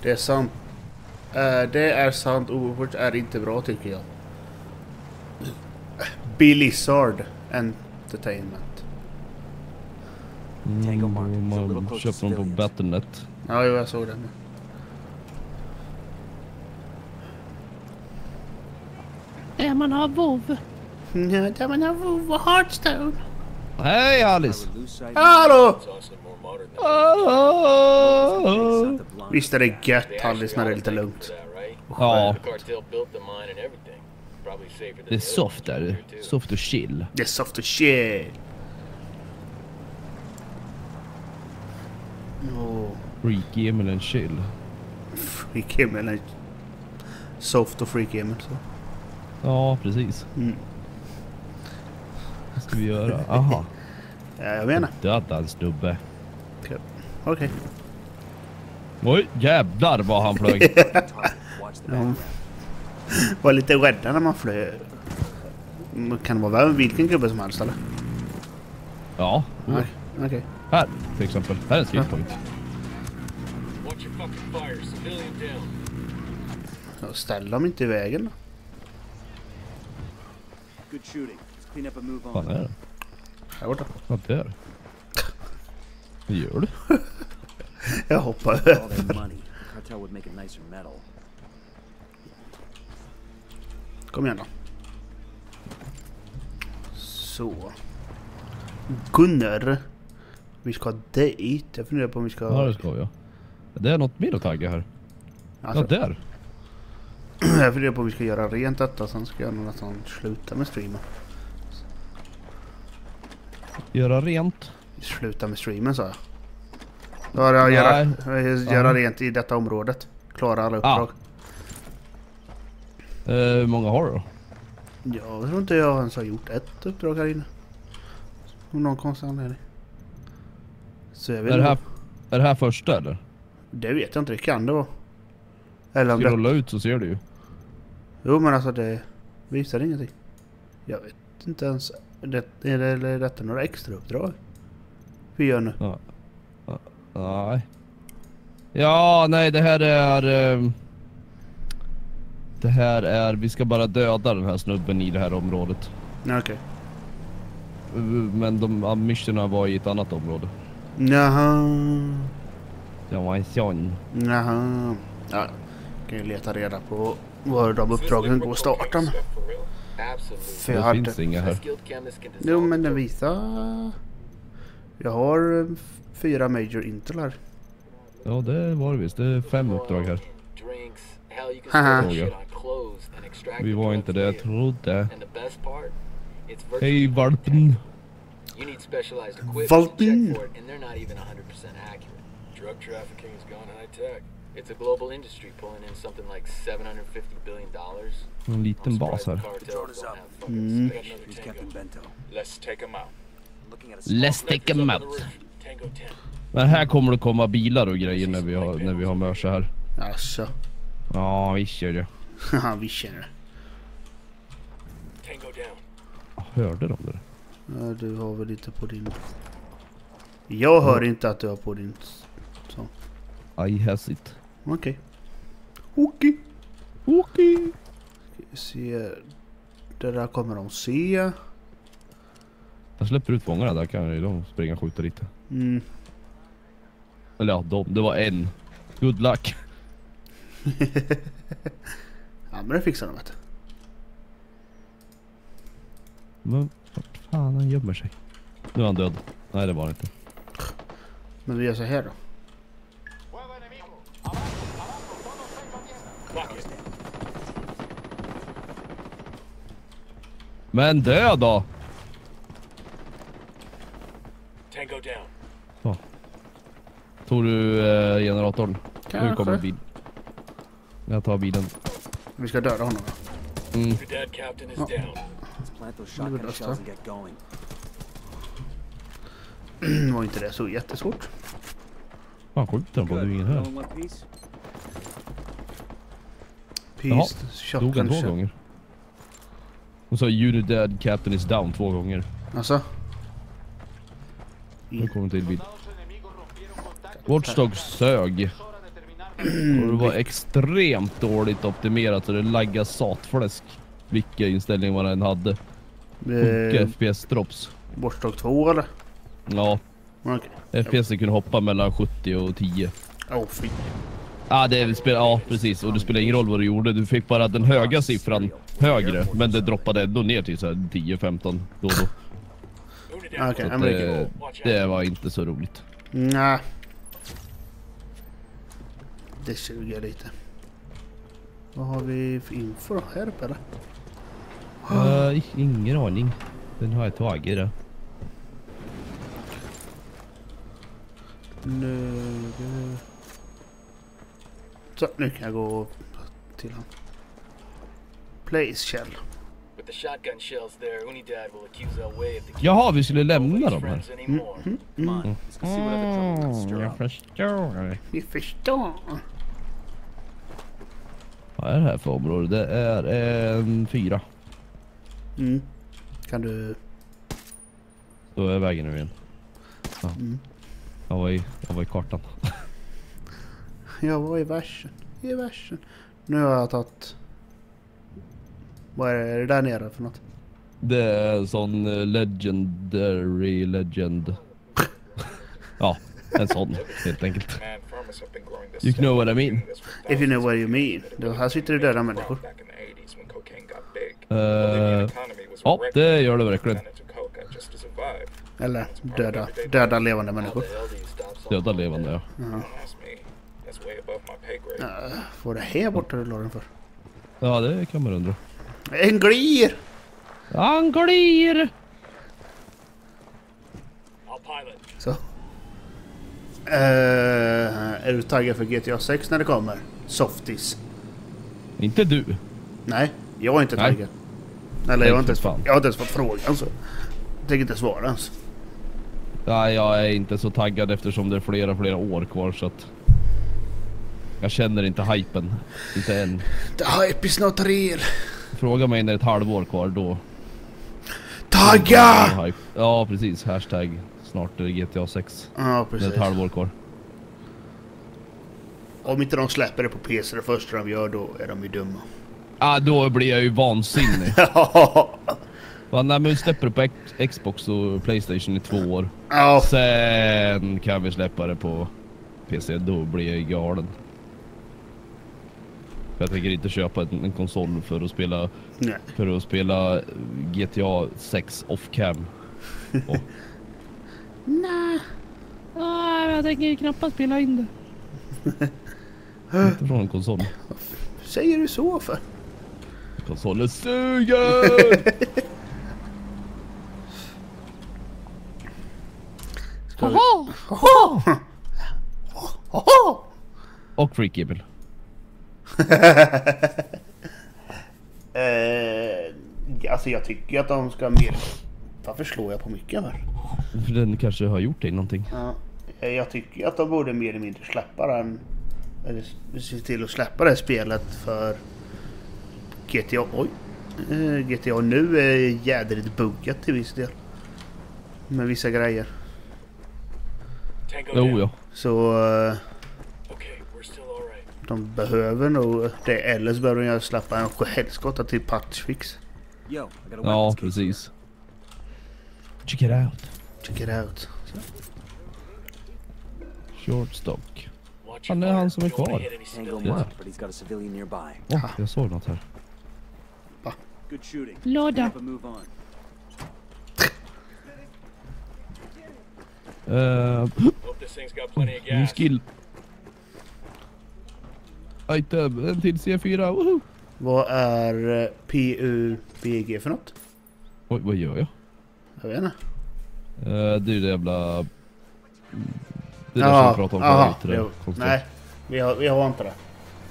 Det är sant. Eh, det är sant. Overwatch är inte bra tycker jag. Blizzard Entertainment. Mm, man köper dem på. Battle.net. Ja, jo, jag såg den. Är man har WoW? Ja, där man har WoW och Hearthstone. Hej Alice! Hallå! Visst är det gött Hallis när det är lite lugnt. Ja, and det är soft där. Soft och chill. Det är soft och. Åh, Freaky men chill. freak himmel. Soft och freak himmel. Så. Ja, precis. Mm. Vad ska vi göra? Aha. Ja, jag menar. Döda en snubbe. Okej. Oj, jävlar vad han flög. Background. Var lite rädda när man flög. Kan det vara vilken gubbe som helst eller? Ja, Nej. Okej. här till exempel. Här är en skillpoint. Watch your fucking fire. Civilian down. Så Ställ dem inte i vägen då. Good shooting. Let's clean up and move on. är det? Här borta. Vad där? Gör du? Jag hoppar över. Kom igen då. Så. Gunnar. Vi ska dit. Jag funderar på om vi ska... Ja, det ska jag. Det är något mer att tagga här. Ja, Alltså, där. jag funderar på om vi ska göra rent detta. Sen ska jag nog nästan sluta med streamen. Göra rent. Sluta med streamen sa jag. Ja, jag göra, Nej. göra rent i detta området. Klara alla uppdrag. Eh, hur många har du då? Jag tror inte jag ens har gjort ett uppdrag här inne. Av någon konstig anledning. Så jag vet Är det, här, är det här första eller? Det vet jag inte. Det kan det vara. Eller om du det... ut så ser du ju. Jo men alltså det visar ingenting. Jag vet inte ens. Det, är, det, är detta några extra uppdrag? Vi gör nu. Nej. Ja, nej det här är... ehm, det här är... Vi ska bara döda den här snubben i det här området. Ja, Okej. Uh, Men de ja, missionerna var i ett annat område. Jaha. Det var en sån. Jaha. Ja. Kan ju leta reda på var de uppdragen går att starta med. För jag Det hade... finns inga här. Jo men den visar... Jag har eh, fyra major intel här. Ja det var det visst. Det är fem uppdrag här. Drinks. Hell, you Haha. can store shit on clothes and extract Vi var inte det jag trodde. And the best part, it's virtually Hej valpen. You need specialized equipment Valpen. to check for it, and they're not even 100% accurate. Drug trafficking has gone high tech. It's a global industry pulling in something like 750 billion dollars. En liten bas här. Mm. Let's take them out. Let's take em out. Tango 10. Men här kommer det komma bilar och grejer när vi har, när vi har mörsa här. Alltså. Ja visst gör det. Haha, vi känner det. Hörde de det? Ja, du har väl lite på din... Jag hör inte att du har på din... Så. I has it. Okej. Okej. Okej. Vi Se. Det där kommer de se. Jag släpper ut fångarna där kan ju de springa och skjuta lite. Mm. Eller ja, de. Det var en. Good luck. Ja men det fixar de vet vart fan han gömmer sig? Nu är han död. Nej det var han inte. Men vi gör så här då. Men dö då! Down. Tog du eh, generatorn? Nu Kanske. kommer bil. Jag tar bilen. Vi ska döda honom. Mm. Get going. var inte det så jättesvårt. Fan skjuter de på? Det är ingen här. Peace. Dog han två gånger? Hon sa you the dead captain is down två gånger. Alltså. Nu kommer en till bil. Watchdog sög. Och det var extremt dåligt optimerat så det laggade satfläsk. Vilka inställningar man än hade. Sjuka Eh, FPS drops. Watchdog 2 eller? Ja, Okej. FPS kunde hoppa mellan 70 och 10. Åh oh, fy. Ja, det spelar, ja precis. Och det spelar ingen roll vad du gjorde. Du fick bara den höga siffran högre. Men det droppade ändå ner till så här 10-15 då och då. Okej, att men det det, var inte så roligt. Nej. Det suger lite. Vad har vi för info då? Här uppe eller? Uh, ingen aning. Den har jag tagit då. Nu... Så, nu kan jag gå till han. Place Kjell. Jaha, vi skulle lämna dem här. trouble we can stir jag förstår. Vi förstår. Vad är det här för område? Det är en fyra. Mm. Kan du... Då är vägen nu igen. Ja. Mm. Jag, var i, jag var i kartan. Jag var i versen. I versen. Nu har jag tagit... Vad är det där nere för något? Det är en sån eh, legendary legend. ja, en sån helt enkelt. Man from has been growing this You know what I mean. If you know what you mean. Då här sitter det döda människor. Back in the 80s when cocaine got big. Bolivian economy was ja, det gör det verkligen. Eller döda, döda levande människor. Döda levande ja. Grade. Uh, vad är det här borta du la den för? Ja, det kan man undra. En glir! Han glir! Så. Eh, är du taggad för GTA 6 när det kommer? Softies. Inte du. Nej, jag är inte Nej. taggad. Eller jag har, inte ens, för fan. jag har inte ens fått frågan så. Jag tänker inte svara ens. Nej, jag är inte så taggad eftersom det är flera, flera år kvar så att... Jag känner inte hypen. Inte än. The hype is not real. Fråga mig när det är ett halvår kvar då. Tagga! Ja, precis. Hashtag snart är GTA 6. Ja, Det är precis. ett halvår kvar. Om inte de släpper det på PC det första de gör då är de ju dumma. Ah, då blir jag ju vansinnig. ja, Va, nej, men vi släpper det på Xbox och Playstation i två år. ja, Sen kan vi släppa det på PC. Då blir jag galen. Jag tänker inte köpa en, en konsol för att spela nej. för att spela GTA 6 off cam. Och... Nej. jag tänker knappast spela in det. inte från en konsol. Säger du så för? Konsolen suger! Ska vi... Och Freak Evil. Eh, alltså jag tycker att de ska mer... Varför slår jag på mycket här? För den kanske har gjort dig någonting. Ja, eh, jag tycker att de borde mer eller mindre släppa den. Eller se till att släppa det här spelet för GTA. Oj. Eh, GTA nu är jädrigt buggat till viss del. Med vissa grejer. Jo ja. Så eh, Okay, we're still alright. De behöver nog det. Eller så behöver de ju släppa en helskotta till patchfix. Yo, Ja, precis. Check it out. Check it out. Så. Shortstock. Han är han som är kvar. hit any Tango civilians. Yeah. marked, but he's got a civilian nearby. Åh, jag såg något här. Shooting. Låda. Uh, ny skill. Item, en till C4. Woho! Vad är eh, PUBG för något? Oj, vad gör jag? Jag vet inte. Uh, det är det jävla... Det där Ja, som vi pratade om aha, det konstiga. Nej, vi har, vi har inte det.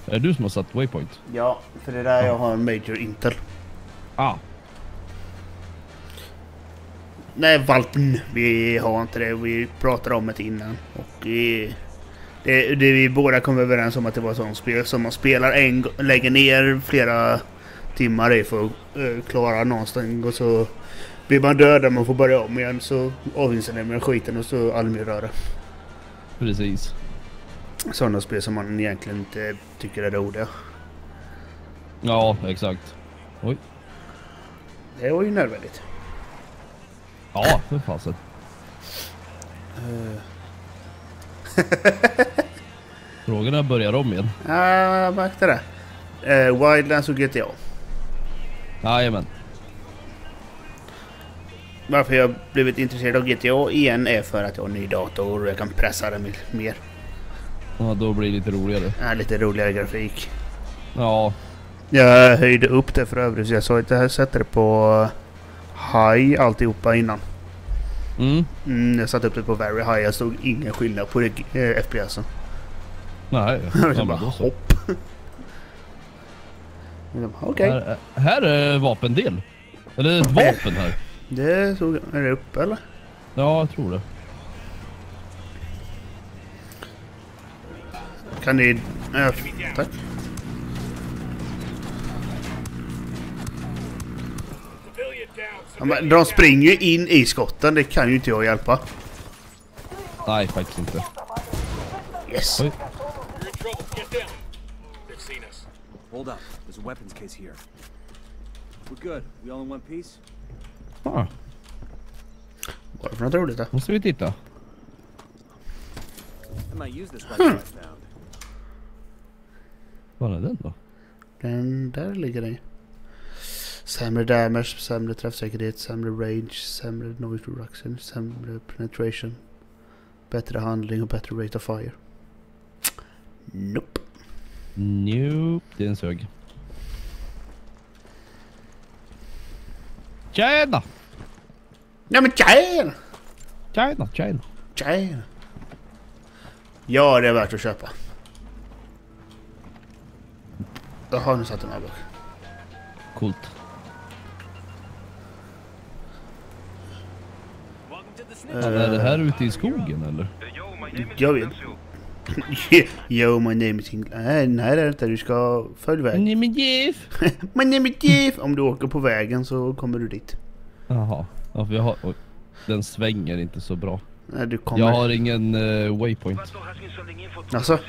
Är det du som har satt waypoint? Ja, för det är där jag har en Major Intel. Ah, Nej, Valpen. Vi har inte det. Vi pratade om det innan. Och vi, det, det vi båda kom överens om att det var ett sånt spel som man spelar en lägger ner flera timmar i för att eh, klara någonstans och så blir man död och man får börja om igen så avinstallerar skiten och så allmänrör det. precis. Sådana spel som man egentligen inte tycker är roliga. Ja, exakt. Oj. Det var ju nödvändigt. Ja, för fasen. Frågorna börjar om igen. Ja, jag märkte det. Eh, Wildlands och GTA. Jajamän. Varför jag blivit intresserad av GTA igen är för att jag har en ny dator och jag kan pressa den mer. Ja, då blir det lite roligare. Ja, lite roligare grafik. Ja, Jag höjde upp det för övrigt så jag sa att jag sätter det på high alltihopa innan. Mm. Mm, jag satte upp det på very high. Jag såg ingen skillnad på eh, FPSen. Nej, Jag ja, bara, hopp. Jag Okej, Här, här är vapendel. Eller ett vapen här. det såg Är det upp eller? Ja, jag tror det. Kan ni... Ja, tack. Ja, men de springer ju in i skotten. Det kan ju inte jag hjälpa. Nej, faktiskt inte. Yes. Oj. Hold up. There's a weapons case here. We're good. We all in one piece? Ah, Vad är det för något roligt då? måste vi titta. I might use this rifle I found. Vad är den då? Den där ligger den ju. Sämre damage, sämre träffsäkerhet, sämre range, sämre noise reduction, sämre penetration. Bättre handling och bättre rate of fire. Nope. Nope, det är en sög. Tjena! Nej men tjena! Tjena, tjena. Tjena! Ja, det är värt att köpa. Jaha, nu satt den här bak. Coolt. Fan, är det här ute i skogen eller? Jag vet. Yo, my name is Ingla. Nej, nej det är inte. Du ska följ vägen. Nej men Jeff! My name is Jeff. Om du åker på vägen så kommer du dit. Jaha. Ja, för jag har... Oj. Den svänger inte så bra. Nej, du kommer... Jag har ingen uh, waypoint. Alltså?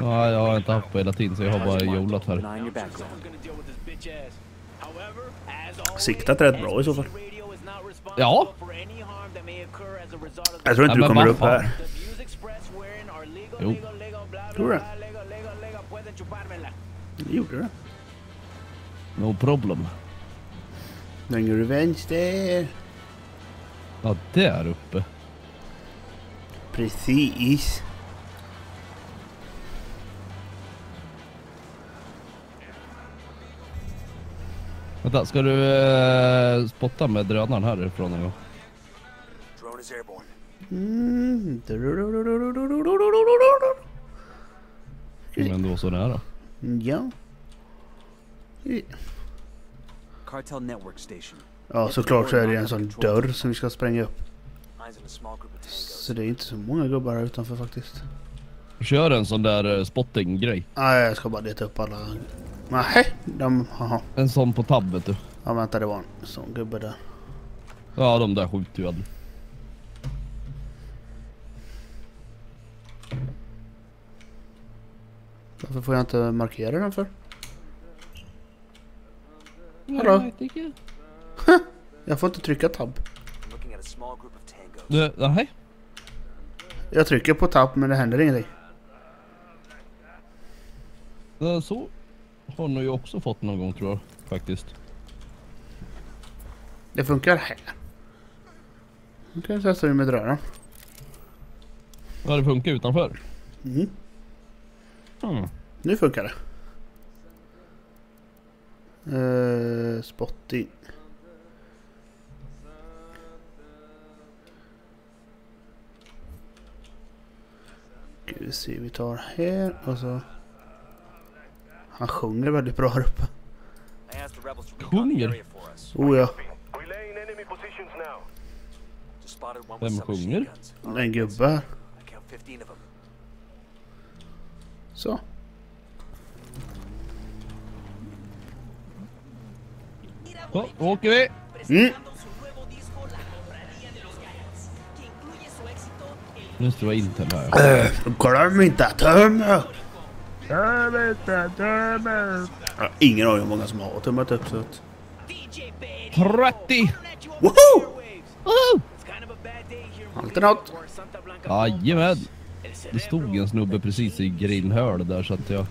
Ja, jag har inte haft på hela tiden så jag har bara jolat här. Siktat rätt bra i så fall. Is Ja. Jag tror inte Ja, du kommer upp fan. här. Jo. Tror du det? Det gjorde du. No problem. Svänger du vänster? Ja, där uppe. Precis. Vänta, ska du uh, spotta med drönaren härifrån en gång? Is airborne. Mm. Men då så nära. Ja. Cartel network station. Ja, såklart så är det en sån dörr som vi ska spränga upp. Så det är inte så många gubbar här utanför faktiskt. Kör en sån där uh, spotting-grej. Nej, jag ska bara leta upp alla. Nej, de... Jaha. En sån på tab vet du. Ja, vänta, det var en sån gubbe där. Ja, de där skjuter ju aldrig. Varför får jag inte markera den för? Hallå? Jag får inte trycka tab. Nej. Jag trycker på tab men det händer ingenting. Så har ni ju också fått någon gång tror jag faktiskt. Det funkar här. Nu kan jag testa det med drönaren. Ja, det funkar utanför. Mm. Mm. Nu funkar det. Uh, spotting. Ska vi se, vi tar här och så... Han sjunger väldigt bra här uppe. Sjunger? Oh ja, Vem sjunger? en gubbe här. I count 15 of them. Så. Så, då åker vi. Mm. Nu måste det vara Intel här. Äh, glöm inte att tömma! Töm inte, töm Jag har ingen aning hur många som har tummat upp så att... 30! Woho! Woho! Alltid något. Jajamän! Det stod en snubbe precis i grindhörd där så att jag,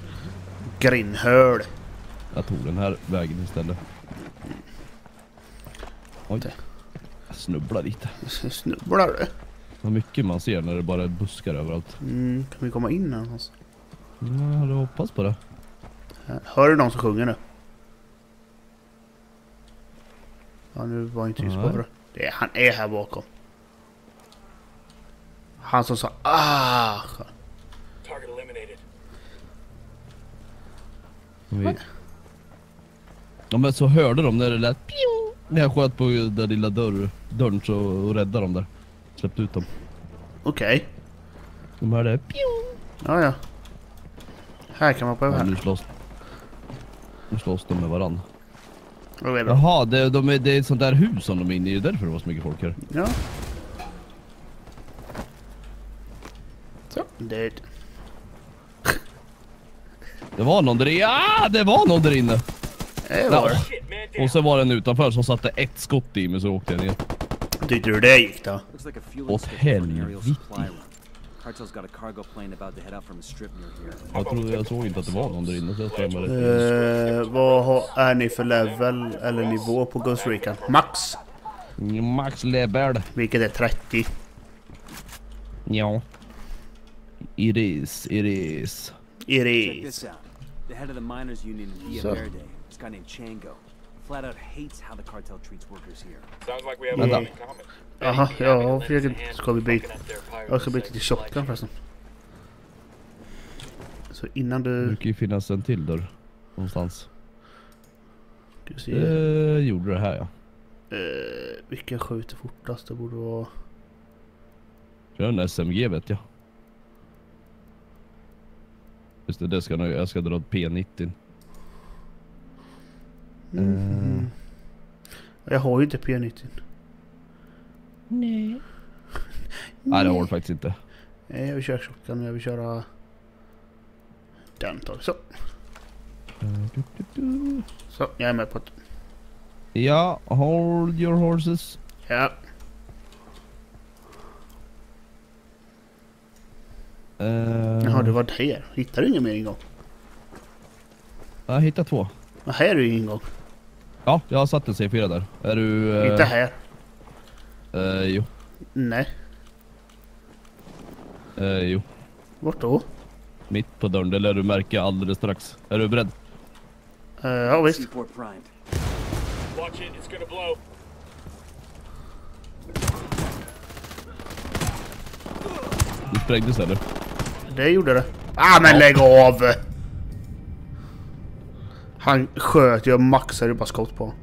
Grinnhöl. jag tog den här vägen istället. Oj. snubbla lite. Snubblar du? Vad mycket man ser när det bara är buskar överallt. Mm, kan vi komma in här någonstans? Ja, jag hade hoppats på det. Hör du någon som sjunger nu? Ja, nu var inte tyst bara. Det han är här bakom. Han som sa ah! Target eliminated. Vi... Ja men så hörde de när det lät pio, När jag sköt på den lilla dörr, dörren så, och räddade dem där. Släppte ut dem. Okej. De hörde pio. Ja, ja. Här kan man på Ja, här. nu slåss Nu slåss de med varann. Det? Jaha, det, de är, det är ett sånt där hus som de är inne i. Det är därför det var så mycket folk här. Ja. Så, det... Det var någon där inne. Ah, det var någon där inne! Det var det. Down. Och så var det en utanför som satte ett skott i mig så åkte jag ner. Tyckte du det gick då? Åt helvete. Cartel's got a cargo plane about to head out from a strip near here. Jag trodde jag såg inte att det var någon där inne så jag mig rätt. Uh, vad har, är ni för level eller nivå på Ghost Recon? Max? Max level. Vilket är 30. Ja. It is, it is. It Check is. this out. The head of the miners union in Villa So- Verde, this guy named Chango, flat out hates how the cartel treats workers here. Sounds like we have a Yeah. lot in common. Aha, ja, a hand, ska vi byta- Jag ska byta till shotgun förresten. Så innan Det du... brukar ju finnas en till dörr. Någonstans. Ska vi se. Eh, gjorde det här ja. Uh, vilken skjuter fortast? Det borde vara... Kör en SMG vet jag. Just det, det ska jag, jag ska dra ett P90. Mm. Jag har ju inte P90. Nej. Nej det har du faktiskt inte. Nej, jag vill köra men jag vill köra... Den tar vi. Så. Så, jag är med på det. Ja, hold your horses. Ja. Uh, Jaha, det var där. Hittar du ingen mer ingång? Jag hittade två. Ja, här är ju ingen ingång. Ja, jag har satt en C4 där. Är du... eh, Inte här. eh, jo. Nej. Eh, jo. Vart då? Mitt på dörren, det lär du märka alldeles strax. Är du beredd? Uh, ja visst. Watch it, it's gonna blow. Du sprängdes eller? Det gjorde det. Ah men lägg av! Han sköt, jag maxade bara skott på.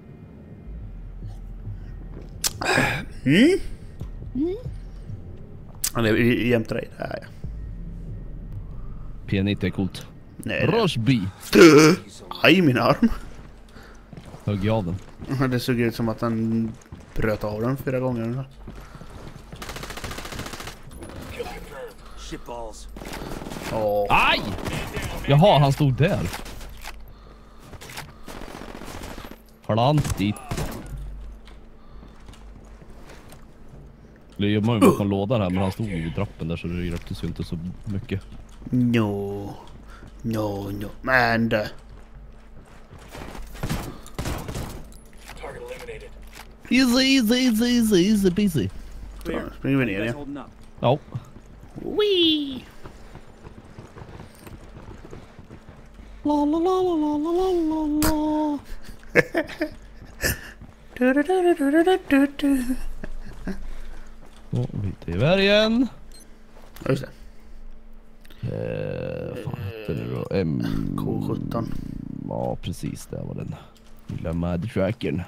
Mm? Han är i- jämte dig. Där ja. P90 är coolt. Nej. Rushby. Aj min arm. Högg jag av den. Det såg ut som att han bröt av den fyra gånger. ungefär. Kill Åh. Aj! Jaha, han stod där. Plantigt. Det gömmer mig bakom lådan här men han stod ju vid trappen där så det röktes ju inte så mycket. No. No, no. Men det. Easy, easy, easy, easy, easy peasy. Springer vi ner igen. Ja. Wee! La la la la la la la la. Du, du, du, du, du, du, du, du. Och byter gevär igen. Ja, just det. Eh, vad fan hette det då? M... K17. Ja precis, där var den. Lilla mudtrackern.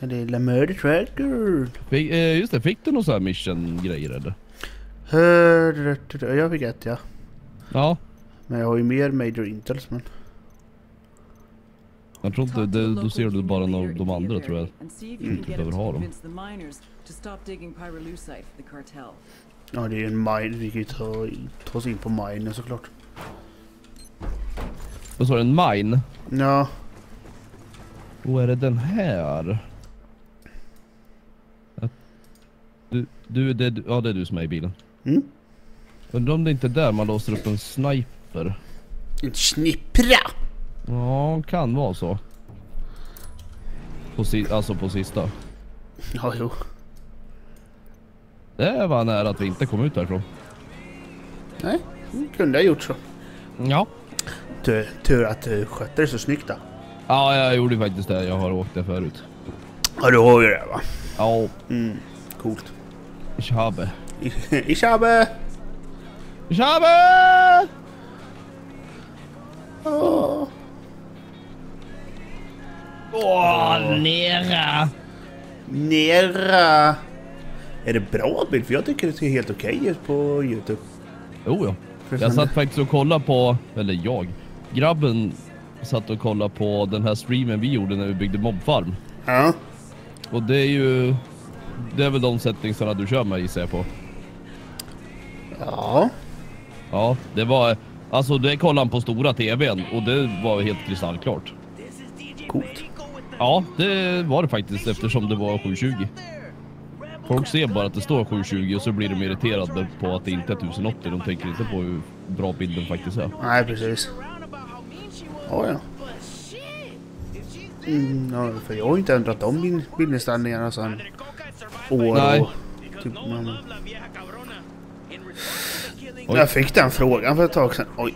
Ja, Det är La Murder Tracker. Fick, eh, just det, fick du någon sån här mission-grejer eller? Hör, du, du, du. Jag fick ett ja. Ja, Men jag har ju mer Major Intels men. jag tror inte, det, då ser du bara någon de andra tror jag. Mm. get behöver ha dem. Ja det är en mine. Vi kan ju ta, ta oss in på minen såklart. Vad sa du, en mine? Ja. Och är det den här? Du, du, det, ja det är du som är i bilen. Mm. Undrar om det inte är där man låser upp en sniper? En snippra! Ja, kan vara så. På si, alltså på sista. Ja jo. Det var nära att vi inte kom ut därifrån. Nej, kunde ha gjort så. Ja. Tur, tur att du skötte det så snyggt då. Ja, jag gjorde faktiskt det. Jag har åkt det förut. Ja, du har ju det va? Ja, Mm, coolt. Tjabe. I, i Tjabe! Tjabe! Åh. Åh, nera! Nera! Är det bra bild? För jag tycker det ser helt okej ut på Youtube. Jo, ja. Jag satt faktiskt och kollade på, eller jag, grabben satt och kollade på den här streamen vi gjorde när vi byggde mobfarm. Ja. Och det är ju, det är väl de settingsarna du kör med gissar jag på. Ja. Ja, det var, alltså det kollade han på stora tvn och det var helt kristallklart. Coolt. Ja, det var det faktiskt eftersom det var 720. Folk ser bara att det står 720 och så blir de irriterade på att det inte är 1080. De tänker inte på hur bra bilden faktiskt är. Nej, precis. Ja, ja. Mm, ja, för jag har inte ändrat om min bildinställningarna sedan år Nej. och... Typ, men... Jag fick den frågan för ett tag sedan. Oj.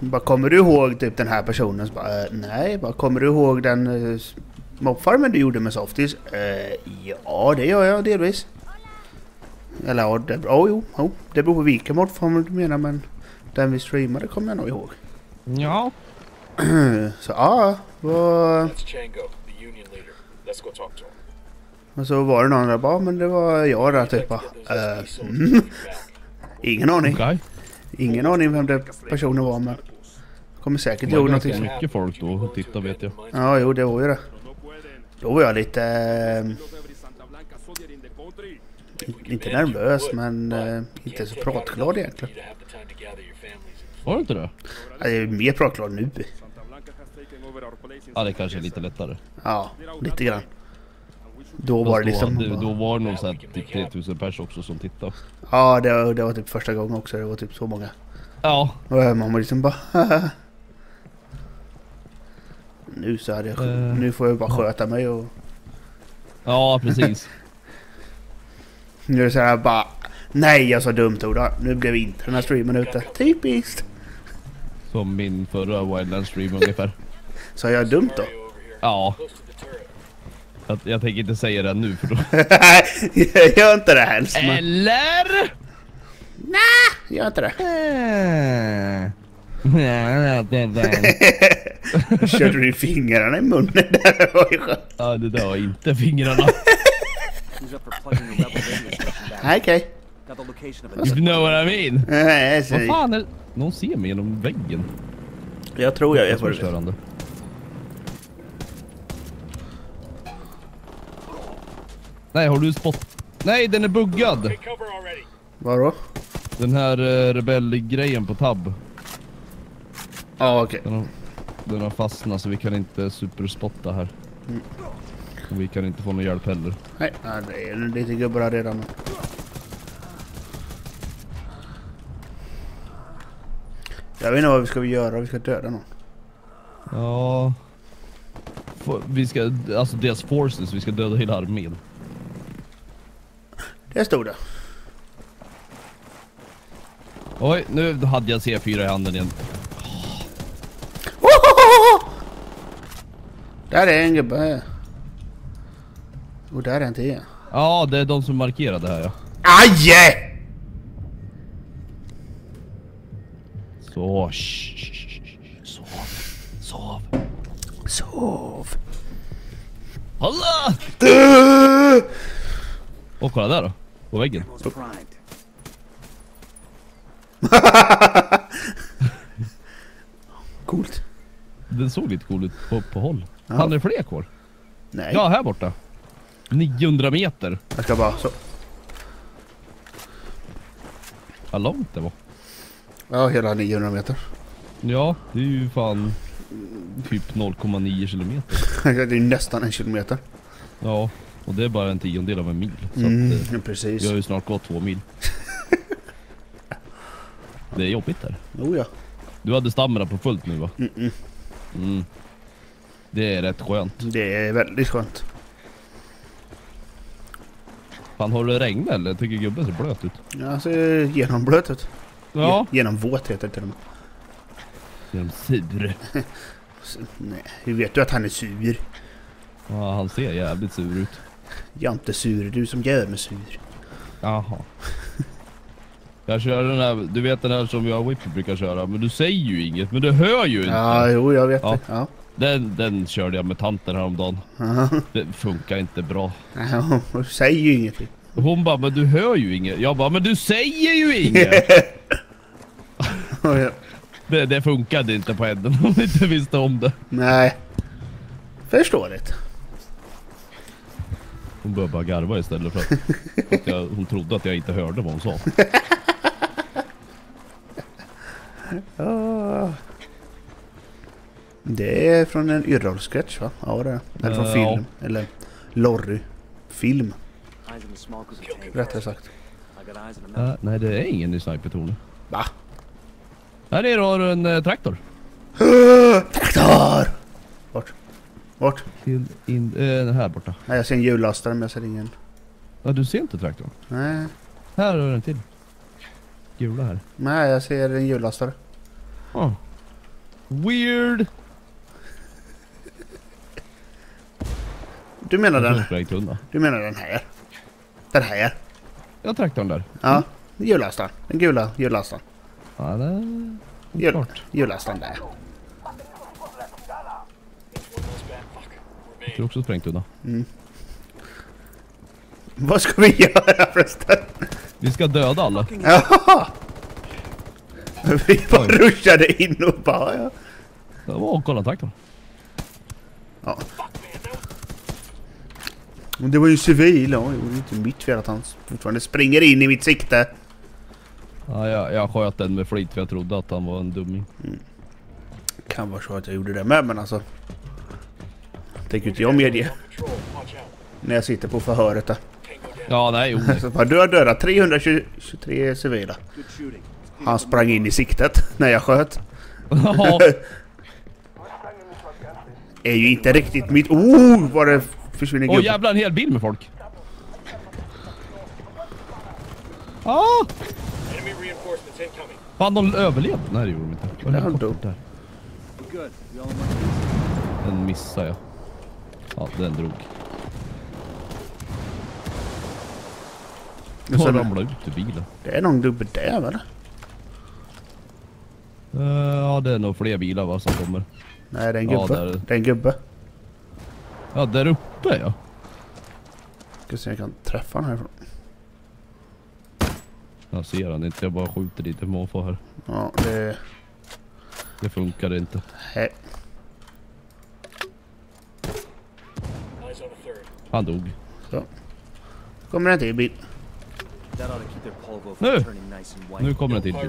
Bara, kommer du ihåg typ den här personen? Så bara, eh, nej. Bara, kommer du ihåg den uh, mobfarmen du gjorde med Softies? Eh, ja, det gör jag delvis. Eller ja, det, oh, jo, jo. Det beror på vilken mobfarm du menar men den vi streamade kommer jag nog ihåg. Ja. Så ja, vad... Och så var det någon där bara, men det var jag där typ bara. Eh. Ingen aning. Okej. Ingen aning vem den personen var men... Kommer säkert Det ihåg var någonting. ganska som- mycket folk då och titta vet jag. Ja, jo det var ju det. Då var jag lite... Eh, inte nervös men eh, inte så pratglad egentligen. Var det inte det? Jag är mer pratglad nu. Ja, det kanske är lite lättare. Ja, lite grann. Då var det då, liksom... hade, då var det nog såhär typ 3000 pers också som tittade. Ja, det var, det var typ första gången också. Det var typ så många. Ja. Och man var liksom bara... nu så hade jag... Eh. Nu får jag bara sköta mig och... Ja, precis. Nu är det så här bara... Nej, jag sa dumt ord. Nu blev inte den här streamen ute. Typiskt! Som min förra Wildland stream ungefär. Sa jag dumt då? Ja, close to the turret. Jag, jag tänker inte säga det nu för då... Gör inte det helst men... Eller? Gör inte det. Körde du fingrarna i munnen där? Det var ju skönt. Ja, det där var inte fingrarna. Nej, Okej. A you know what I mean. Nej, Vad fan är Någon ser mig genom väggen. Jag tror jag Det vet vad du vet. störande. Nej, har du spott... Nej, den är buggad! Vadå? Den här uh, rebellgrejen på tab. Ja okej. Den har, den har fastnat så vi kan inte superspotta här. Och vi kan inte få någon hjälp heller. Nej, ja, det är lite gubbar här redan. Jag vet inte vad vi ska göra. Vi ska döda någon. Ja... Vi ska, alltså deras forces, vi ska döda hela armén. Det stod det. Oj, nu hade jag C4 i handen igen. Där är en gubbe. Och där är en till. Ja, det är de som markerade här ja. Aj! Så, sov, sov. Sov. Du! Och kolla där då, på väggen. Coolt. Den såg lite cool ut på, på håll. Ja. Han är fler kvar. Nej. Ja, här borta. 900 meter. Jag ska bara så. Vad långt det var. Ja, hela 900 meter. Ja, det är ju fan typ 0,9 kilometer. Det är nästan en kilometer. Ja, och det är bara en tiondel av en mil. Så Mm, att, eh, precis. vi har ju snart gått två mil. Det är jobbigt där. Oh ja. Du hade stammarna på fullt nu va? Mm -mm. Mm. Det är rätt skönt. Det är väldigt skönt. Fan har det regnat eller? Jag tycker gubben ser blöt ut. Ja, ser genomblöt ut. Ja. Ge- Genomvåt heter det till och med. Genom sur. Så, Nej, hur vet du att han är sur? Ja, han ser jävligt sur ut. Jag är inte sur, du som gör mig sur. Jaha. Jag kör den här, du vet den här som jag och Whippy brukar köra, men du säger ju inget, men du hör ju inte. Ja, jo, jag vet Ja. det. Ja. Den, den körde jag med tanten häromdagen. Ja. Det funkar inte bra. Ja, hon säger ju ingenting. Hon bara, men du hör ju inget. Jag bara, men du säger ju inget! Ja, Det, det funkade inte på henne om hon inte visste om det. Nej. Förståeligt. Hon började bara garva istället för att, att jag, hon trodde att jag inte hörde vad hon sa. Ja. Det är från en Yrrol-sketch va? Ja det är. Eller från Eh, film. Eller Lorry-film. Rättare sagt. Äh, nej, det är ingen i snipertornet. Va? Här har du en eh, traktor. Traktor! Vart? Vart? Till in, eh, här borta. Nej jag ser en hjullastare men jag ser ingen. Ja, du ser inte traktorn. Nej. Här har du en till. Gula här. Nej jag ser en hjullastare. Oh. Weird! Du menar den? Du menar den här? Den här? Ja, traktorn där. Ja. Hjullastaren. Den gula hjullastaren. Ja, det är Hjul, klart. hjullastaren där. It's one less bad fuck. Det Remain. är också sprängtunna. Vad ska vi göra förresten? Vi ska döda alla. Jaha! Vi bara ruschade in och bara ja. Det var kolla traktorn. ja. Men det var ju civil. Ja, det är inte mitt fel att han fortfarande springer in i mitt sikte. Ja, jag, jag sköt den med flit för jag trodde att han var en dumming. Kan vara så att jag gjorde det med men alltså. Tänker inte jag medge när jag sitter på förhöret där. Down. Ja, nej, jo. Så bara, du har dödat 323 civila. Han sprang in i siktet när jag sköt. Ja, Är ju inte riktigt mitt... Oh! Vad det försvinner Åh gubbar. jävlar en hel bil med folk. Ah! Enemy reinforcements incoming. Fan de överlevde. Nej det gjorde de inte. Var Ja, det de kort dog. där? Den missade jag. Ja, den drog. Och sen- ramlade ut ur bilen. Det är någon gubbe där eller? Eh, ja, det är nog fler bilar va, som kommer. Nej det är en Ja, gubbe. där. Det är en gubbe. Ja, där uppe ja. Ska se om jag kan träffa den härifrån. Jag ser han inte, jag bara skjuter lite måfå här. Ja det... Det funkar inte. Hej. Eyes on a third. Han dog. Kommer en till bil. White. Nu kommer en till bil. I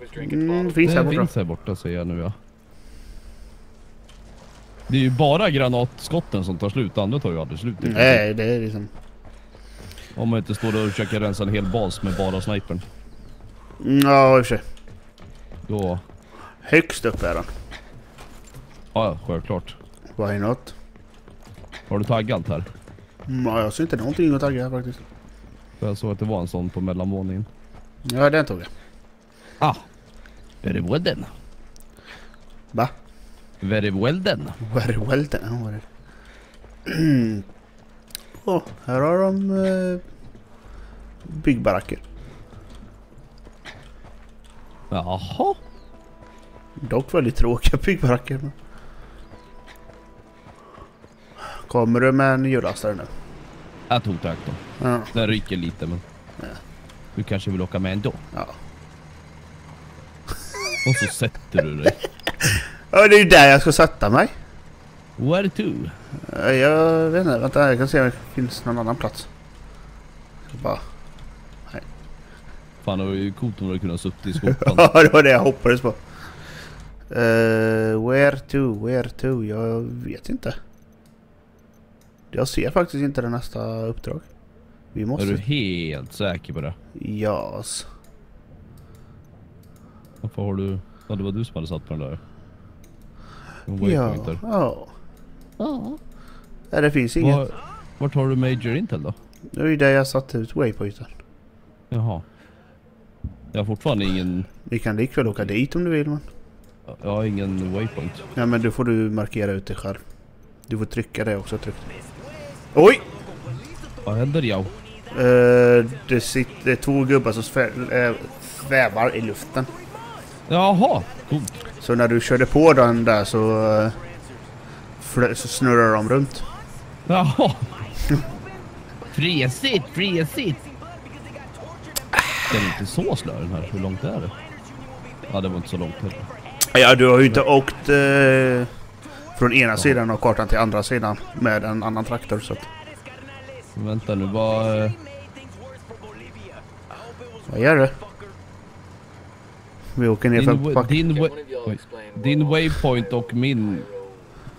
was drinking Mm, finns här Det borta. finns här borta ser jag nu ja. Det är ju bara granatskotten som tar slut, andra tar ju aldrig slut. Nej det är liksom... Om man inte står och försöker rensa en hel bas med bara snipern. Mm, Ja i och för sig. Då, Högst upp är den. Ja självklart. Why not? Har du taggat här? Mm, ja, jag ser inte någonting att tagga faktiskt. För jag såg att det var en sån på mellanvåningen. Ja den tog jag. Ah! Very well then. Va? Very well then. Very well then. Ja, vad är det? Åh, här har de eh, byggbaracker. Jaha. Dock väldigt tråkiga byggbaracker. men- Kommer du med en hjullastare nu? Jag tog traktorn. Ja. Den ryker lite men... Ja. Du kanske vill åka med ändå? Ja. Och så sätter du dig. ja, det är ju där jag ska sätta mig. Where to? Jag vet inte, vänta jag kan se om det finns någon annan plats. Jag bara... Fan det var ju coolt om du hade kunnat suttit i skopan. Ja, det var det jag hoppades på. Uh, where to, where to? Jag vet inte. Jag ser faktiskt inte det nästa uppdrag. Vi Är du måste... helt säker på det? Jas. Varför har du... Ja det var du som hade satt på den där. En Ja. waypointer. Ja. Nej, det finns inget. Var, vart har du Major Intel då? Det är ju där jag satt ut waypointen. Jaha. Jag har fortfarande ingen... Vi kan likväl åka dit om du vill men. Jag har ingen waypoint. Ja men då får du markera ut dig själv. Du får trycka det också tryckt. Oj! Vad händer jag? Eh, det, sitter, två gubbar som äh, svävar i luften. Jaha, coolt. Så när du körde på den där så, uh, flö- så snurrar de runt. Jaha. Fresigt, fresigt. Den är inte så slö den här. Hur långt är det? Ja, det var inte så långt heller. Ja du har ju inte åkt eh, från ena sidan av kartan till andra sidan med en annan traktor så att, Vänta nu, vad... eh, Vad gör du? Vi åker ner för Din, wa- backen. din, wa- oj. din waypoint och min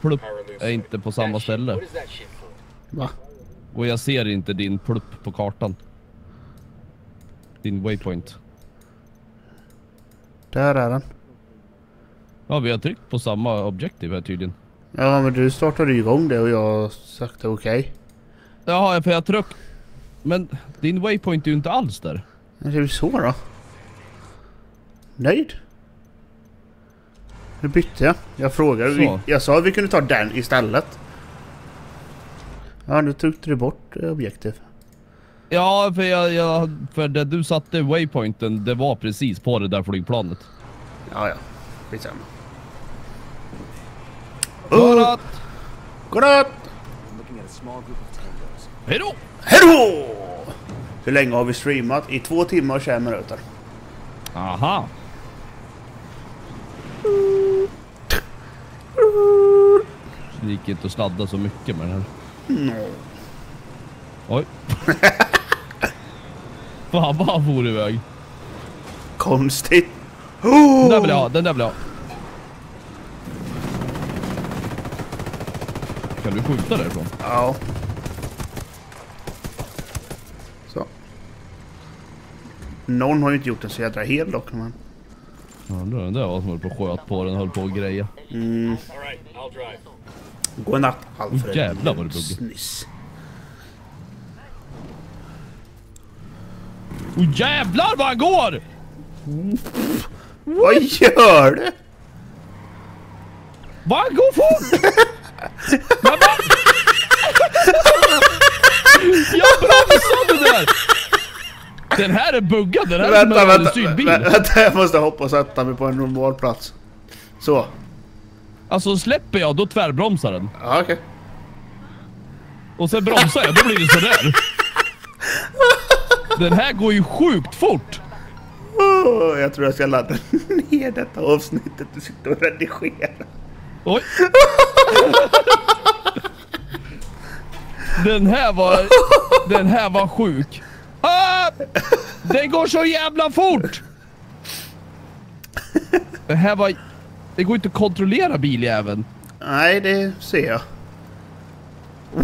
plupp är inte på samma ställe. Va? Och jag ser inte din plupp på kartan. Din waypoint. Där är den. Ja, vi har tryckt på samma objektiv här tydligen. Ja men du startade igång det och jag sagt okej. Jaha, för jag tryck... Men din waypoint är ju inte alls där. Ju så då. Nöjd? Nu bytte jag. Jag frågade. Vi, jag sa att vi kunde ta den istället. Ja nu tryckte du bort objektiv. Ja, för, jag, jag, för det du satte waypointen, det var precis på det där flygplanet. Ja ja. Skitsamma. För Oh, att... godnatt! I'm looking at a small group of tangos. Hejdå! Hejdå! Hur länge har vi streamat? I två timmar och 21 minuter. Aha! Det gick inte att sladda så mycket med den här. No. Oj. Fan vad han for iväg. Konstigt. Den där vill jag ha, den där vill jag ha. Kan du skjuta därifrån? Ja. Så. Någon har ju inte gjort den så jädra hel dock men. Ja, det var där som höll på och sköt på den, höll på och greja. Mm. Godnatt Alfred. Åh, jävlar vad det buggade. Sniss. Åh jävlar vad han går! Vad gör du? Vad går fort! Jag bromsade där! Den här är buggad, den här är Vänta, en vänta, styrbil. vänta, jag måste hoppa och sätta mig på en normal plats. Så. Alltså släpper jag, då tvärbromsar den. Ja, okej. Och sen bromsar jag, då blir det sådär. Den här går ju sjukt fort. Åh, jag tror jag ska ladda ner detta avsnittet du sitter och redigerar. Oj. Den här var... Den här var sjuk. Ah! Den går så jävla fort! Det här var... Det går inte att kontrollera biljäveln. Nej, det ser jag.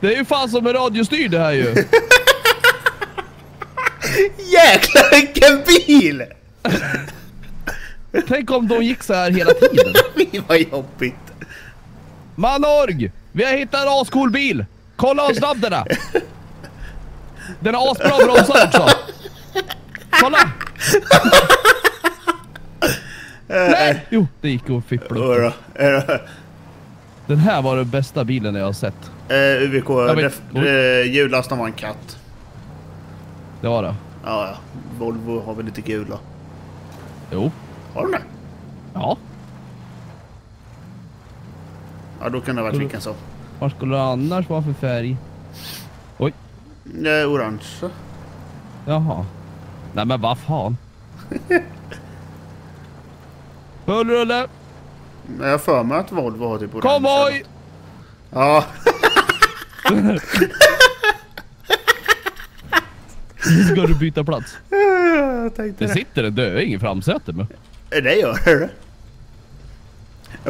Det är ju fan som en radiostyrd det här ju. Jäklar vilken bil! Tänk om de gick så här hela tiden. Vad jobbigt. Manorg! Vi har hittat en ascool bil! Kolla vad snabb den är! Den har asbra bromsar också! Kolla! Nej! Jo, det gick att fippla upp. Jodå. Eh, Den här var den bästa bilen jag har sett. eh, UVK, jullastan var en katt. Det var det. Ja, ja. Volvo har väl lite gula. Jo. Har de det? Ja. Ja, då kan det ha varit vilken som. Vad skulle det annars vara för färg? Oj. Eh, orange. Jaha. Nej men vad fan. Full rulle! Jag har för mig att Volvo har typ orange. Konvoj! Ja. Ska du byta plats? Det det. sitter en döing i framsätet med. Eh, Det gör det.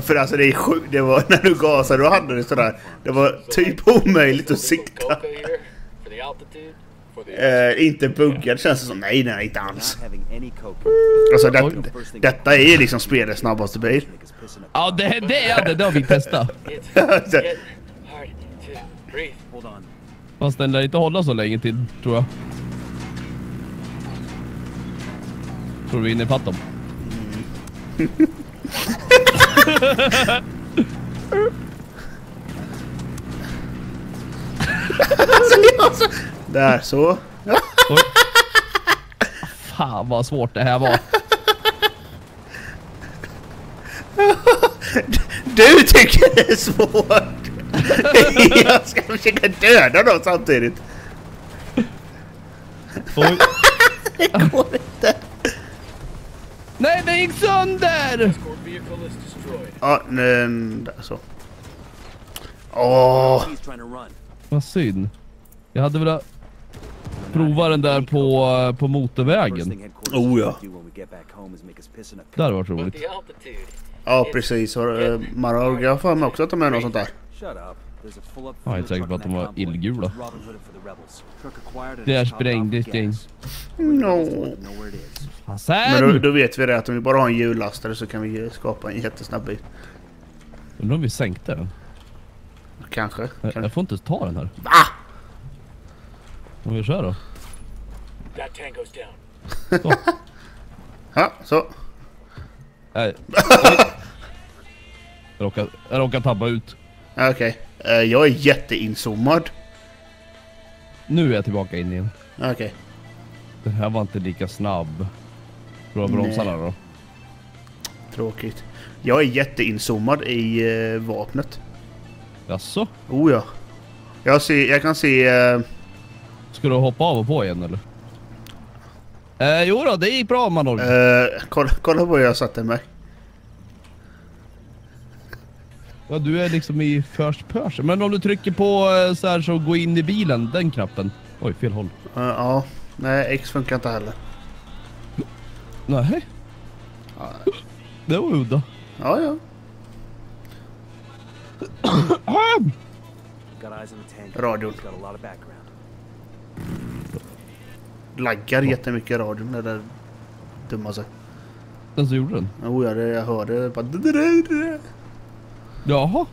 För alltså det är sjukt. Det var när du gasade då hade du sådär. Det var typ omöjligt att sikta. The Eh, inte buggad känns det som. Nej, nej, inte alls. Alltså det, detta är liksom spelets snabbaste bil. Ja, det, det är det. Det har vi testat. Fast den lär inte hålla så länge till, tror jag. Tror du vi innefattar dem? Där så. Fan vad svårt det här var. Du tycker det är svårt! Jag ska försöka döda dem samtidigt. Oj. Det går inte. Nej, den gick sönder! Ja, men där så. Åh! Vad synd. Jag hade velat prova den där på, på First motorvägen. Oh, ja. Det hade varit roligt. Ja, precis. Har, eh, jag har för mig också att de är något sånt där. Jag är fuel säker på att de var illgula. Det är sprängdes gas. No. Men då, då vet vi det att om vi bara har en hjullastare så kan vi skapa en jättesnabb bil. Undrar om vi sänkte den? Kanske. Jag, jag får inte ta den här. Va? Om vi kör då. That tango's down. Ja, så. Nej. Jag råkade, jag råkade tabba ut. Okej. Eh, Jag är jätteinzoomad. Nu är jag tillbaka in igen. Okej. Den här var inte lika snabb. Bra Nej. bromsarna då. Tråkigt. Jag är jätteinzoomad i uh, vapnet. Jaså? Oh ja. Jag, ser, jag kan se... eh, Ska du hoppa av och på igen eller? Eh, jo då, det gick bra Manol. eh, kolla, kolla på hur jag satte mig. Ja, du är liksom i first person. Men om du trycker på eh, så här så gå in i bilen, den knappen. Oj, fel håll. Eh, ja. Nej, X funkar inte heller. Nej. Det var udda. Ja, ja. Radion. Laggar jättemycket radion. Det där dumma sig. Den som gjorde den? Oh ja, det, jag hörde bara... Jaha.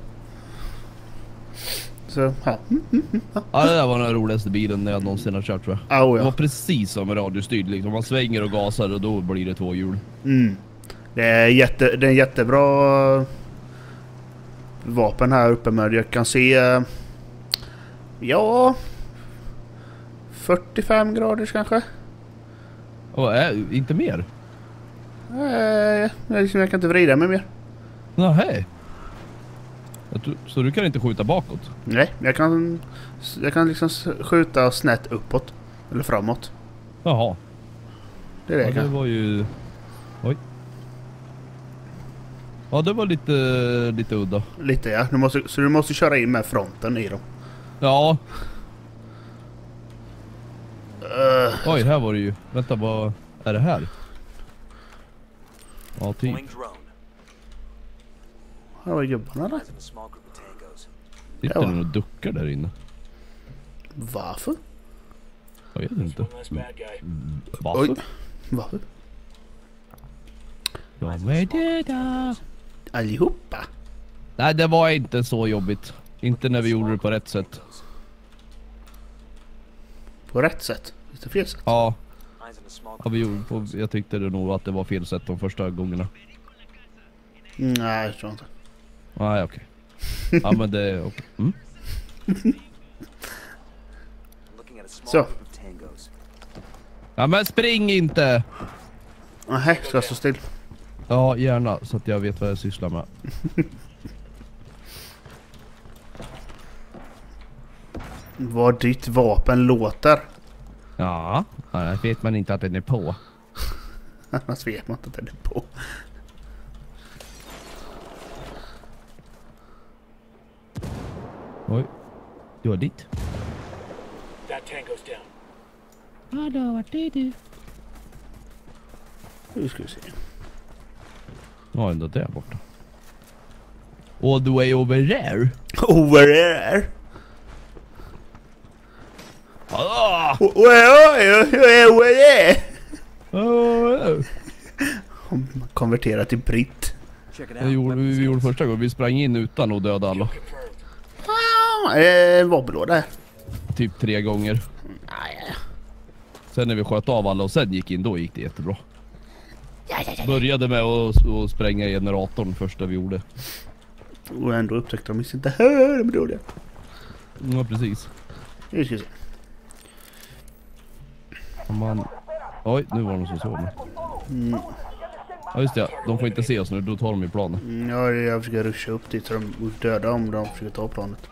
Så, ja. Ja, det där var den roligaste bilen jag någonsin har kört tror jag. Oh, Det var ja. precis som radiostyrd liksom. Man svänger och gasar och då blir det två hjul. Mm. Det är, jätte, det är en jättebra vapen här uppe med. Jag kan se... Ja... 45 graders kanske? Och, äh, inte mer? Jag, liksom, jag kan inte vrida mig mer. Nej. Så du kan inte skjuta bakåt? Nej, jag kan, jag kan liksom skjuta snett uppåt. Eller framåt. Jaha. Det är det Ja, jag det kan. var ju... Oj. Ja, det var lite, lite udda. Lite ja. Du måste, så du måste köra in med fronten i dem. Ja. Uh, Oj, här var det ju. Vänta, vad är det här? Ja, typ. Här var gubbarna tangos. Sitter den och duckar där inne? Varför? Jag vet inte. Varför? Oj. Varför? De är döda. Allihopa? Nej, det var inte så jobbigt. Inte när vi gjorde det på rätt sätt. På rätt sätt? Lite fel sätt? Ja, ja vi gjorde på, jag tyckte det nog att det var fel sätt de första gångerna. Nej, jag tror inte. Nej, okej. Ja, men det är okej. Mm. tangos. Ja, men spring inte! Nej, ska jag stå still? Ja, gärna så att jag vet vad jag sysslar med. Vad ditt vapen låter. Ja, annars vet man inte att den är på. Annars vet man inte att den är på. Oj. Det var ditt. That tango's down. Hallå, vart är du? Nu ska vi se. Ja, ändå där borta. All the way over there? Over there! Ah! Oj, oj, oj, oj, oj. Hon konverterar till britt. Det gjorde vi vi gjorde första gången. Vi sprang in utan att döda alla. Ah, eh, Vobblåda här. Typ tre gånger. Nej, Sen när vi sköt av alla och sen gick in, då gick det jättebra. ja, ja, ja. Började med att, att spränga generatorn första vi gjorde. Och ändå upptäckte de inte här de dåliga. Ja precis. Nu ska vi se. Man... Oj, nu var det någon som såg mig. Mm, Ja just det, de får inte se oss nu, då tar de i planen. mm, ja, jag försöker ruscha upp dit så de döda om de försöker ta planet.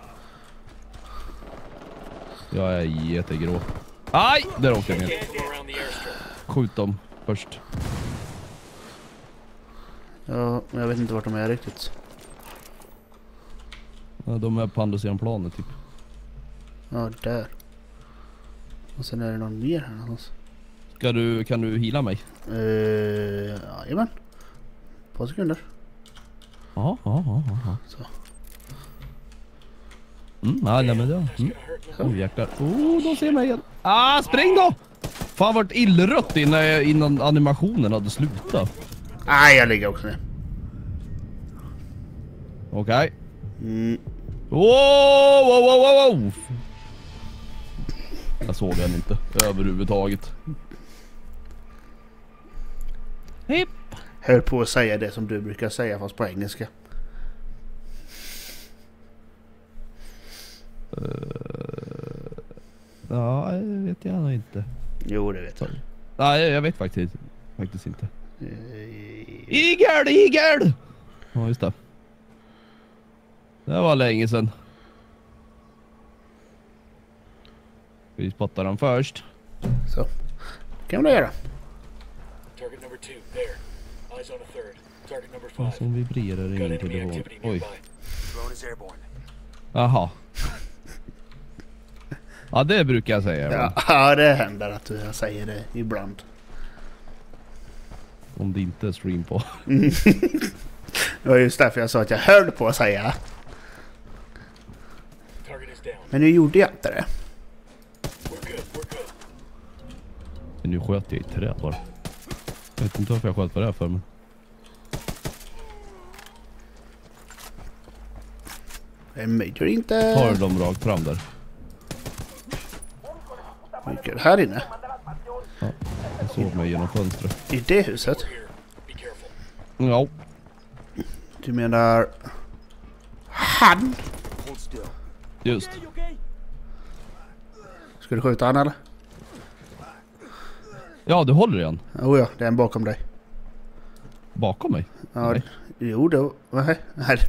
Jag är jättegrå. Aj! Där åkte jag ner. Skjut dem först. Ja, men jag vet inte vart de är riktigt. Ja, de är på andra sidan planet typ. Ja, där. Och sen är det någon mer här någonstans. Ska du, kan du hila mig? Uh, jajamän. Ett par sekunder. Ja, ja, ja, ja. Så. Mm, ja, nej, men ja. Mm. Oh jäklar. Oh, de ser mig igen. Ah, spring då! Fan vart illrött innan, jag- innan animationen hade slutat. Nej, jag ligger också ner. Okej. Mm. Wow, wow, wow, wow, wow! Jag såg den inte överhuvudtaget. Hipp! Höll på att säga det som du brukar säga fast på engelska. Ja, det vet jag nog inte. Jo, det vet jag. Nej, jag vet faktiskt, faktiskt inte. Eh, Igel, igel! Ja, just det. Det var länge sedan. Vi spottar den först. Så. kan man göra. Target number two, there. Eyes on a third. Target number five. som vibrerar i Got min telefon. Oj. nearby. Drone is airborne. Jaha. Ja, det brukar jag säga. Ja, ja, det händer att jag säger det ibland. Om det inte är stream på. Det var just därför jag sa att jag höll på att säga. Men nu gjorde jag inte det. Men nu sköt jag i träd bara. Jag vet inte varför jag sköt på det här för men. En major inte. Tar dem rakt fram där. Mycket här inne. Jag såg mig genom fönstret. I det huset. Ja. Du menar... Han? Just. Ska du skjuta han eller? Ja, du håller igen. Oh ja, det är en bakom dig. Bakom mig. Ja, Nej. jo det... Nej. nej.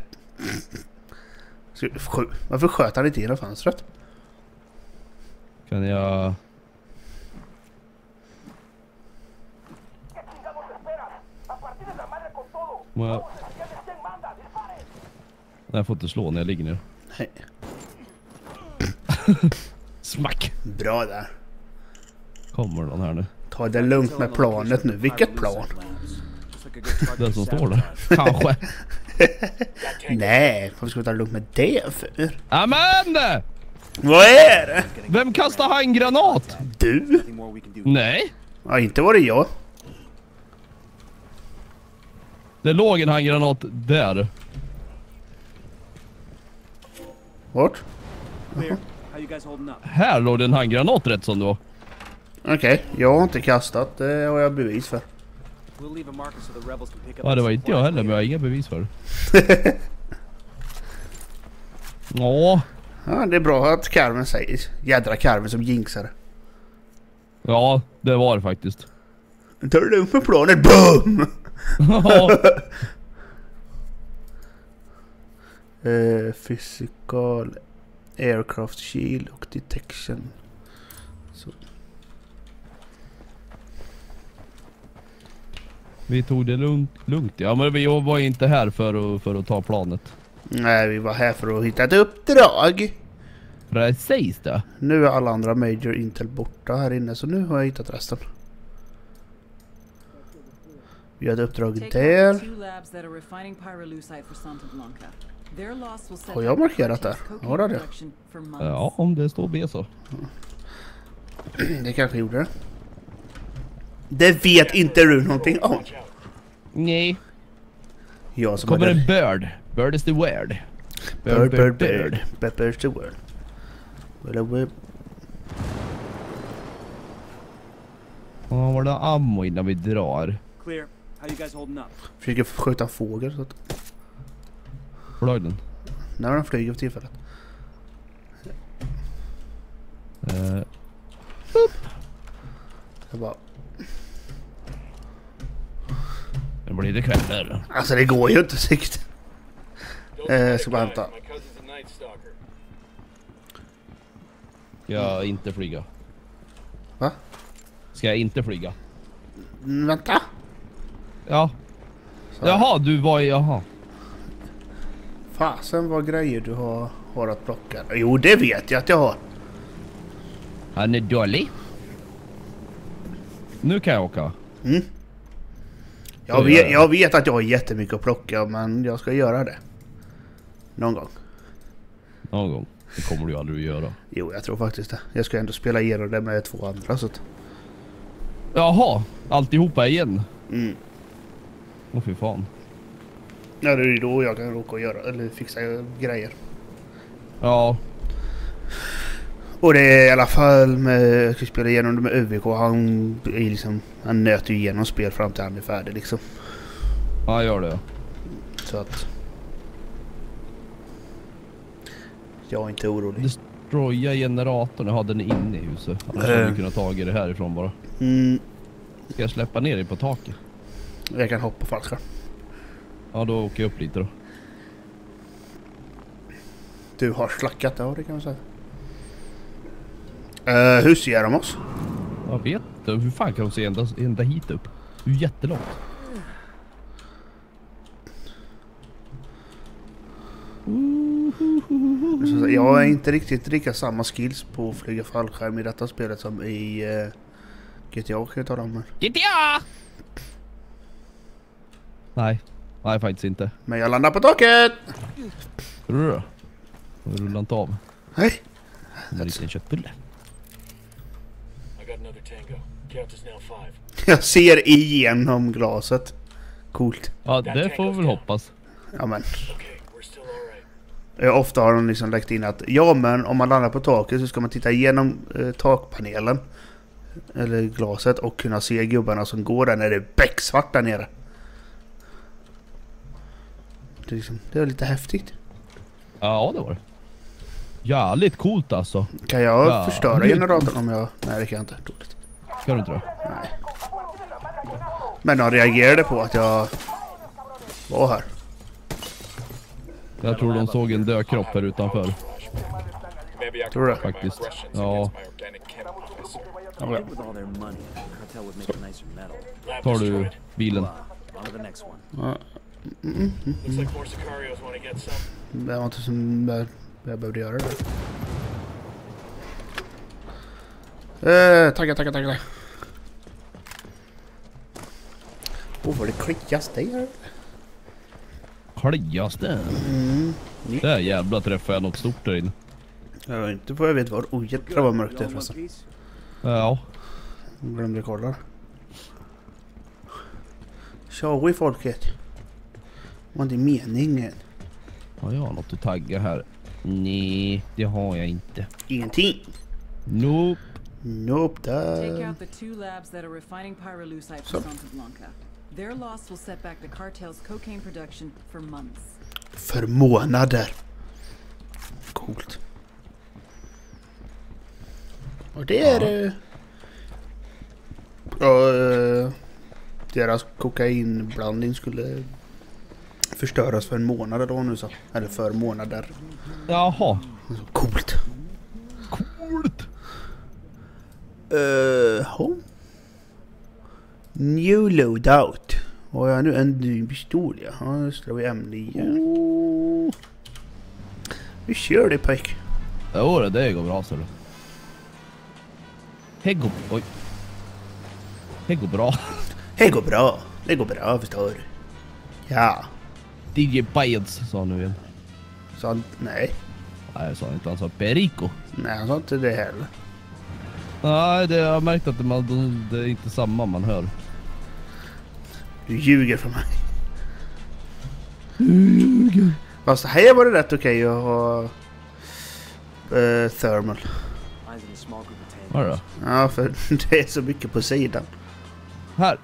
Varför sköt han inte genom fönstret? Kan jag... Må jag... Nej, jag får inte slå när jag ligger ner. Nej. Smack! Bra där. Kommer någon här nu. Ta det lugnt med planet nu. Vilket plan? Den som står där. Kanske. Nej, varför ska vi ta det lugnt med det för? Amen! Vad är det? Vem kastar handgranat? Du? Nej. Ja, inte var det jag. Det låg en handgranat där. Vart? Här låg det en handgranat rätt som det var. Okej, jag har inte kastat. Det har jag bevis för. Ja, det var inte jag heller, men jag har inga bevis för det. Ja, Ja, det är bra att Carmen säger. Jädra Carmen som jinxar. ja, det var det faktiskt. Ta det lugnt med planet. BOOM! Eh, physical aircraft shield och detection. Så. vi tog det lugnt, lugnt. Ja, men vi var inte här för att, för att ta planet. Nej, vi var här för att hitta ett uppdrag. Precis det. Nu är alla andra Major Intel borta här inne så nu har jag hittat resten. Vi har ett uppdrag där. Har jag markerat där? cocaine Ja, det hade. Ja, om det står B så. Det kanske gjorde det. Det vet inte du någonting om. Nej. Jag som Kommer hade- en bird. Bird is the word. Bird, bird, bird. Bird, bird's the word. Well, well, Ja, var det ammo innan vi drar? Clear. How you guys holding up? Försöker skjuta en fågel så att... Flög den? När den flyger för tillfället. Eh, Jag bara... nu blir det kväll där. Alltså det går ju inte sikt. Eh, let ska bara hämta. My cousin's a night stalker. Ska jag inte flyga? Va? Ska jag inte flyga? Mm, vänta! Ja. Så. Jaha, du var i... Jaha. Fasen vad grejer du har, har att plocka. Jo det vet jag att jag har. Han är dålig. Nu kan jag åka. Jag Så vet, jag. jag vet att jag har jättemycket att plocka men jag ska göra det. Någon gång. Någon gång. Det kommer du aldrig att göra. Jo jag tror faktiskt det. Jag ska ändå spela igenom det med två andra så att... Jaha, alltihopa igen? Mm. Åh fy fan. Ja det är ju då jag kan råka och göra eller fixa grejer. Ja, Och det är i alla fall med... Jag ska spela igenom det med ÖVK. Han är liksom... Han nöter ju igenom spel fram till han är färdig liksom. ja gör det. Så att... Jag är inte orolig. Destroya generatorn, jag har den inne i huset. Annars hade vi kunnat ta det härifrån bara. Mm, Ska jag släppa ner dig på taket? Jag kan hoppa fallskärm. Ja då åker jag upp lite då. Du har slackat, ja det kan man säga. Uh, hur ser de oss? Jag vet inte, hur fan kan de se ända, ända hit upp? Det är ju jättelångt. Jag har inte riktigt lika samma skills på att flyga fallskärm i detta spelet som i uh, GTA kan jag tala om. GTA! Nej, nej faktiskt inte. Men jag landar på taket! Rrr. Jag rullar inte av. Som en liten köttbulle. Jag ser igenom glaset. Coolt. Ja det får vi väl hoppas. Ja men. Eh, Ofta har de liksom lagt in att ja men om man landar på taket så ska man titta igenom eh, takpanelen. Eller glaset och kunna se gubbarna som går där när det är becksvart där nere. Det är, liksom, det är lite häftigt. Ja det var det. Jävligt coolt alltså. Kan jag Ja. förstöra generatorn om jag... Nej det kan jag inte. Dåligt. Ska du inte det? Nej. Men de reagerade på att jag var här. Jag tror de såg en död kropp här utanför. Tror du? my Faktiskt. Ja. Lab Tar du bilen? Ja, Some. det var inte som jag, behövde göra det. Eh, tackar, tackar, tackar. Åh vad det klias där. Klias det? Mm. Där jävlar träffade jag något stort där inne. Jag vet inte vad jag vet var. Oj jävlar vad mörkt det är förresten. Ja. Glömde kolla. Tja folket. Var inte meningen. Har jag något att tagga här? Nej, det har jag inte. Ingenting. Nope. Nope, Take där. out the two labs that are refining pyrolusite So- for Santa Blanca. Their loss will set back the cartel's cocaine production for months. För månader. Coolt. Och det är det. Ja, eh, deras kokainblandning skulle förstöras för en månad vad hon nu sa. Eller för månader. Jaha. Så Coolt. Coolt. Uh, ja. New loadout. Har jag nu en ny pistol ja. Ja, nu slår vi M9. Oh. Vi kör det pojk. Jo det, det går bra så du. Det går... Oj. Det går bra. Det går bra. Det går bra förstår du. Ja. DJ Biles sa han nu igen. Sa han nej. Nej, jag sa inte. Han sa Perico. Nej han sa inte det heller. Nej, det, jag har märkt att det, man, de- det är inte samma man hör. Du ljuger för mig. ljuger. Fast här var det rätt okej att ha eh, thermal. Var det? Ja, för det är så mycket på sidan. Här!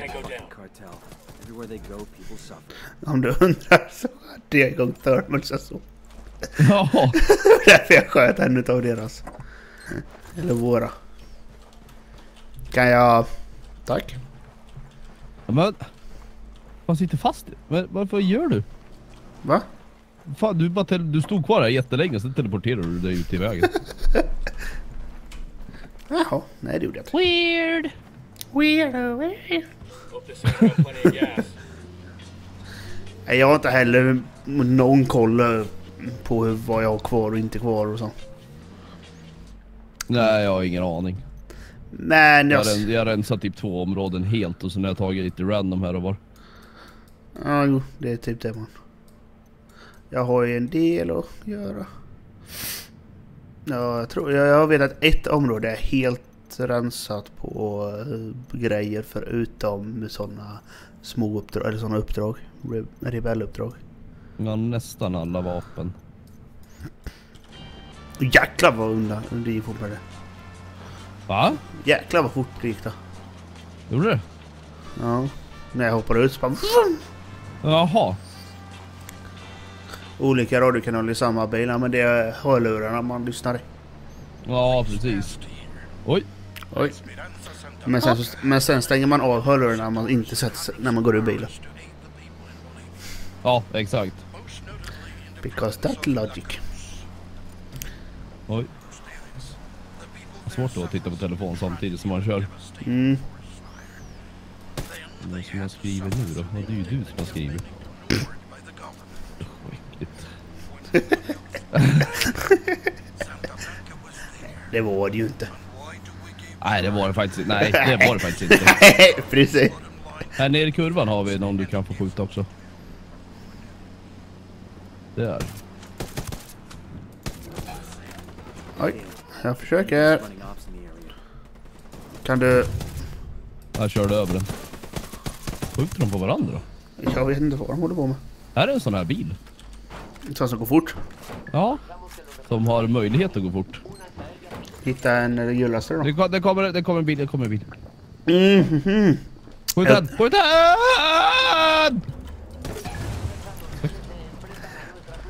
Om du undrar så hade jag igång thermal så så. Ja! Därför jag sköt en utav deras. Eller våra. Kan jag... Tack. Men... Man sitter fast. Men varför gör du? Va? Fan, du, bara du stod kvar här jättelänge, sen teleporterade du dig ut i vägen. Jaha, nej det gjorde jag inte. Weird! Weirdo. Jag har inte heller någon koll eh, på vad jag har kvar och inte kvar och så. Nej, jag har ingen aning. Men Jag jag... jag har rensat typ två områden helt och sen har jag tagit lite random här och var. Ja, jo, det är typ det man... Jag har ju en del att göra. Ja, jag tror... Jag, jag vet att ett område är helt rensat på eh, grejer förutom sådana små uppdrag, eller sådana uppdrag. Re, rebelluppdrag. Har nästan alla vapen. Jäklar vad undan det gick fort med det. Va? Jäklar vad fort det gick då. Gjorde det? Ja. När jag hoppade ut så bara... Jaha. Olika radiokanaler i samma bil. Ja, men det är hörlurarna man lyssnar i. Ja, precis. Oj. Oj. Men sen, så- men sen stänger man av hörlurarna när man inte sätter när man går ur bilen. Ja, exakt. Because that logic. Oj. Svårt då att titta på telefon samtidigt som man kör. Mm. Vad som man skriver nu då? Ja, det är ju du som har skrivit. Det var det ju inte. Nej, det var det faktiskt. Nej, det var det faktiskt inte. Nej, precis. Här nere i kurvan har vi någon du kan få skjuta också. Där. Oj, jag försöker. Kan du... Jag körde över den. Skjuter de på varandra? Jag vet inte vad de håller på med. Här är en sån här bil. Sånt som går fort. Ja. Som har möjlighet att gå fort. Hitta en eh, hjullastare då. Det, ko- det, kommer, det kommer en bil, det kommer en bil. Mhm. Skjut den! Skjut den!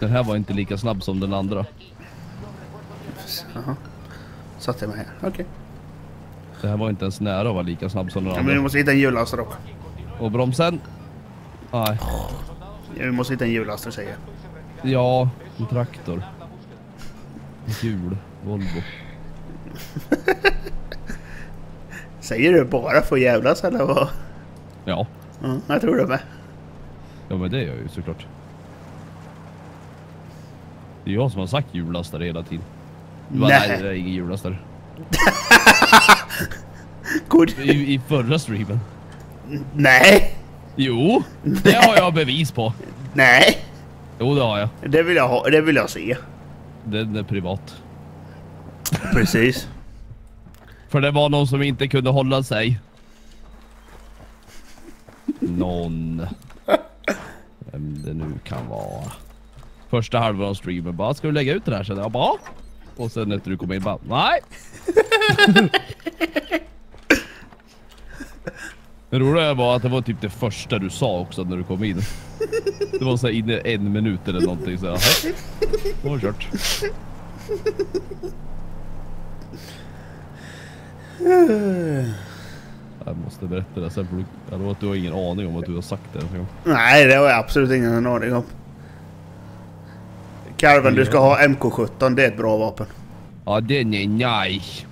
Den här var inte lika snabb som den andra. Jaha. Satte jag mig här. Okej. Det här var inte ens nära att vara lika snabb som den Ja, men vi andra. måste hitta en hjullastare också. Och bromsen? Nej. Ja, vi måste hitta en hjullastare säger jag. Ja, en traktor. Hjul. Volvo. Säger du bara för att jävlas eller vad? Ja. Ja, jag tror det med. Ja men det gör jag ju såklart. Det är jag som har sagt hjullastare hela tiden. Du bara, Nej. nej det är ingen hjullastare. God. I, I förra streamen. Nej! Jo, det har jag bevis på. Nej! Jo det har jag. Det vill jag ha. Det vill jag se. Den är privat. Precis. För det var någon som inte kunde hålla sig. Någon. Vem det nu kan vara. Första halvan av streamen bara, ska du lägga ut det här? Sen jag bara, Och sen efter du kom in bara, nej. Det roliga var att det var typ det första du sa också när du kom in. Det var så inne en minut eller någonting så här. Då var kört. Jag måste berätta det sen för du, jag lovar att du har ingen aning om att du har sagt det. Nej, det har jag absolut ingen aning om. Karven, du ska ha MK17. Det är ett bra vapen. Ja den är nice.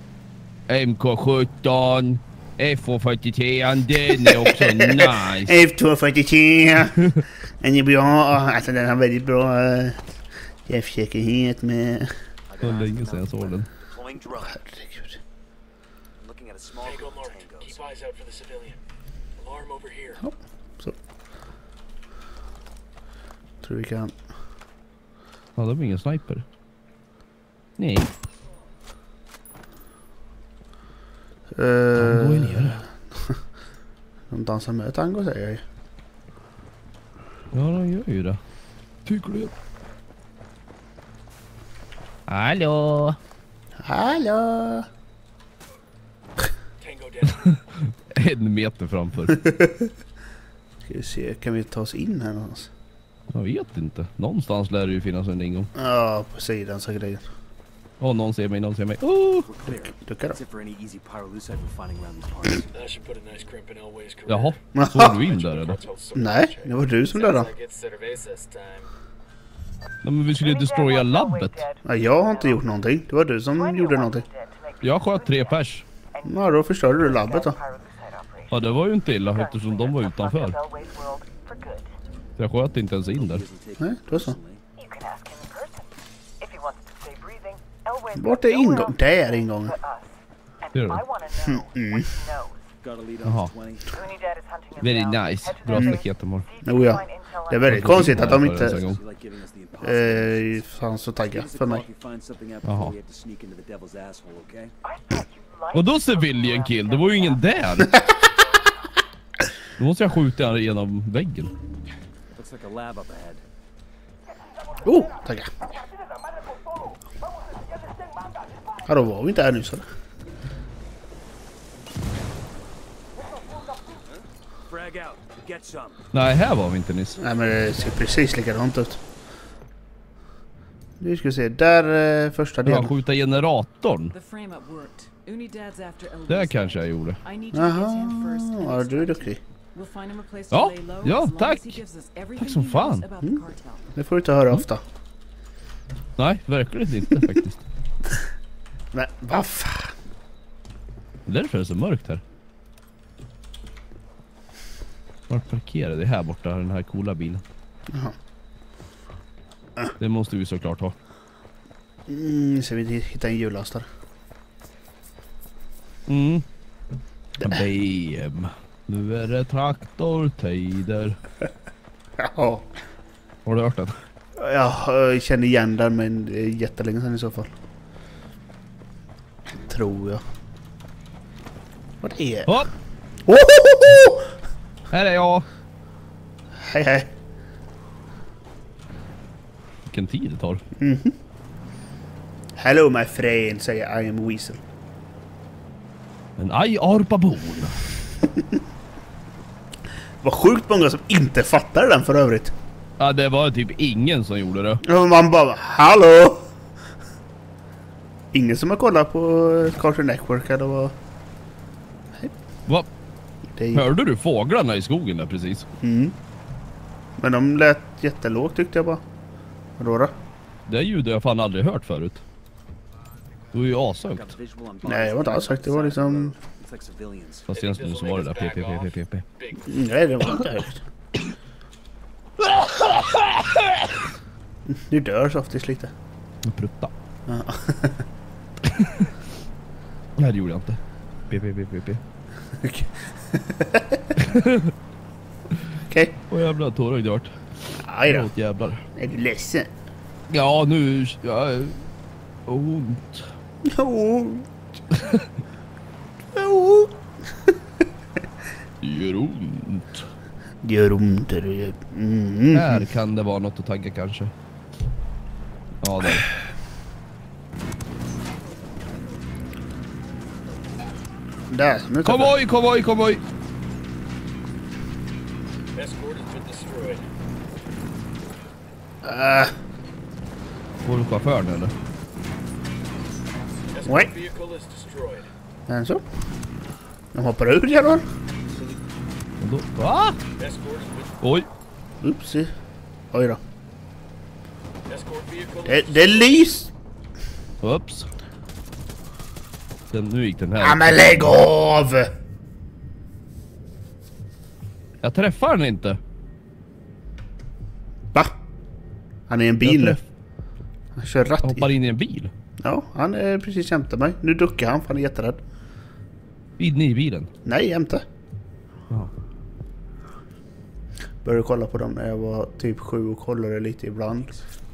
MK17. F43 den är också nice. F243. Den är bra. Alltså den har väldigt bra uh, träffsäkerhet med... Det var länge sedan jag såg den. Herregud. Looking at a small Tango group of marked. tangos. Keep eyes out for the civilian. Alarm over here. Så. Tror vi kan... Ja, det var ingen sniper. Nej. Uh, Tango är nere. de dansar med tango säger jag ju. Ja, de gör ju det. Tycker du? Hallå? Hallå! En meter framför. Ska vi se, kan vi ta oss in här någonstans? Jag vet inte. Någonstans lär det ju finnas en ingång. Ja, på sidan så grejen. Åh, någon ser mig, någon ser mig. Oh! Duckar då. Jaha, såg du in där eller? Nej, det var du som dödade. Nej, men vi skulle ju destroya labbet. ja, Jag har inte gjort någonting. Det var du som gjorde någonting. Jag sköt tre pers. Ja, då förstörde du labbet då. Ja, det var ju inte illa eftersom de var utanför. Så jag sköt inte ens in där. Nej, då så. You can ask him in person. If he wants to stay breathing, Elway's Vart är nowhere ingång? else Där är ingången. knows, Got a lead Jaha. on 20. Unidad is hunting him Very nice. Bra base, staket de har. Jo, ja. Det är väldigt konstigt att de inte eh, fanns så tagga Give us a för mig. Jaha. Before we have to sneak into the devil's asshole, okay? I thought you liked Och då looking civilian kill, det var ju ingen där. Då måste jag skjuta han genom väggen. Oh, tagga. Ja, då var vi inte här. Get some. Nej, här var vi inte nyss. Nej men det ser precis likadant ut. Nu ska vi se, där eh, första Ja, delen. skjuta generatorn. Det kanske jag gjorde. Jaha, ja du är duktig. Ja, ja, tack. everything som fan. cartel. Det får du inte höra ofta. Nej, verkligen inte faktiskt. Men vad fan. Därför är det så mörkt här. Vart parkerade det? Här borta, den här coola bilen. Jaha. Det måste vi såklart ha. Mm, så vi hittar en hjullastare. Mm. BM. Nu är det traktortider. Ja. Har du hört den? Jag känner igen den men det är jättelänge sedan i så fall. Tror jag. Vad är det? Hopp! Oh, oh, oh! Här är jag! Hej hej. Vilken tid det tar. Hello my friend säger I am Weasel. En aj arpabon. Vad sjukt många som inte fattar den för övrigt. Ja, det var typ ingen som gjorde det. Och man bara Hallå! Ingen som har kollat på Cartoon Network eller vad? Va? Det är... Hörde du fåglarna i skogen där precis? mm. Men de lät jättelågt tyckte jag bara. Vadå då? Det ljudet har jag fan aldrig hört förut. Det var ju ashögt. Nej, det var inte alls högt. Det var liksom... Fast senast nu så var det där PPPPP. Big Nej, det var inte högt. Nu dör Softis lite. Prutta. Ja. Nej det gjorde jag inte. PPPPP. Okej. Åh jävlar tårögd jag vart. Aj då. Åt jävlar. Är du ledsen? Ja nu... Ja, ont. Jo. Jo. Det gör ont. Det gör ont. Det gör... Mm. Här kan det vara något att tagga kanske. Ja där. Där. Nu tar vi- Konvoj. Äh, Var du chauffören eller? Destroyed. men så. De hoppar ur jävlar. Va? Oj! Oopsie. Oj då. Det, is det är lys. Ups. Den, nu gick den Ja här. men lägg av! Jag träffar den inte. Va? Han är i en bil Han kör ratt i. hoppar in i en bil. Ja, han är precis jämte mig. Nu duckar han för han är jätterädd. Inne i bilen. Nej, jämte. Ja. Började kolla på dem när jag var typ sju och kollade lite ibland.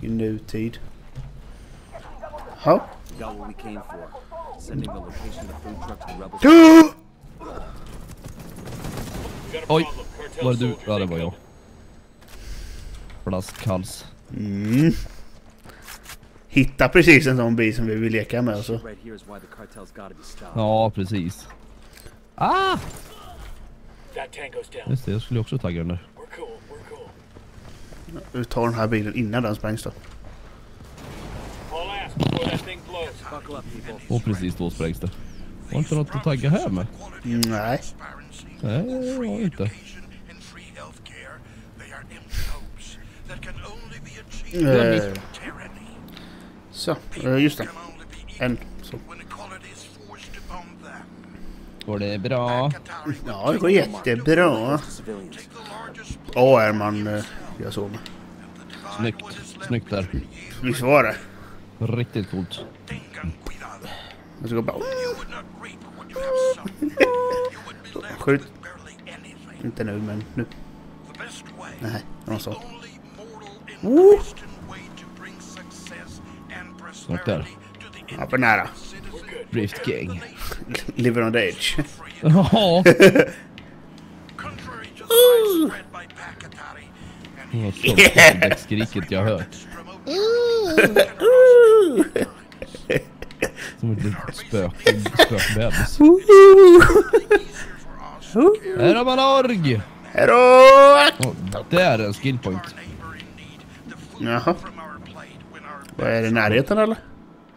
I nutid. Ja. Oj, var det du? Ja, det var jag. Flaskhals. Mm. Hitta precis en sån bil som vi vill leka med och så. Ja, precis. Ah! Just det, jag skulle också tagga den där. We're cool. We're cool. Vi tar den här bilen innan den sprängs då. All ass before that thing blows. Buckle up, people. Och precis då sprängs det. Var inte något att tagga här med? Mm, Nej. Nej, det var inte. Eh, så, just det. En. Så. Går det bra? Ja, det går jättebra. Ja, är man... eh, Jag såg. Snyggt. Snyggt där. Visst var det? Riktigt coolt. Jag ska bara... Skjut. Inte nu, men nu. Nej, någon sa. Snyggt där. Ja, för nära. Drift gang. Living on the edge. Ja. Största däcksskriket jag hört. Som ett litet spök, spökbebis. Här har man org! Hejdå! Oh, där är en skillpoint. Jaha. Vad är det i närheten eller?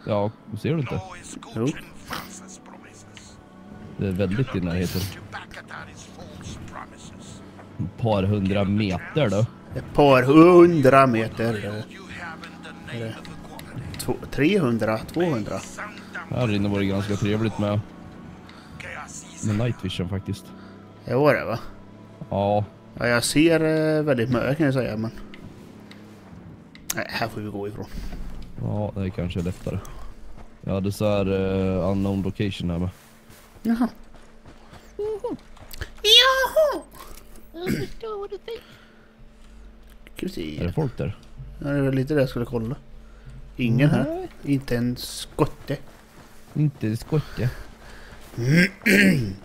Ja, ser du inte? Jo. Det är väldigt i närheten. Ett par hundra meter då. Ett par hundra meter. två, 300? 200? Här inne var det ganska trevligt med, med night vision faktiskt. Det var det va? Ja, Ja, jag ser eh, väldigt mycket kan jag säga men... Nej, här får vi gå ifrån. Ja det kanske är lättare. Jag hade så här uh, unknown location här med. Jaha. Jaha! Ska vi se. Är det folk där? Ja, det var lite det jag skulle kolla. Ingen här. Inte en skotte. Inte skotte.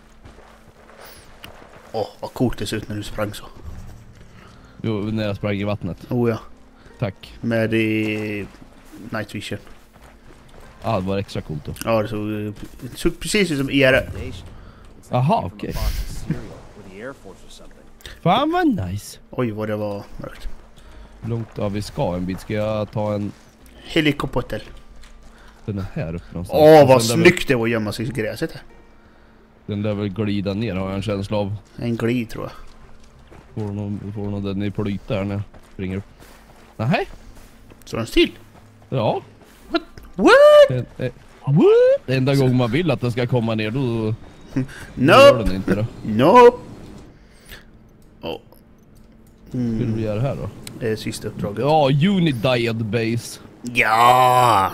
Åh, vad coolt det ser ut när du sprang så. Jo, när jag sprang i vattnet. Oh ja. Tack. Med i night vision. Ja, det var extra coolt då. Ja, det såg, det såg precis ut som IRL. Foundation. It's Aha, taken from okej. Fan vad nice. Oj, vad det var mörkt. Långt ja, vi ska en bit. Ska jag ta en... Helikopter. Den är här uppe någonstans. Åh, vad lär väl- snyggt det var att gömma sig i gräset här. Den lär väl glida ner har jag en känsla av. En glid tror jag. Får nog, får nog den i plyta här när jag springer upp. Nej, Står den still? Ja. What? Det, det, what? Enda gången man vill att den ska komma ner då Nope! den inte det. Nope! Hur vill Mm, vi göra här då? det är sista uppdraget. Ja, Unidiad Base. Ja!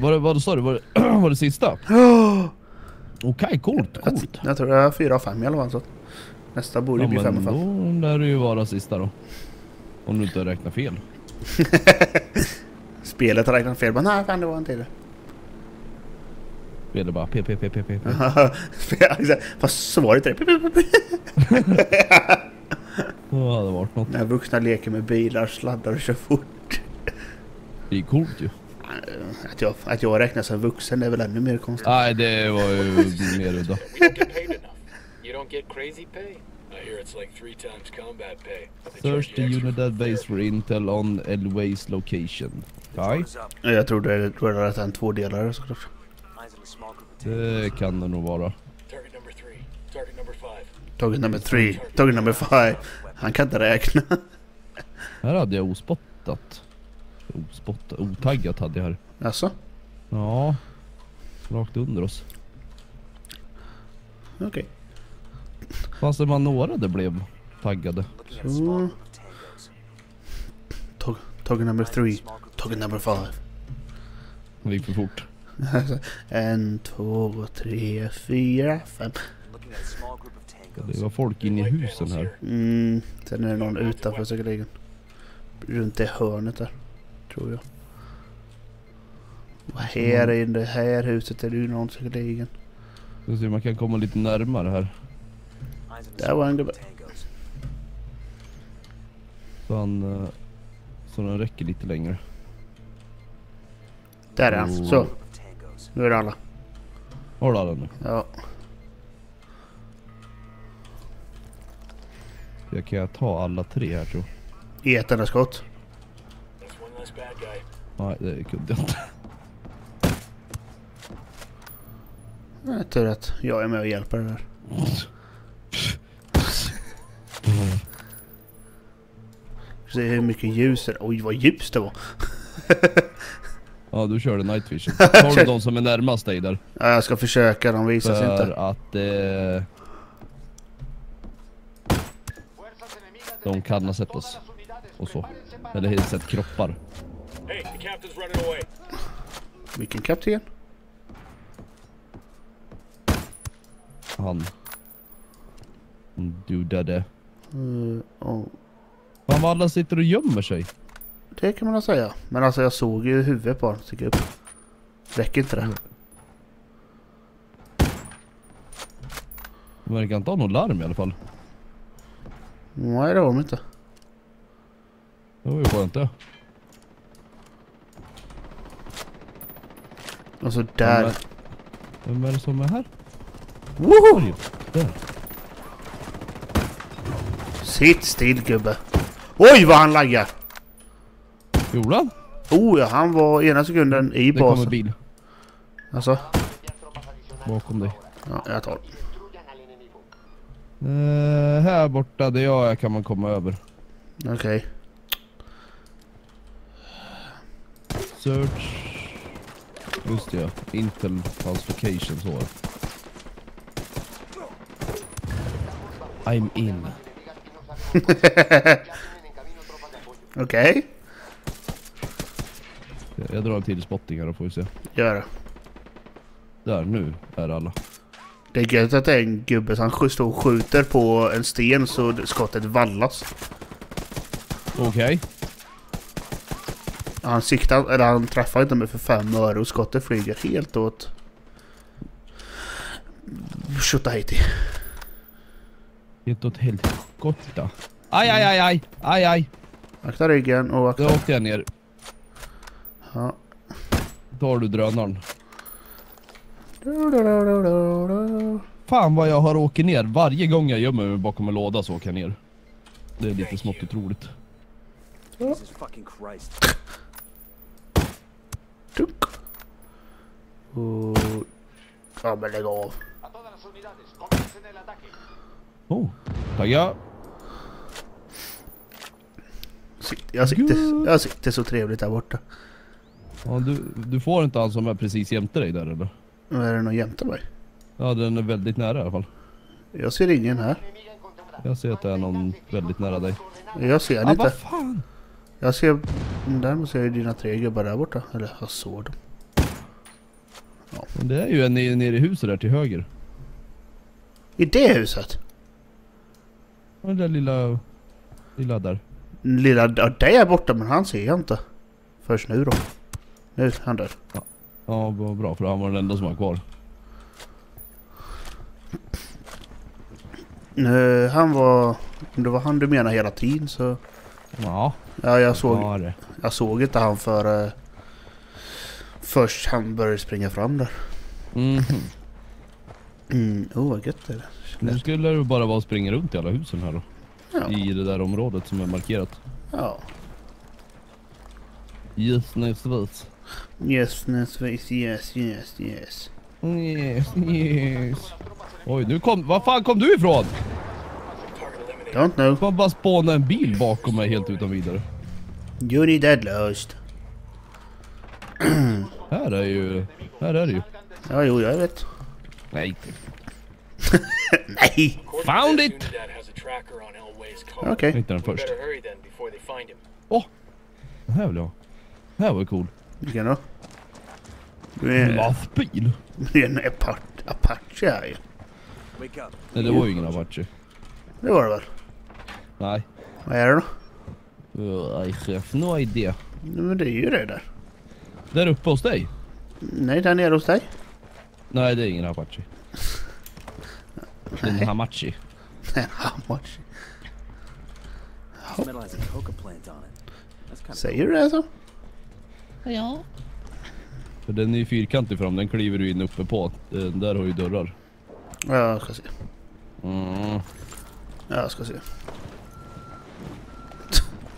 Var det, vad sa du? Var det, var det sista? Okej, coolt, Jag, coolt. jag tror det är 4 av 5 i alla fall. Så. Nästa borde Ja, bli 5 men av 5. då lär det ju vara sista då. Om du inte räknar fel. Spelet har räknat fel. Men nej, fan det var inte det. Blir det bara p, p, p, p, p. Fast så var det inte det. Ja, det varit något. När vuxna leker med bilar, sladdar och kör fort. Det är coolt ju. Att jag, att jag räknas som vuxen är väl ännu mer konstigt. Nej, det var ju mer udda. Hear it's like three times combat pay. Search the Unidad base for intel on Elways location. Up. Jag tror det är såklart. A small group of tango. det kan det nog vara. Target number three. Target number five. Target number three. Target number five. Han kan inte räkna. Här hade jag ospottat. Ospottat, otaggat hade jag här. Alltså, Ja, rakt under oss. okej. Fanns det man några det blev taggade? Mm. target number three. Target number five. Det gick för fort. en, två, tre, fyra, fem. Det var folk inne i husen här. Mm, sen är det någon utanför säkerligen. Runt det hörnet där. Tror jag. Och här i det här huset är det ju någon säkerligen. Man kan komma lite närmare här. Där var en gubbe. Så han... eh, Så den räcker lite längre. Där är han. Oh. Så, nu är det alla. Har du alla nu? Ja. Jag kan jag ta alla tre här tror jag. I ett enda skott. Nej det kunde jag inte. Ja, tur att jag är med och hjälper det där. Se hur mycket ljus det är. Oj vad ljus det var. Ja du körde night vision. Tar du de som är närmast dig där? Ja, jag ska försöka, de visar sig För inte. att eh, de kan ha sett oss. Och så. Eller sett kroppar. Hey. Vilken kapten? Han. Dudade. Uh, oh. Fan vad alla sitter och gömmer sig. Det kan man nog säga. Men alltså jag såg ju huvudet på honom sticka upp. Räcker inte det? De verkar inte ha någon larm i alla fall. Nej det var de inte. Det var ju skönt det. Och så där. Men- Vem är det som är här? Woho! Där. Sitt still gubbe. Oj vad han laggar! Gjorde han? Oh ja, han var ena sekunden i Det kommer basen. bil. Alltså, Bakom dig. ja, jag tar Eh, här borta där jag är kan man komma över. Okej. Search. Just det ja. Intel falsification så. I'm in. Okej. Jag jag drar en till spotting här då får vi se. Gör det. Där, nu är alla. Det är gött att det är en gubbe som står och skjuter på en sten så skottet vallas. Okej. Han siktar, eller han träffar inte mig för fem öre och skottet flyger helt åt... Tjotahejti. Helt åt helskotta. Aj, aj, aj, aj, aj, aj. Akta ryggen och akta... Där åkte jag ner. Ja. Tar du drönaren. Fan vad jag har åkt ner. Varje gång jag gömmer mig bakom en låda så åker jag ner. Det är lite smått otroligt. Dunk. Och... Ja men lägg av. Oh, tagga. Jag sitter, jag sitter så trevligt där borta. Ja, du, du får inte han som är precis jämte dig där eller? Är det någon jämte mig. Ja, den är väldigt nära i alla fall. Jag ser ingen här. Jag ser att det är någon väldigt nära dig. Jag ser Ja, han inte. vad fan? Jag ser... Däremot ser jag ju dina tre gubbar där borta. Eller jag såg dem. Men Det är ju en nere i huset där till höger. I det huset? Den där lilla... Lilla där. Lilla... Ja, det är borta men han ser jag inte. Först nu då. Nu är han där. Ja, vad bra för han var den enda som var kvar. Nu, han var... Om det var han du menar hela tiden så... Ja, Ja, jag såg, det. jag såg inte han för... eh, först han började springa fram där. Mhm. Mm, oh vad gött det är. Nu skulle det bara vara att springa runt i alla husen här då. Ja. I det där området som är markerat. Ja. Yes, yes, yes, yes, yes, yes. Yes, yes. Oj, nu kom... Var fan kom du ifrån? Don't know. Man bara spåna en bil bakom mig helt utan vidare. You need that lost. Här är ju... Här är det ju. Ja, jo, jag vet. Nej. Nej! Found it! Okej. Inte den We först. better hurry then before they find him. Den här vill jag. Den här var cool. Vilken då? Du är, Lastbil? du är en Apache, Apache här ju. Wake up. Nej det var ju ingen Apache. Det var det väl? Nej. Vad är det då? I have no idea. Nej, Men det är ju det där. Där uppe hos dig? Nej, där nere hos dig. Nej, det är ingen Apache. on it. That's kind of Säger du det så? För den är ju fyrkantig fram, den kliver du in uppe på. Den där har ju dörrar. Ja, jag ska se. Mm. Ja, jag ska se.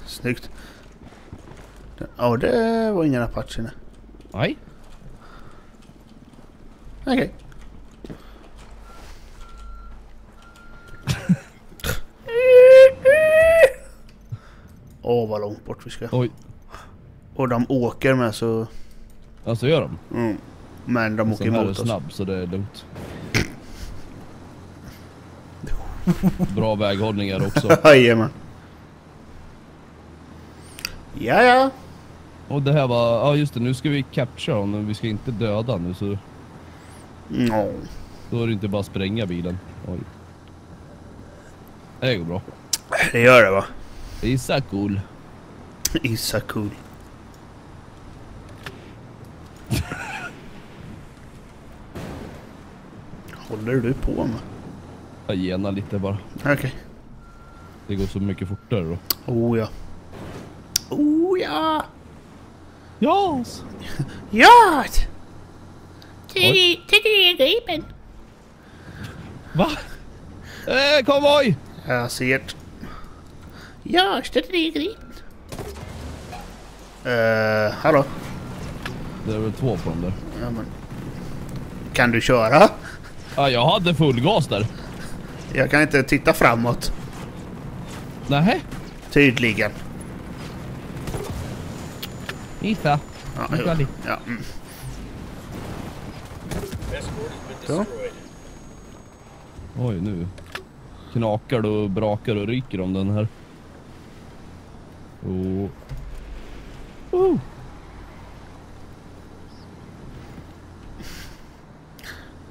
Snyggt. Ja, det var ingen Apache. nej. Nej. Okej. Åh, vad långt bort vi ska. Oj. Och de åker med så... Alltså gör de? Mm. Men de åker är emot oss. snabb så det är lugnt. Bra väghållningar också. Jajamän. Ja, ja. Och det här var, ja just det nu ska vi capture honom, vi ska inte döda nu så No. då är det inte bara spränga bilen. Oj. Det går bra. Det gör det va? Issa cool. Håller du på med? Jag genar lite bara. Okej. Det går så mycket fortare då. Oh ja. Oh ja! Jas! Ja! Oj. Tycker du är gripen? Va? Eh, konvoj! Jag ser det. Ja, det är gripen. Uh, hallå? Det är väl två på dem där. Ja, men. Kan du köra? Ja, jag hade full gas där. Jag kan inte titta framåt. Nähä? Tydligen. Missa. Ja, Missa jo. lite. ja. Mm. Destroyed. Oj, nu knakar det och brakar och ryker om den här. Oh. Oh.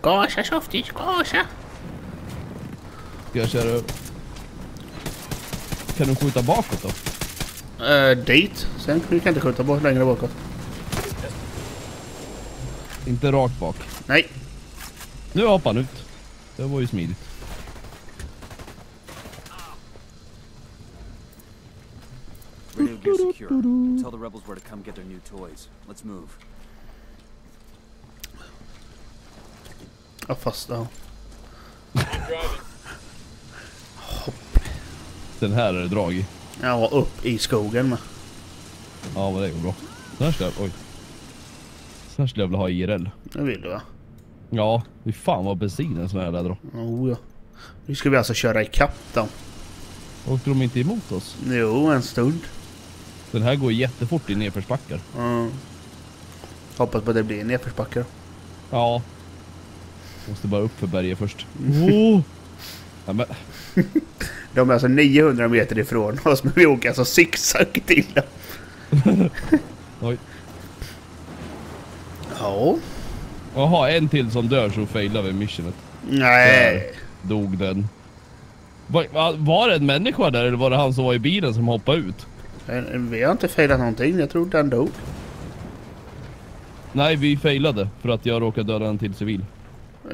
Gasa softis, gasa! Ska jag köra... Kan du skjuta bakåt då? Uh, dit. Sen kan du inte skjuta bort längre bakåt. Inte rakt bak. Nej. Nu hoppar han ut. Det var ju smidigt. Radio gear secure. Tell the rebels where to come get their new toys. Let's move. Ja, fast ja. Keep driving. Den här är det drag i. Ja, upp i skogen med. Ja, men det går bra. Den här skulle jag... Oj. Den här skulle jag vilja ha IRL. Det vill du va? Ja, fy fan vad bensinen som är där då. Oh, ja. Nu ska vi alltså köra ikapp dem. Åkte de inte emot oss? Jo, en stund. Den här går jättefort i nedförsbackar. Mm. Hoppas på att det blir nedförsbacke då. Ja. Måste bara upp för berget först. Oh. Ja, men, De är alltså 900 meter ifrån oss men vi åker alltså zigzag till dem. oj. Ja. Jaha, en till som dör så failar vi missionet. Nej. Dog den. Va, va, var det en människa där eller var det han som var i bilen som hoppade ut? Vi har inte failat någonting. Jag tror den dog. Nej, vi failade för att jag råkade döda en till civil.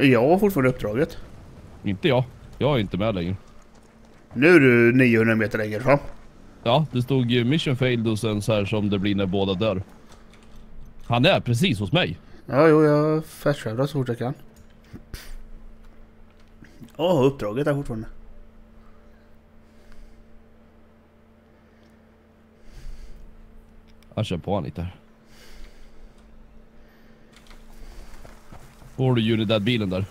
Jag har fortfarande uppdraget. Inte jag. Jag är inte med längre. Nu är du 900 meter längre fram. Ja, det stod ju mission failed och sen så här som det blir när båda dör. Han är precis hos mig. Ja, jo, jag fasttravelar så fort jag kan. Åh, uppdraget är fortfarande. Jag kör på han lite här. Får du Unidad-bilen där?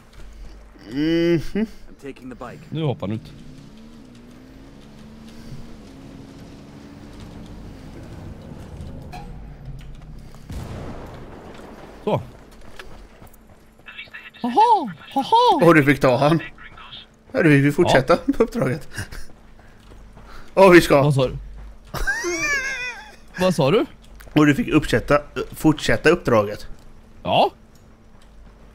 The bike. Nu hoppar han ut. Så. Haha! Haha! Och du fick ta han. Ja, du fick vi fortsätta på uppdraget. Och vi ska. Vad sa du? Vad sa du? Och du fick uppsätta, fortsätta uppdraget. Ja.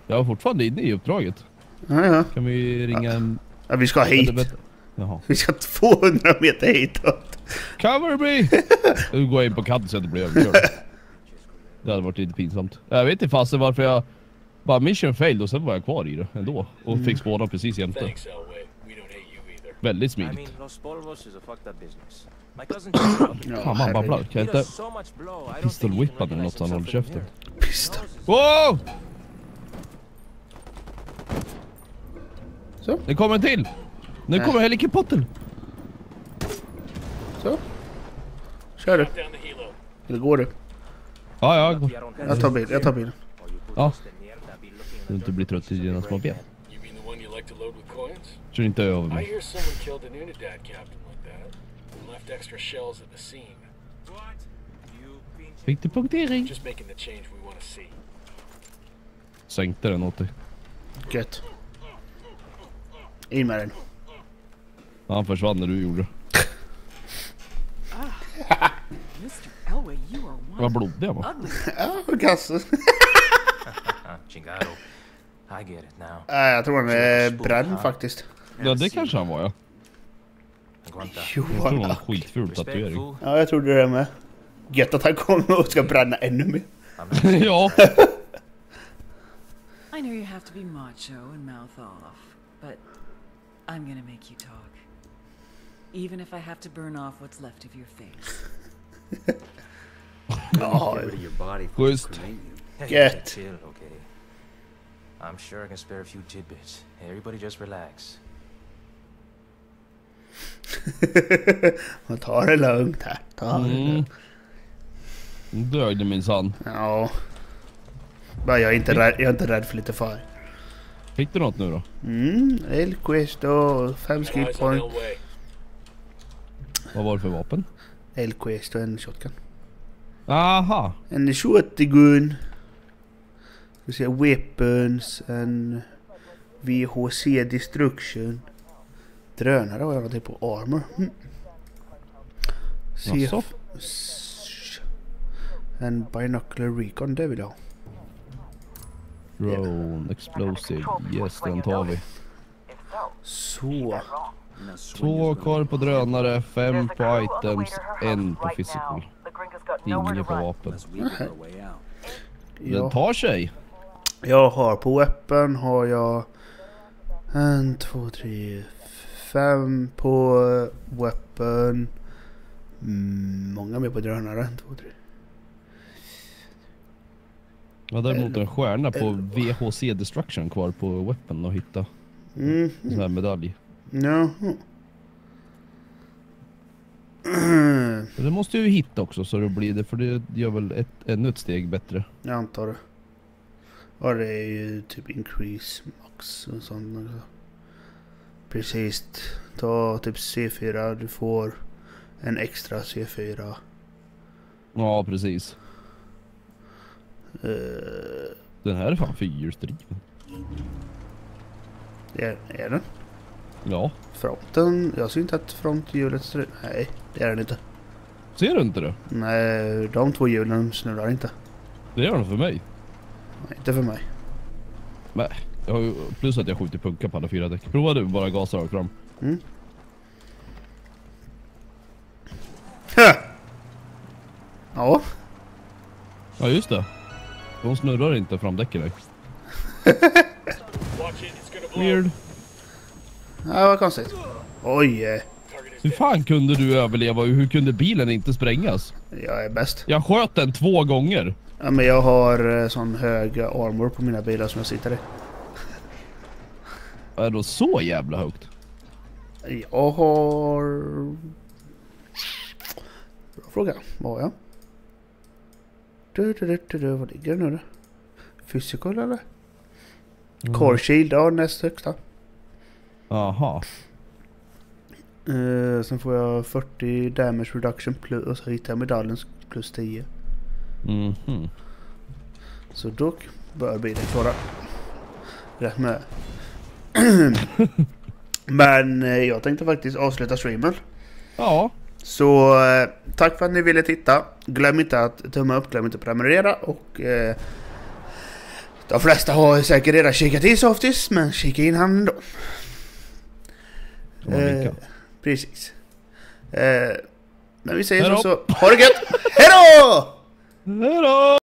Jag är fortfarande inne i uppdraget. Ja, ja. Kan vi ringa en... ja vi ska hit. Jaha. Vi ska 200 meter hitåt. Cover me! Nu går jag in på kanten så att det blir överkörd. Det hade varit lite pinsamt. Jag vet inte fasen varför jag... Bara mission failed och sen var jag kvar i det ändå. Och fick spåna precis jämte. Väldigt smidigt. Fan man babblar. Kan jag inte... so much blow, I don't Pistol think he can whippa eller något han håller käften. Pistol. Wow! Så. Det kommer en till! Nu kommer helikoptern! Så. Kör du. Eller går du? Ja, ja. gå. here. Jag tar bilen. Jag tar bilen. Ja. Du inte blir trött i dina små ben. Kör inte över mig. Left extra shells at the scene. What? Fick du punktering? Just making the change we want to see. Sänkte den åt dig. Gött. In med den. Han försvann när du gjorde one Vad blodig han var. Ja, kassen. Ah, chingado. I get it now. Nej, jag tror han är bränd faktiskt. Ja, det kanske han var ja. Aguanta. Jag tror han har en skitful tatuering. Ja, jag trodde det med. Gött att han kommer och ska bränna ännu mer. ja. I know you have to be macho and mouth off, but I'm gonna make you talk. Even if I have to burn off what's left of your face. We Schysst. okay? I'm sure I can spare a few tidbits. Everybody just relax. Man tar det lugnt här. Ta det Mm. lugnt. Dög minsann. Ja. Bara jag är inte rädd, jag är inte rädd för lite far. Fick du något nu då? Mm, El Questo, fem Got skill eyes on point. Elway. Vad var det för vapen? El Questo, en shotgun. Aha! En shotgun. Ska se, weapons, en VHC destruction. Drönare har jag någonting på, armor. Mm. Jaså? En binocular recon, det vill jag ha. Drone, explosive. Yes, den tar vi. Så. Två kvar på drönare, fem på items, en på physical. Ingen på vapen. Den tar sig! jag har på weapon har jag en, två, tre, fem på weapon. Mm, många mer på drönare. En, två, tre. Jag har däremot en stjärna på VHC destruction kvar på weapon att hitta. Mm, En sån här medalj. ja. Men det måste ju hitta också så det blir det, för det gör väl ett, ännu ett steg bättre. Jag antar det. Ja, det är ju typ increase max och sånt. Precis. Ta typ C4, du får en extra C4. Ja, precis. Uh, Den här är fan fyrhjulsdriven. är, är den. Ja. Fronten, jag ser inte att fronthjulet står Nej, det är den inte. Ser du inte det? Nej, de två hjulen snurrar inte. Det gör den för mig. Nej, inte för mig. Nej. Jag har ju, plus att jag skjuter punka på alla fyra däck. Prova du bara gasa rakt fram. Ha! Ja, Ja just det. De snurrar inte framdäcken blow. Weird. ja vad konstigt. Oj, Hur fan kunde du överleva hur kunde bilen inte sprängas? jag är bäst. Jag sköt den två gånger. Ja, men jag har eh, sån hög armor på mina bilar som jag sitter i. Är det så jävla högt? Jag har... Bra fråga. Vad har jag? Du, du, du, du, vad ligger det nu då? Physical eller? Core shield, ja näst högsta. Aha. Eh, sen får jag 40 damage reduction plus, och så hittar jag medaljen plus 10. Mhm. Så då bör bilen klara rätt med. Men eh, jag tänkte faktiskt avsluta streamen. Ja. Så eh, tack för att ni ville titta. Glöm inte att tumma upp, glöm inte att prenumerera och eh, de flesta har säkert redan kikat i Softis, men kika in han har Eh, precis. Eh, men vi säger så, så. Ha det gött! Hejdå! Hejdå!